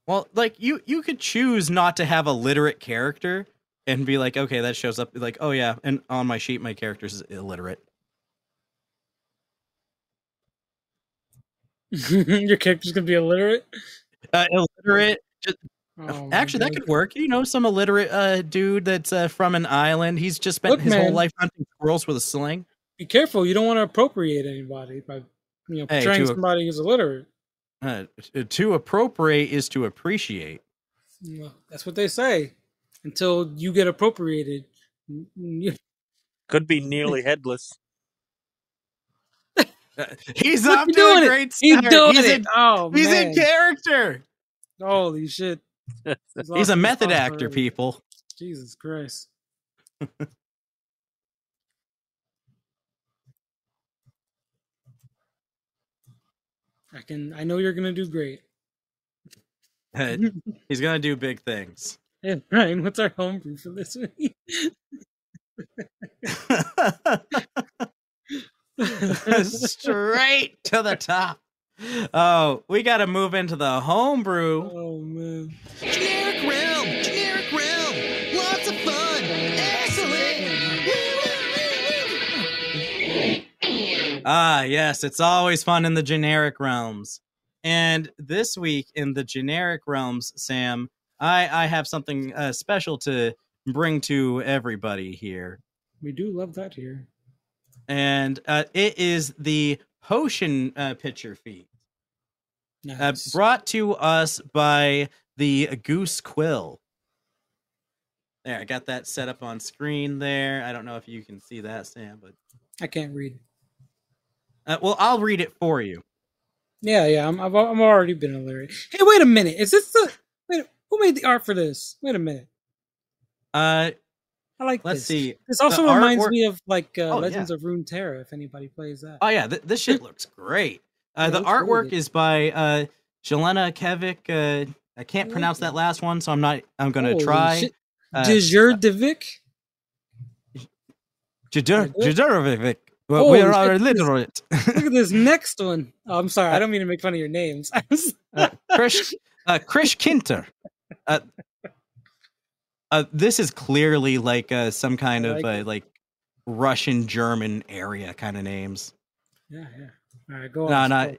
Speaker 1: Well, like you you could choose not to have a literate character and be like, okay, that shows up like, oh yeah, and on my sheet my character is illiterate. <laughs>
Speaker 2: Your character's gonna be illiterate.
Speaker 1: Uh, illiterate. Just,
Speaker 2: Oh,
Speaker 1: actually, that
Speaker 2: my
Speaker 1: could work. You know, some illiterate uh, dude that's uh, from an island. He's just spent
Speaker 2: Look,
Speaker 1: his whole life hunting squirrels with a sling.
Speaker 2: Be careful. You don't want to appropriate anybody by you know
Speaker 1: Hey,
Speaker 2: portraying
Speaker 1: to a-
Speaker 2: somebody who's illiterate.
Speaker 1: Uh, to appropriate is to appreciate.
Speaker 2: Well, that's what they say. Until you get appropriated. You-
Speaker 3: Could be <laughs> nearly headless. <laughs>
Speaker 1: He's
Speaker 2: Look,
Speaker 1: off
Speaker 2: he's
Speaker 1: to
Speaker 2: doing
Speaker 1: a
Speaker 2: it.
Speaker 1: great
Speaker 2: He's doing
Speaker 1: he's
Speaker 2: it.
Speaker 1: In,
Speaker 2: oh
Speaker 1: he's
Speaker 2: man!
Speaker 1: in character.
Speaker 2: Holy shit! <laughs>
Speaker 1: He's
Speaker 2: lost
Speaker 1: a method actor,
Speaker 2: already.
Speaker 1: people.
Speaker 2: Jesus Christ! I can. I know you're gonna do great.
Speaker 1: He's gonna do big things.
Speaker 2: Hey, Ryan, what's our homebrew for this week? <laughs> <laughs>
Speaker 1: Straight to the top. Oh, we got to move into the homebrew.
Speaker 2: oh man!
Speaker 1: Generic realm, generic realm, lots of fun, excellent. Ah, yes, it's always fun in the generic realms. And this week in the generic realms, Sam, I I have something uh, special to bring to everybody here.
Speaker 2: We do love that here.
Speaker 1: And uh, it is the potion uh, pitcher feat, uh, brought to us by the Goose Quill. There, I got that set up on screen there. I don't know if you can see that, Sam, but
Speaker 2: I can't read.
Speaker 1: uh, well, I'll read it for you.
Speaker 2: Yeah, yeah. I'm. I've, I'm already been illiterate. Hey, wait a minute. Is this the? Wait, who made the art for this? Wait a minute.
Speaker 1: Uh,
Speaker 2: I like
Speaker 1: let's
Speaker 2: this.
Speaker 1: see.
Speaker 2: This also
Speaker 1: The
Speaker 2: reminds
Speaker 1: artwork-
Speaker 2: me of like uh,
Speaker 1: Oh,
Speaker 2: Legends of Runeterra. If anybody plays that.
Speaker 1: Oh yeah, th- this shit looks great. Uh,
Speaker 2: Yeah,
Speaker 1: the
Speaker 2: looks
Speaker 1: artwork
Speaker 2: good.
Speaker 1: is by uh, Jelena Kevik. Uh, I can't
Speaker 2: I
Speaker 1: pronounce
Speaker 2: like
Speaker 1: that last one, so I'm not. I'm gonna
Speaker 2: Holy
Speaker 1: try.
Speaker 2: shit.
Speaker 1: Uh,
Speaker 2: Djurjevic?
Speaker 1: Jadar-
Speaker 2: Very
Speaker 1: Well,
Speaker 2: Holy
Speaker 1: we are illiterate.
Speaker 2: Look at this next one. Oh, I'm sorry. I don't mean to make fun of your names. <laughs>
Speaker 1: Uh, Krish, uh, Krish Kinter. Uh, uh, this is clearly like uh, some kind
Speaker 2: I
Speaker 1: of
Speaker 2: like
Speaker 1: uh, like Russian German area kind of names.
Speaker 2: yeah, yeah. All right, go
Speaker 1: No,
Speaker 2: on.
Speaker 1: not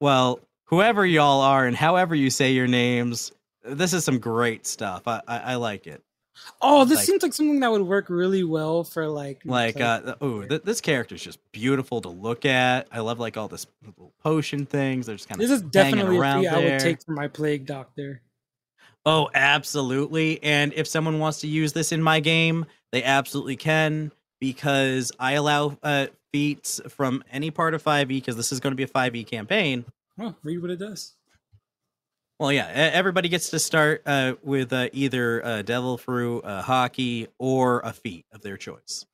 Speaker 1: well. Whoever y'all are and however you say your names, this is some great stuff. I I, I like it.
Speaker 2: Oh, this
Speaker 1: like-
Speaker 2: seems like something that would work really well for like
Speaker 1: Like uh, oh, th- this character is just beautiful to look at. I love like all this potion things. They're just kind of
Speaker 2: this is definitely a I would take for my plague doctor.
Speaker 1: Oh, absolutely. And if someone wants to use this in my game, they absolutely can because I allow uh, feats from any part of 5e because this is going to be a 5e campaign.
Speaker 2: Oh, read what it does.
Speaker 1: Well, yeah, everybody gets to start uh, with uh, either a devil fruit, a haki, or a feat of their choice.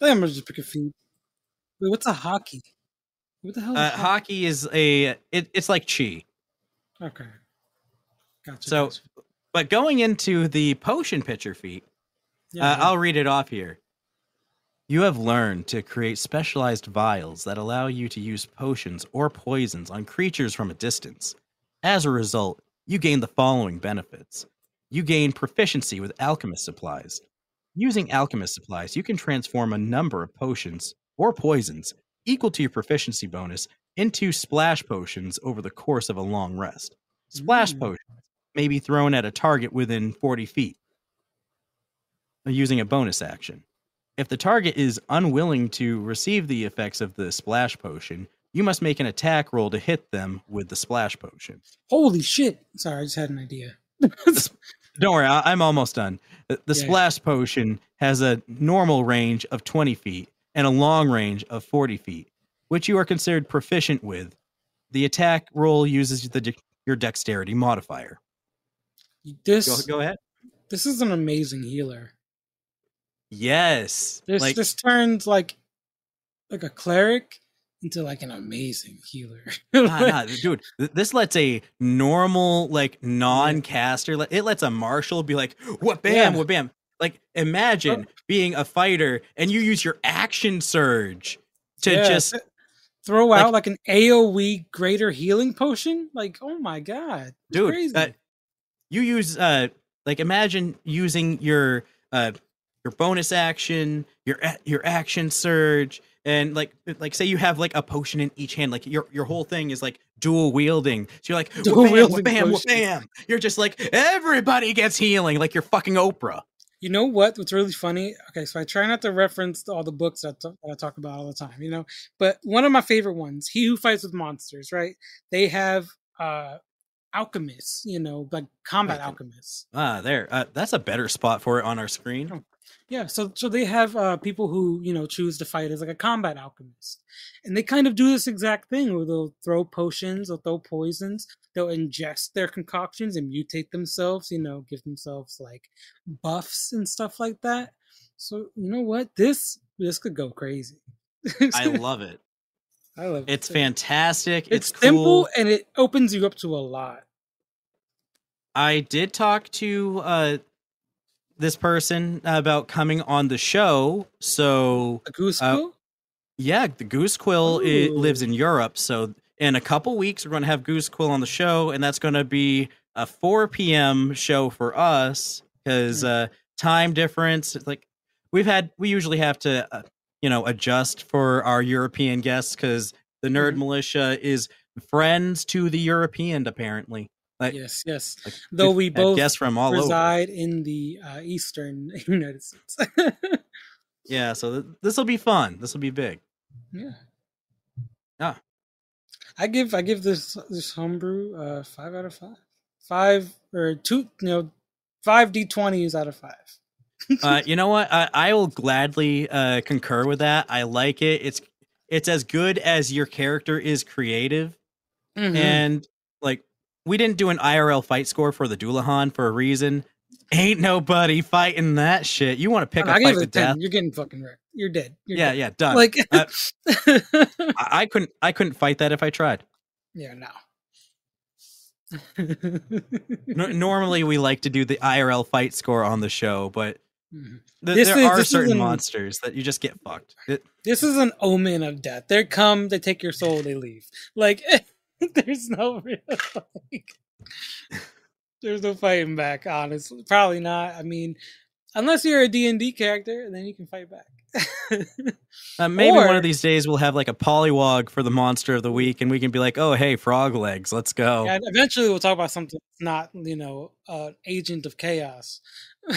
Speaker 2: I think I'm gonna just pick a feat. Wait, what's a haki? What the hell? Is
Speaker 1: Uh,
Speaker 2: haki?
Speaker 1: haki is a it, it's like chi.
Speaker 2: Okay. Gotcha.
Speaker 1: So-
Speaker 2: gotcha.
Speaker 1: But going into the potion pitcher feat,
Speaker 2: yeah,
Speaker 1: Uh, I'll read it off here. You have learned to create specialized vials that allow you to use potions or poisons on creatures from a distance. As a result, you gain the following benefits. You gain proficiency with alchemist supplies. Using alchemist supplies, you can transform a number of potions or poisons equal to your proficiency bonus into splash potions over the course of a long rest. Splash
Speaker 2: Mm.
Speaker 1: potions may be thrown at a target within 40 feet uh, using a bonus action. If the target is unwilling to receive the effects of the splash potion, you must make an attack roll to hit them with the splash potion.
Speaker 2: Holy shit! Sorry, I just had an idea. <laughs>
Speaker 1: Don't worry, I- I'm almost done. The, the
Speaker 2: Yeah.
Speaker 1: splash potion has a normal range of 20 feet and a long range of 40 feet, which you are considered proficient with. The attack roll uses the, de- your dexterity modifier.
Speaker 2: this
Speaker 1: Go, go ahead.
Speaker 2: this is an amazing healer.
Speaker 1: Yes.
Speaker 2: This
Speaker 1: like,
Speaker 2: this turns like like a cleric into like an amazing healer. <laughs>
Speaker 1: nah, nah, dude, th- this lets a normal, like, non-caster, it lets a marshal be like, what bam,
Speaker 2: Yeah.
Speaker 1: what bam. Like, imagine oh. being a fighter and you use your action surge to
Speaker 2: Yeah,
Speaker 1: just
Speaker 2: throw out like an AOE greater healing potion. Like, oh my god, It's
Speaker 1: dude
Speaker 2: crazy.
Speaker 1: uh, you use uh like imagine using your uh your bonus action your your action surge and like like say you have like a potion in each hand like your your whole thing is like dual wielding so you're like
Speaker 2: Dual
Speaker 1: bam,
Speaker 2: wielding
Speaker 1: bam bam you're just like everybody gets healing like you're fucking oprah
Speaker 2: You know what? What's really funny? Okay, so I try not to reference all the books that, that I talk about all the time, you know. But one of my favorite ones, "He Who Fights with Monsters," right? They have uh alchemists, you know, like combat
Speaker 1: Okay.
Speaker 2: alchemists.
Speaker 1: ah there uh, that's a better spot for it on our screen
Speaker 2: Yeah, so so they have uh, people who you know choose to fight as like a combat alchemist, and they kind of do this exact thing where they'll throw potions, they'll throw poisons, they'll ingest their concoctions and mutate themselves, you know, give themselves like buffs and stuff like that. So you know what, this this could go crazy. <laughs>
Speaker 1: i love it
Speaker 2: I love it.
Speaker 1: it's fantastic
Speaker 2: It's,
Speaker 1: it's,
Speaker 2: simple
Speaker 1: cool.
Speaker 2: and it opens you up to a lot.
Speaker 1: I did talk to uh this person about coming on the show. So
Speaker 2: The goose
Speaker 1: Uh, yeah, the Goose Quill it lives in Europe. So in a couple weeks, we're going to have Goose Quill on the show, and that's going to be a 4 p.m. show for us because
Speaker 2: Hmm.
Speaker 1: uh, time difference. Like we've had, we usually have to, uh, you know, adjust for our European guests because the Nerd
Speaker 2: Mhm.
Speaker 1: Militia is friends to the European, apparently. Like,
Speaker 2: yes, yes.
Speaker 1: like
Speaker 2: Though we both
Speaker 1: guests from all over.
Speaker 2: reside in the uh, eastern <laughs> United States.
Speaker 1: Yeah, so th- this will be fun. This will be big.
Speaker 2: Yeah.
Speaker 1: Ah.
Speaker 2: I give I give this this homebrew uh five out of five. Five or two you know five D twenties out of five.
Speaker 1: Uh, <laughs> you know what? I, I will gladly uh, concur with that. I like it. It's it's as good as your character is creative,
Speaker 2: Mhm.
Speaker 1: and like we didn't do an IRL fight score for the Dullahan for a reason. Ain't nobody fighting that shit. You want to pick
Speaker 2: I
Speaker 1: a fight
Speaker 2: it a
Speaker 1: with
Speaker 2: ten.
Speaker 1: death?
Speaker 2: You're getting fucking wrecked. You're dead. You're
Speaker 1: Yeah,
Speaker 2: dead.
Speaker 1: yeah, done.
Speaker 2: Like
Speaker 1: Uh, <laughs> I, I couldn't I couldn't fight that if I tried.
Speaker 2: Yeah, no.
Speaker 1: No, normally we like to do the IRL fight score on the show, but
Speaker 2: Mhm.
Speaker 1: th-
Speaker 2: This
Speaker 1: there
Speaker 2: is-
Speaker 1: are certain
Speaker 2: isn't-
Speaker 1: monsters that you just get fucked. It-
Speaker 2: This is an omen of death. They come, they take your soul, they leave. Like <laughs> there's no <laughs> real like, there's no fighting back. Honestly, probably not. I mean, unless you're a D and D character, then you can fight back. <laughs>
Speaker 1: Uh, maybe one of these days we'll have like a polywog for the monster of the week, and we can be like, "Oh, hey, frog legs, let's go."
Speaker 2: Yeah, eventually, we'll talk about something that's not, you know, uh, agent of chaos. <laughs>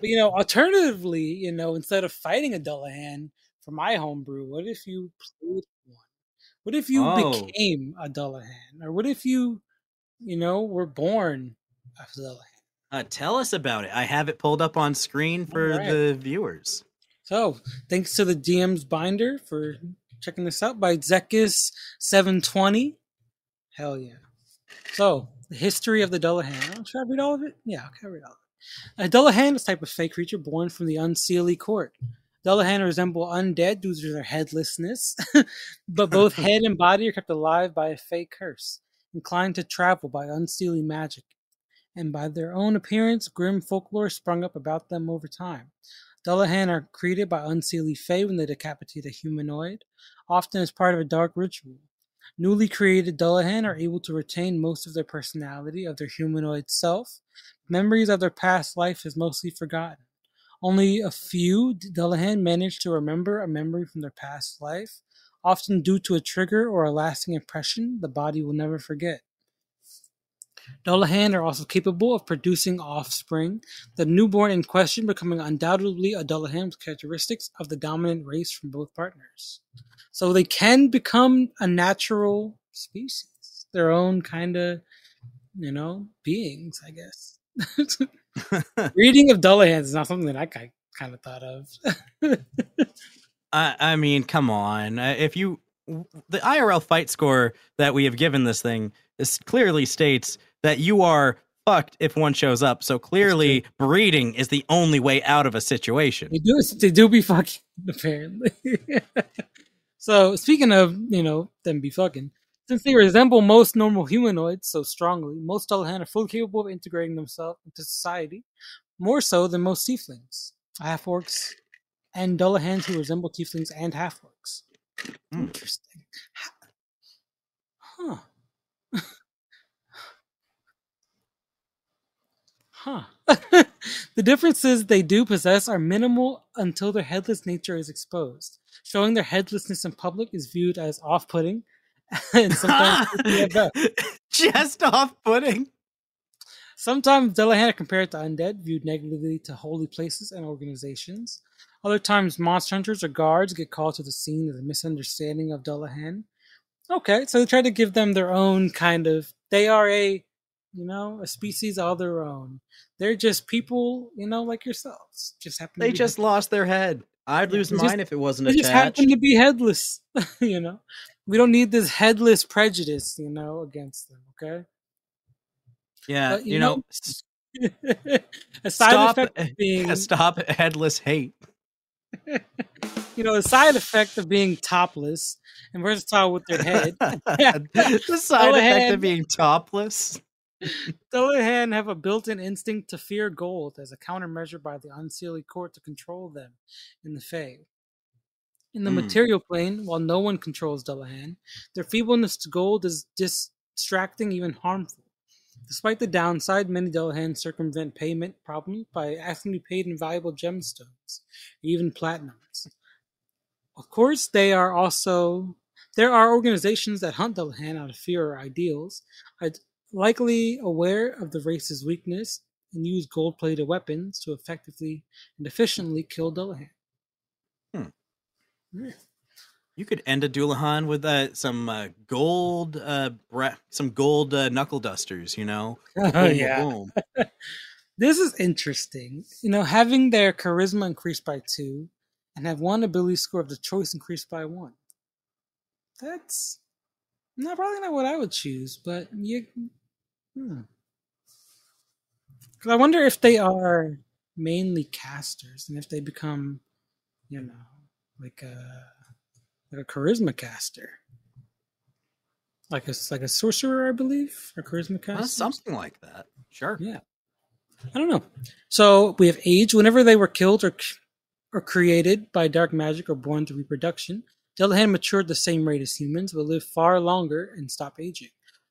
Speaker 2: But you know, alternatively, you know, instead of fighting a Dullahan for my homebrew, what if you played one? What if you
Speaker 1: Oh.
Speaker 2: became a Dullahan, or what if you, you know, were born a Dullahan?
Speaker 1: Uh, tell us about it. I have it pulled up on screen for
Speaker 2: Alright.
Speaker 1: the viewers.
Speaker 2: So, thanks to the DM's binder for checking this out by Zekis720. Hell yeah. So, the history of the Dullahan. Oh, should I read all of it? Yeah, okay, I'll read all of it. A Dullahan is a type of fey creature born from the unseelie court. Dullahan resemble undead due to their headlessness, <laughs> but both <laughs> head and body are kept alive by a fey curse, inclined to travel by unseelie magic. And by their own appearance, grim folklore sprung up about them over time. Dullahan are created by unseelie fae when they decapitate a humanoid, often as part of a dark ritual. Newly created Dullahan are able to retain most of their personality of their humanoid self. Memories of their past life is mostly forgotten. Only a few Dullahan manage to remember a memory from their past life. often due to a trigger or a lasting impression the body will never forget. Dullahan are also capable of producing offspring, the newborn in question becoming undoubtedly a Dullahan with characteristics of the dominant race from both partners. So they can become a natural species, their own kind of, you know, beings, I guess. <laughs> Reading of Dullahans is not something that I kind of thought of. <laughs>
Speaker 1: I, I mean, come on. Uh, If you the IRL fight score that we have given this thing is clearly states that you are fucked if one shows up. So clearly, breeding is the only way out of a situation.
Speaker 2: They do. They do be fucking <laughs> apparently. <laughs> so speaking of you know them be fucking, since they resemble most normal humanoids so strongly, most Dullahan are fully capable of integrating themselves into society, more so than most tieflings, half orcs, and Dullahans who resemble tieflings and half orcs.
Speaker 1: Hmm.
Speaker 2: Interesting. Huh. Huh. <laughs> the differences they do possess are minimal until their headless nature is exposed. Showing their headlessness in public is viewed as off putting <laughs> and sometimes creepy at best.
Speaker 1: Just off putting.
Speaker 2: Sometimes Dullahan are compared to undead, viewed negatively to holy places and organizations. Other times, monster hunters or guards get called to the scene of a misunderstanding of Dullahan. Okay, so they try to give them their own kind of. They are a, you know, a species all their own. They're just people, you know, like yourselves. Just happen.
Speaker 1: They
Speaker 2: to be
Speaker 1: just lost their head. I'd lose mine
Speaker 2: just-
Speaker 1: if it wasn't
Speaker 2: They just happen to be headless. <laughs> you know, we don't need this headless prejudice, you know, against them. Okay.
Speaker 1: yeah, you,
Speaker 2: you
Speaker 1: know,
Speaker 2: know, <laughs> a side
Speaker 1: Stop-
Speaker 2: effect of <laughs> being
Speaker 1: stop headless hate.
Speaker 2: you know, a side effect of being topless and versatile with their head.
Speaker 1: the side effect of being topless. <laughs>
Speaker 2: Dullahan have a built-in instinct to fear gold as a countermeasure by the unseelie court to control them in the Fae. In the
Speaker 1: Hmm.
Speaker 2: material plane, while no one controls Dullahan, their feebleness to gold is distracting, even harmful. Despite the downside, many Dullahan circumvent payment problems by asking to be paid in valuable gemstones, even platinums. Of course, they are also there are organizations that hunt Dullahan out of fear or ideals, likely aware of the race's weakness and use gold-plated weapons to effectively and efficiently kill Dullahan.
Speaker 1: Hmm.
Speaker 2: Yeah.
Speaker 1: You could end a Dullahan with uh, some uh, gold, uh, bra- some gold uh, knuckle dusters. You know, <laughs>
Speaker 2: Oh yeah.
Speaker 1: boom. <laughs>
Speaker 2: This is interesting. You know, having their charisma increased by two and have one ability score of the choice increased by one. That's not probably not what I would choose, but you. Hmm. 'Cause I wonder if they are mainly casters and if they become, you know, like a like a charisma caster, like a like a sorcerer, I believe, or charisma
Speaker 1: Uh,
Speaker 2: caster.
Speaker 1: something like that. Sure.
Speaker 2: Yeah. I don't know. So we have age. Whenever they were killed or or created by dark magic or born through reproduction, Dullahan matured the same rate as humans, but live far longer and stop aging.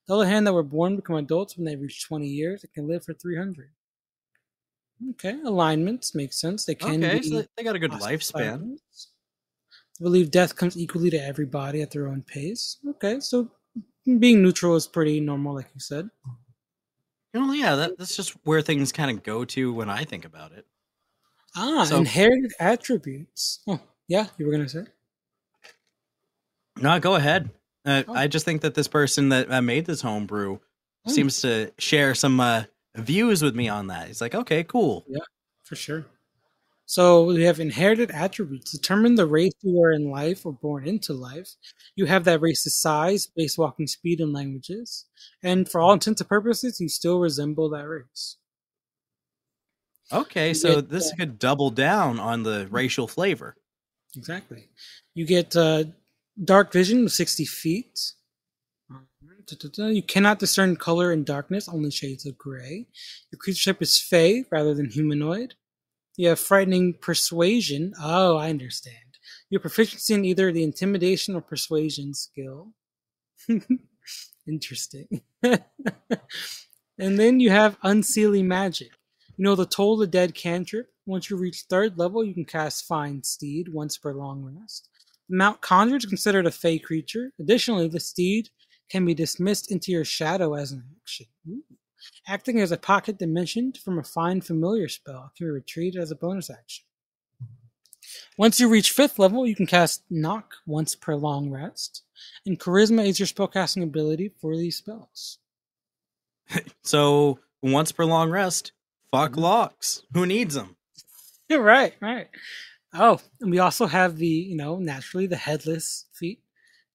Speaker 2: Dullahan that were born become adults when they reach 20 years and can live for 300. Okay, alignments make sense. They can
Speaker 1: Okay,
Speaker 2: be
Speaker 1: so they got a good lifespan.
Speaker 2: I believe death comes equally to everybody at their own pace. Okay, so being neutral is pretty normal, like you said.
Speaker 1: Well, yeah, that, that's just where things kind of go to when I think about it.
Speaker 2: Ah,
Speaker 1: So-
Speaker 2: inherited attributes. Oh, yeah, you were gonna say.
Speaker 1: No, go ahead. Uh,
Speaker 2: Oh.
Speaker 1: I just think that this person that uh, made this homebrew
Speaker 2: Hmm.
Speaker 1: seems to share some uh, views with me on that. He's like, okay, cool.
Speaker 2: Yeah, for sure. So we have inherited attributes. Determine the race you are in life or born into life. You have that race's size, base walking speed, and languages. And for all intents and purposes, you still resemble that race.
Speaker 1: Okay,
Speaker 2: You
Speaker 1: so
Speaker 2: get,
Speaker 1: this
Speaker 2: uh,
Speaker 1: could double down on the racial flavor.
Speaker 2: Exactly. You get uh, dark vision of 60 feet. You cannot discern color in darkness, only shades of gray. Your creature type is fey rather than humanoid. You have frightening persuasion. Oh, I understand. Your proficiency in either the intimidation or persuasion skill. <laughs> Interesting. <laughs> and then you have unseelie magic. You know the Toll of the Dead cantrip. Once you reach third level, you can cast Find Steed once per long rest. Mount conjured is considered a fey creature. Additionally, the steed can be dismissed into your shadow as an action. Ooh. Acting as a pocket dimension from a find familiar spell can be retrieved as a bonus action. Once you reach fifth level, you can cast Knock once per long rest, and Charisma is your spellcasting ability for these spells. <laughs>
Speaker 1: So once per long rest, fuck
Speaker 2: Mm-hmm.
Speaker 1: locks. Who needs them?
Speaker 2: You're <laughs> right, right. Oh, and we also have the, you know, naturally the headless feat.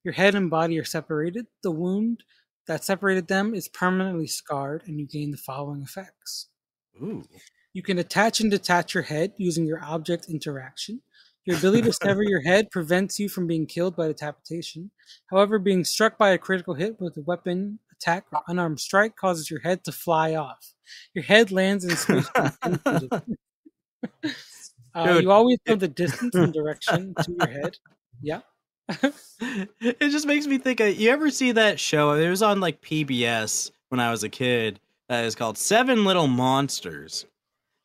Speaker 2: Your head and body are separated. The wound that separated them is permanently scarred, and you gain the following effects.
Speaker 1: Ooh.
Speaker 2: You can attach and detach your head using your object interaction. Your ability to sever your head prevents you from being killed by decapitation. However, being struck by a critical hit with a weapon attack or unarmed strike causes your head to fly off. Your head lands in space. <laughs> <laughs> within 10 feet of you. Uh, you always know the distance and direction to your head. <laughs> Yeah.
Speaker 1: it just makes me think of you ever see that show it was on like pbs when i was a kid that is called seven little monsters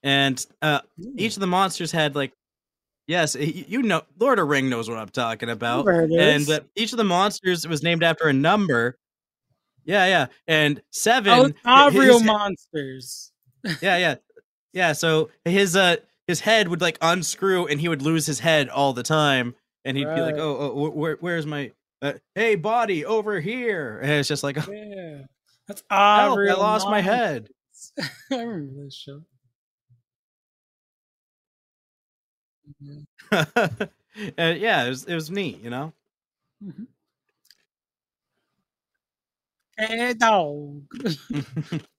Speaker 1: and uh each of the monsters had like yes you know lord of ring knows what i'm talking about
Speaker 2: it
Speaker 1: and uh, each of the monsters was named after a number yeah yeah and seven.
Speaker 2: not
Speaker 1: his-
Speaker 2: real monsters.
Speaker 1: yeah yeah yeah so his uh his head would like unscrew and he would lose his head all the time and he'd be like oh, oh where, where's my uh, hey body over here and it's just like oh,
Speaker 2: Yeah. That's
Speaker 1: help, i lost my head <laughs>
Speaker 2: I remember this show. <laughs> Mhm.
Speaker 1: uh, yeah it was, it was neat you know
Speaker 2: Mhm. Hey, dog. <laughs>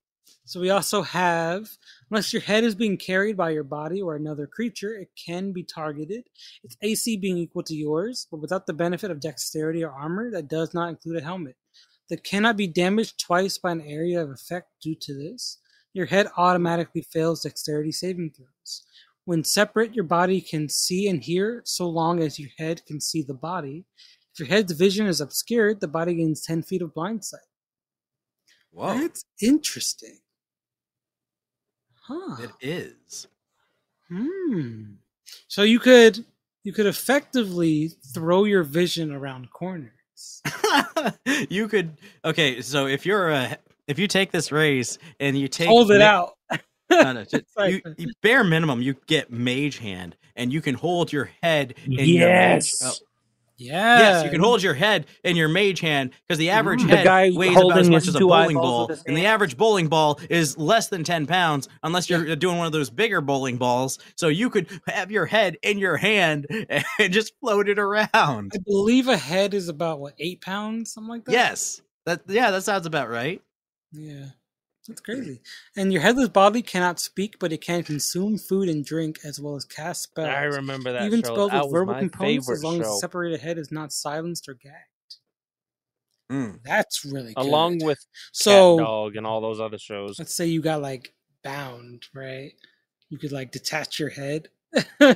Speaker 2: So we also have, unless your head is being carried by your body or another creature, it can be targeted. Its AC being equal to yours, but without the benefit of dexterity or armor, that does not include a helmet. That cannot be damaged twice by an area of effect due to this. Your head automatically fails dexterity saving throws. When separate, your body can see and hear so long as your head can see the body. If your head's vision is obscured, the body gains 10 feet of blind sight.
Speaker 1: whoa
Speaker 2: That's interesting. Huh.
Speaker 1: it is
Speaker 2: Hmm. So you could you could effectively throw your vision around corners. <laughs>
Speaker 1: you could okay so if you're a if you take this race and you take
Speaker 2: Hold it
Speaker 1: mi-
Speaker 2: out. <laughs>
Speaker 1: no, no, <laughs> just, you, you bare minimum you get mage hand and you can hold your head in your mage,
Speaker 3: Yes.
Speaker 1: oh,
Speaker 2: Yeah.
Speaker 1: yes you can hold your head in your mage hand because the average
Speaker 3: Mm. The
Speaker 1: head
Speaker 3: guy
Speaker 1: weighs about as much as a bowling ball and the average bowling ball is less than 10 pounds unless you're doing one of those bigger bowling balls so you could have your head in your hand <laughs> and just float it around
Speaker 2: I believe a head is about what eight pounds, something like that.
Speaker 1: yes that yeah that sounds about right
Speaker 2: Yeah. That's crazy. And your headless body cannot speak, but it can consume food and drink as well as cast spells.
Speaker 3: I remember that
Speaker 2: Even
Speaker 3: show.
Speaker 2: spells
Speaker 3: that
Speaker 2: with verbal components as long as the separated head is not silenced or gagged.
Speaker 1: Mm.
Speaker 2: That's really good.
Speaker 3: Along with
Speaker 2: so
Speaker 3: Cat Dog and all those other shows.
Speaker 2: let's say you got like bound, right? You could like detach your head. <laughs> and,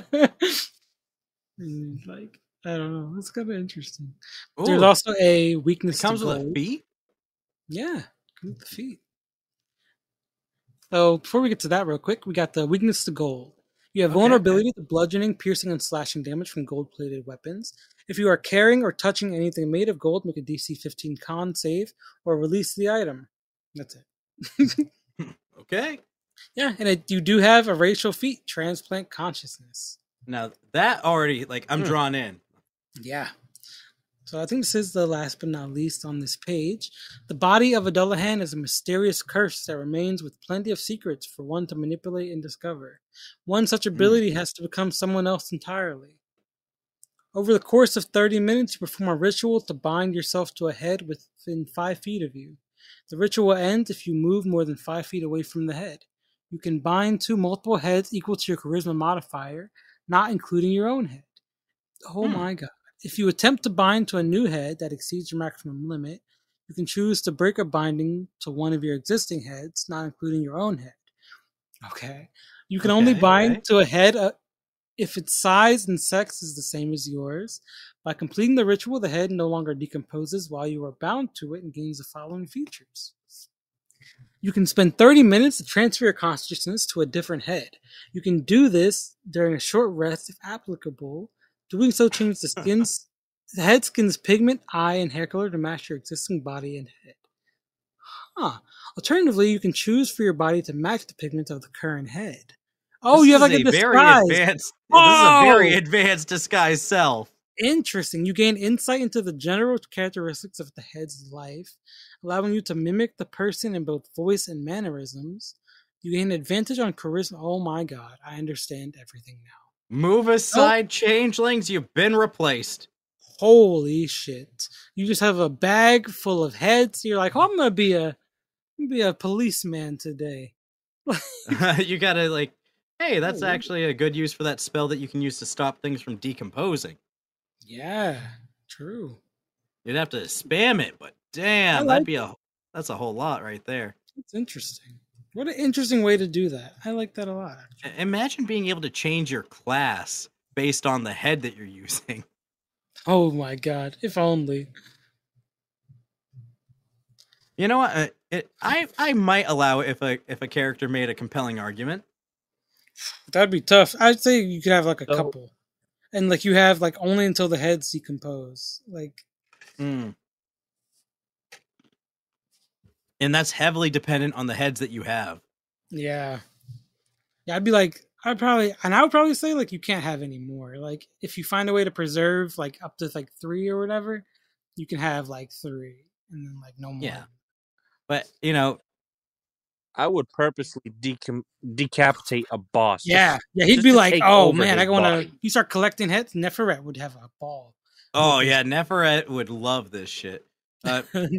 Speaker 2: like I don't know, it's kind of interesting. There's also a
Speaker 1: it
Speaker 2: weakness
Speaker 1: comes
Speaker 2: to
Speaker 1: with a feat
Speaker 2: Yeah, with the feat. So before we get to that, real quick, we got the weakness to gold. You have
Speaker 1: Okay,
Speaker 2: vulnerability to bludgeoning, piercing, and slashing damage from gold-plated weapons. If you are carrying or touching anything made of gold, make a DC 15 con save or release the item. That's it. <laughs>
Speaker 1: okay
Speaker 2: Yeah, and it, you do have a racial feat, transplant consciousness.
Speaker 1: Now that already like I'm
Speaker 3: Hmm.
Speaker 1: drawn in.
Speaker 2: Yeah. So I think this is the last but not least on this page. The body of a Dullahan is a mysterious curse that remains with plenty of secrets for one to manipulate and discover. One such ability has to become someone else entirely. Over the course of 30 minutes, you perform a ritual to bind yourself to a head within 5 feet of you. The ritual ends if you move more than 5 feet away from the head. You can bind to multiple heads equal to your charisma modifier, not including your own head. Oh
Speaker 1: Hmm.
Speaker 2: my god. If you attempt to bind to a new head that exceeds your maximum limit, you can choose to break a binding to one of your existing heads, not including your own head. Okay. You can only bind
Speaker 1: okay.
Speaker 2: to a head uh, if its size and sex is the same as yours. By completing the ritual, the head no longer decomposes while you are bound to it and gains the following features. You can spend 30 minutes to transfer your consciousness to a different head. You can do this during a short rest if applicable. Doing so changes the skin's The head skin's pigment, eye, and hair color to match your existing body and head. Huh. Alternatively, you can choose for your body to match the pigment of the current head. Oh,
Speaker 1: This
Speaker 2: you have like a,
Speaker 1: very
Speaker 2: disguise.
Speaker 1: advanced. This is a very
Speaker 2: Oh!
Speaker 1: advanced disguise self.
Speaker 2: Interesting. You gain insight into the general characteristics of the head's life, allowing you to mimic the person in both voice and mannerisms. You gain advantage on charisma. Oh my god, I understand everything now.
Speaker 1: Move aside, changelings. You've been replaced.
Speaker 2: Holy shit. You just have a bag full of heads. You're like, oh, I'm gonna be a gonna be a policeman today. <laughs> <laughs>
Speaker 1: you gotta like, hey, that's
Speaker 2: Oh,
Speaker 1: actually a good use for that spell that you can use to stop things from decomposing.
Speaker 2: Yeah, true.
Speaker 1: You'd have to spam it, but damn,
Speaker 2: like
Speaker 1: that'd be a that's a whole lot right there.
Speaker 2: It's interesting. What an interesting way to do that. I like that a lot.
Speaker 1: I- Imagine being able to change your class based on the head that you're <laughs> using.
Speaker 2: Oh my god, if only.
Speaker 1: You know what? uh, It, I I might allow it if a if a character made a compelling argument.
Speaker 2: That'd be tough. I'd say you could have like a
Speaker 3: So-
Speaker 2: couple. And like you have like only until the heads decompose. Like
Speaker 1: Mm. And that's heavily dependent on the heads that you have.
Speaker 2: yeah. Yeah, I'd be like I'd probably and I would probably say like you can't have any more. Like if you find a way to preserve like up to like three or whatever, you can have like three and then like no more.
Speaker 1: Yeah. But you know,
Speaker 3: I would purposely decam- decapitate a boss. just-
Speaker 2: Yeah. Yeah, he'd be like, Oh man, I wanna
Speaker 3: body.
Speaker 2: you start collecting heads, Neferet would have a ball.
Speaker 1: oh yeah, Neferet would love this shit. Uh, <laughs>
Speaker 2: That's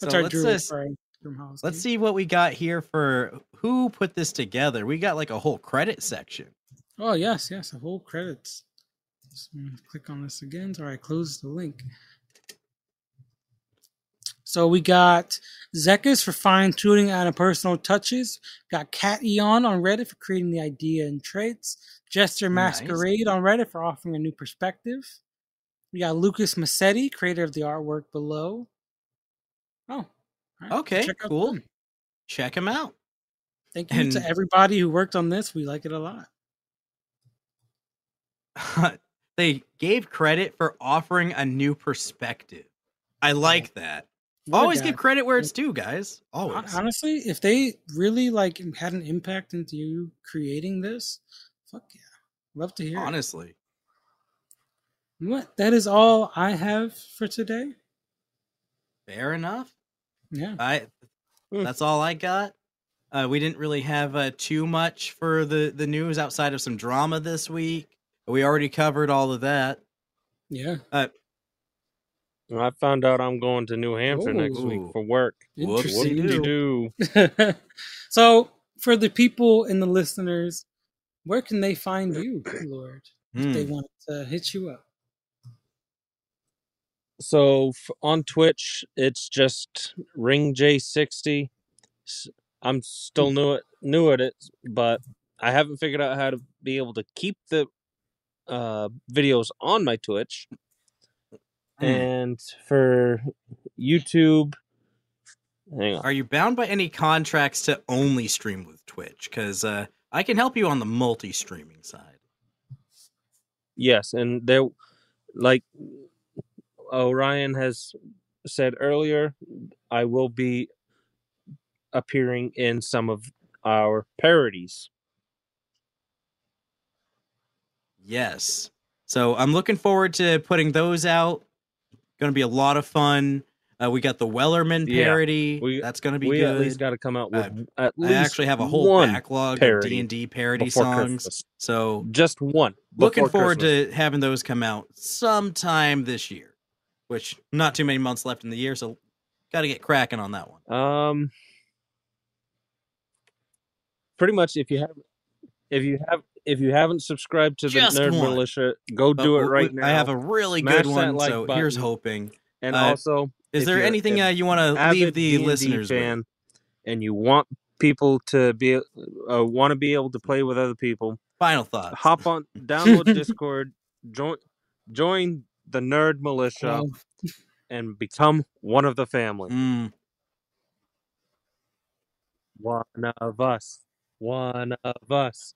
Speaker 1: so
Speaker 2: our
Speaker 1: let's
Speaker 2: druid House
Speaker 1: let's see what we got here for who put this together. We got like a whole credit section.
Speaker 2: Oh yes, yes, a whole credits. Just click on this again. Sorry, I closed the link. So we got Zekis for fine tuning and personal touches. Got Cat Eon on Reddit for creating the idea and traits. Jester
Speaker 1: Nice.
Speaker 2: Masquerade on Reddit for offering a new perspective. We got Lucas Massetti, creator of the artwork below. Right,
Speaker 1: Okay,
Speaker 2: check
Speaker 1: cool.
Speaker 2: them.
Speaker 1: Check him out.
Speaker 2: Thank you
Speaker 1: and, to
Speaker 2: everybody who worked on this. We like it a lot. <laughs>
Speaker 1: they gave credit for offering a new perspective. I like that.
Speaker 2: What
Speaker 1: Always give credit where it's due, guys. Always.
Speaker 2: Honestly, if they really like had an impact into you creating this, fuck yeah, love to hear. it.
Speaker 1: Honestly.
Speaker 2: What? That is all I have for today.
Speaker 1: Fair enough.
Speaker 2: Yeah.
Speaker 1: I
Speaker 3: Hmm.
Speaker 1: that's all I got. Uh, we didn't really have uh, too much for the the news outside of some drama this week. We already covered all of that.
Speaker 2: Yeah.
Speaker 3: I found out I'm going to New Hampshire next week for work.
Speaker 2: Interesting.
Speaker 1: Whoop-de-doo. <laughs>
Speaker 2: so, for the people and the listeners, where can they find you, <clears throat> Lord? If they
Speaker 1: Hmm.
Speaker 2: want to hit you up.
Speaker 3: So f- on Twitch, it's just Ring J60. S- I'm still new at new at it, but I haven't figured out how to be able to keep the uh, videos on my Twitch.
Speaker 1: Hmm.
Speaker 3: And for YouTube, hang on.
Speaker 1: Are you bound by any contracts to only stream with Twitch? Because uh, I can help you on the multi-streaming side.
Speaker 3: Yes, and there, like Orion has said earlier, I will be appearing in some of our parodies.
Speaker 1: Yes. So I'm looking forward to putting those out. Going to be a lot of fun. Uh, we got the Wellerman
Speaker 3: Yeah,
Speaker 1: parody.
Speaker 3: we-
Speaker 1: That's going to be
Speaker 3: we
Speaker 1: good.
Speaker 3: at least got to come out with
Speaker 1: Uh,
Speaker 3: at
Speaker 1: I actually have a whole backlog of D and D parody songs.
Speaker 3: Christmas.
Speaker 1: So
Speaker 3: Just one.
Speaker 1: looking forward
Speaker 3: Christmas.
Speaker 1: to having those come out sometime this year. Which not too many months left in the year, so got to get cracking on that one.
Speaker 3: Um, pretty much if you have, if you have, if you haven't subscribed to the
Speaker 1: Just
Speaker 3: Nerd
Speaker 1: one.
Speaker 3: Militia, go
Speaker 1: But
Speaker 3: do it right now.
Speaker 1: I have a really
Speaker 3: Smash
Speaker 1: good one,
Speaker 3: like
Speaker 1: so here's hoping.
Speaker 3: and
Speaker 1: uh,
Speaker 3: also,
Speaker 1: Is there anything
Speaker 3: an
Speaker 1: uh, you want to leave the
Speaker 3: D&D
Speaker 1: listeners with?
Speaker 3: and you want people to be, uh, want to be able to play with other people,
Speaker 1: Final thoughts.
Speaker 3: hop on, download Discord, <laughs> join, join the Nerd Militia,
Speaker 2: Well,
Speaker 3: and become one of the family.
Speaker 1: Mm,
Speaker 3: One of us. One of us.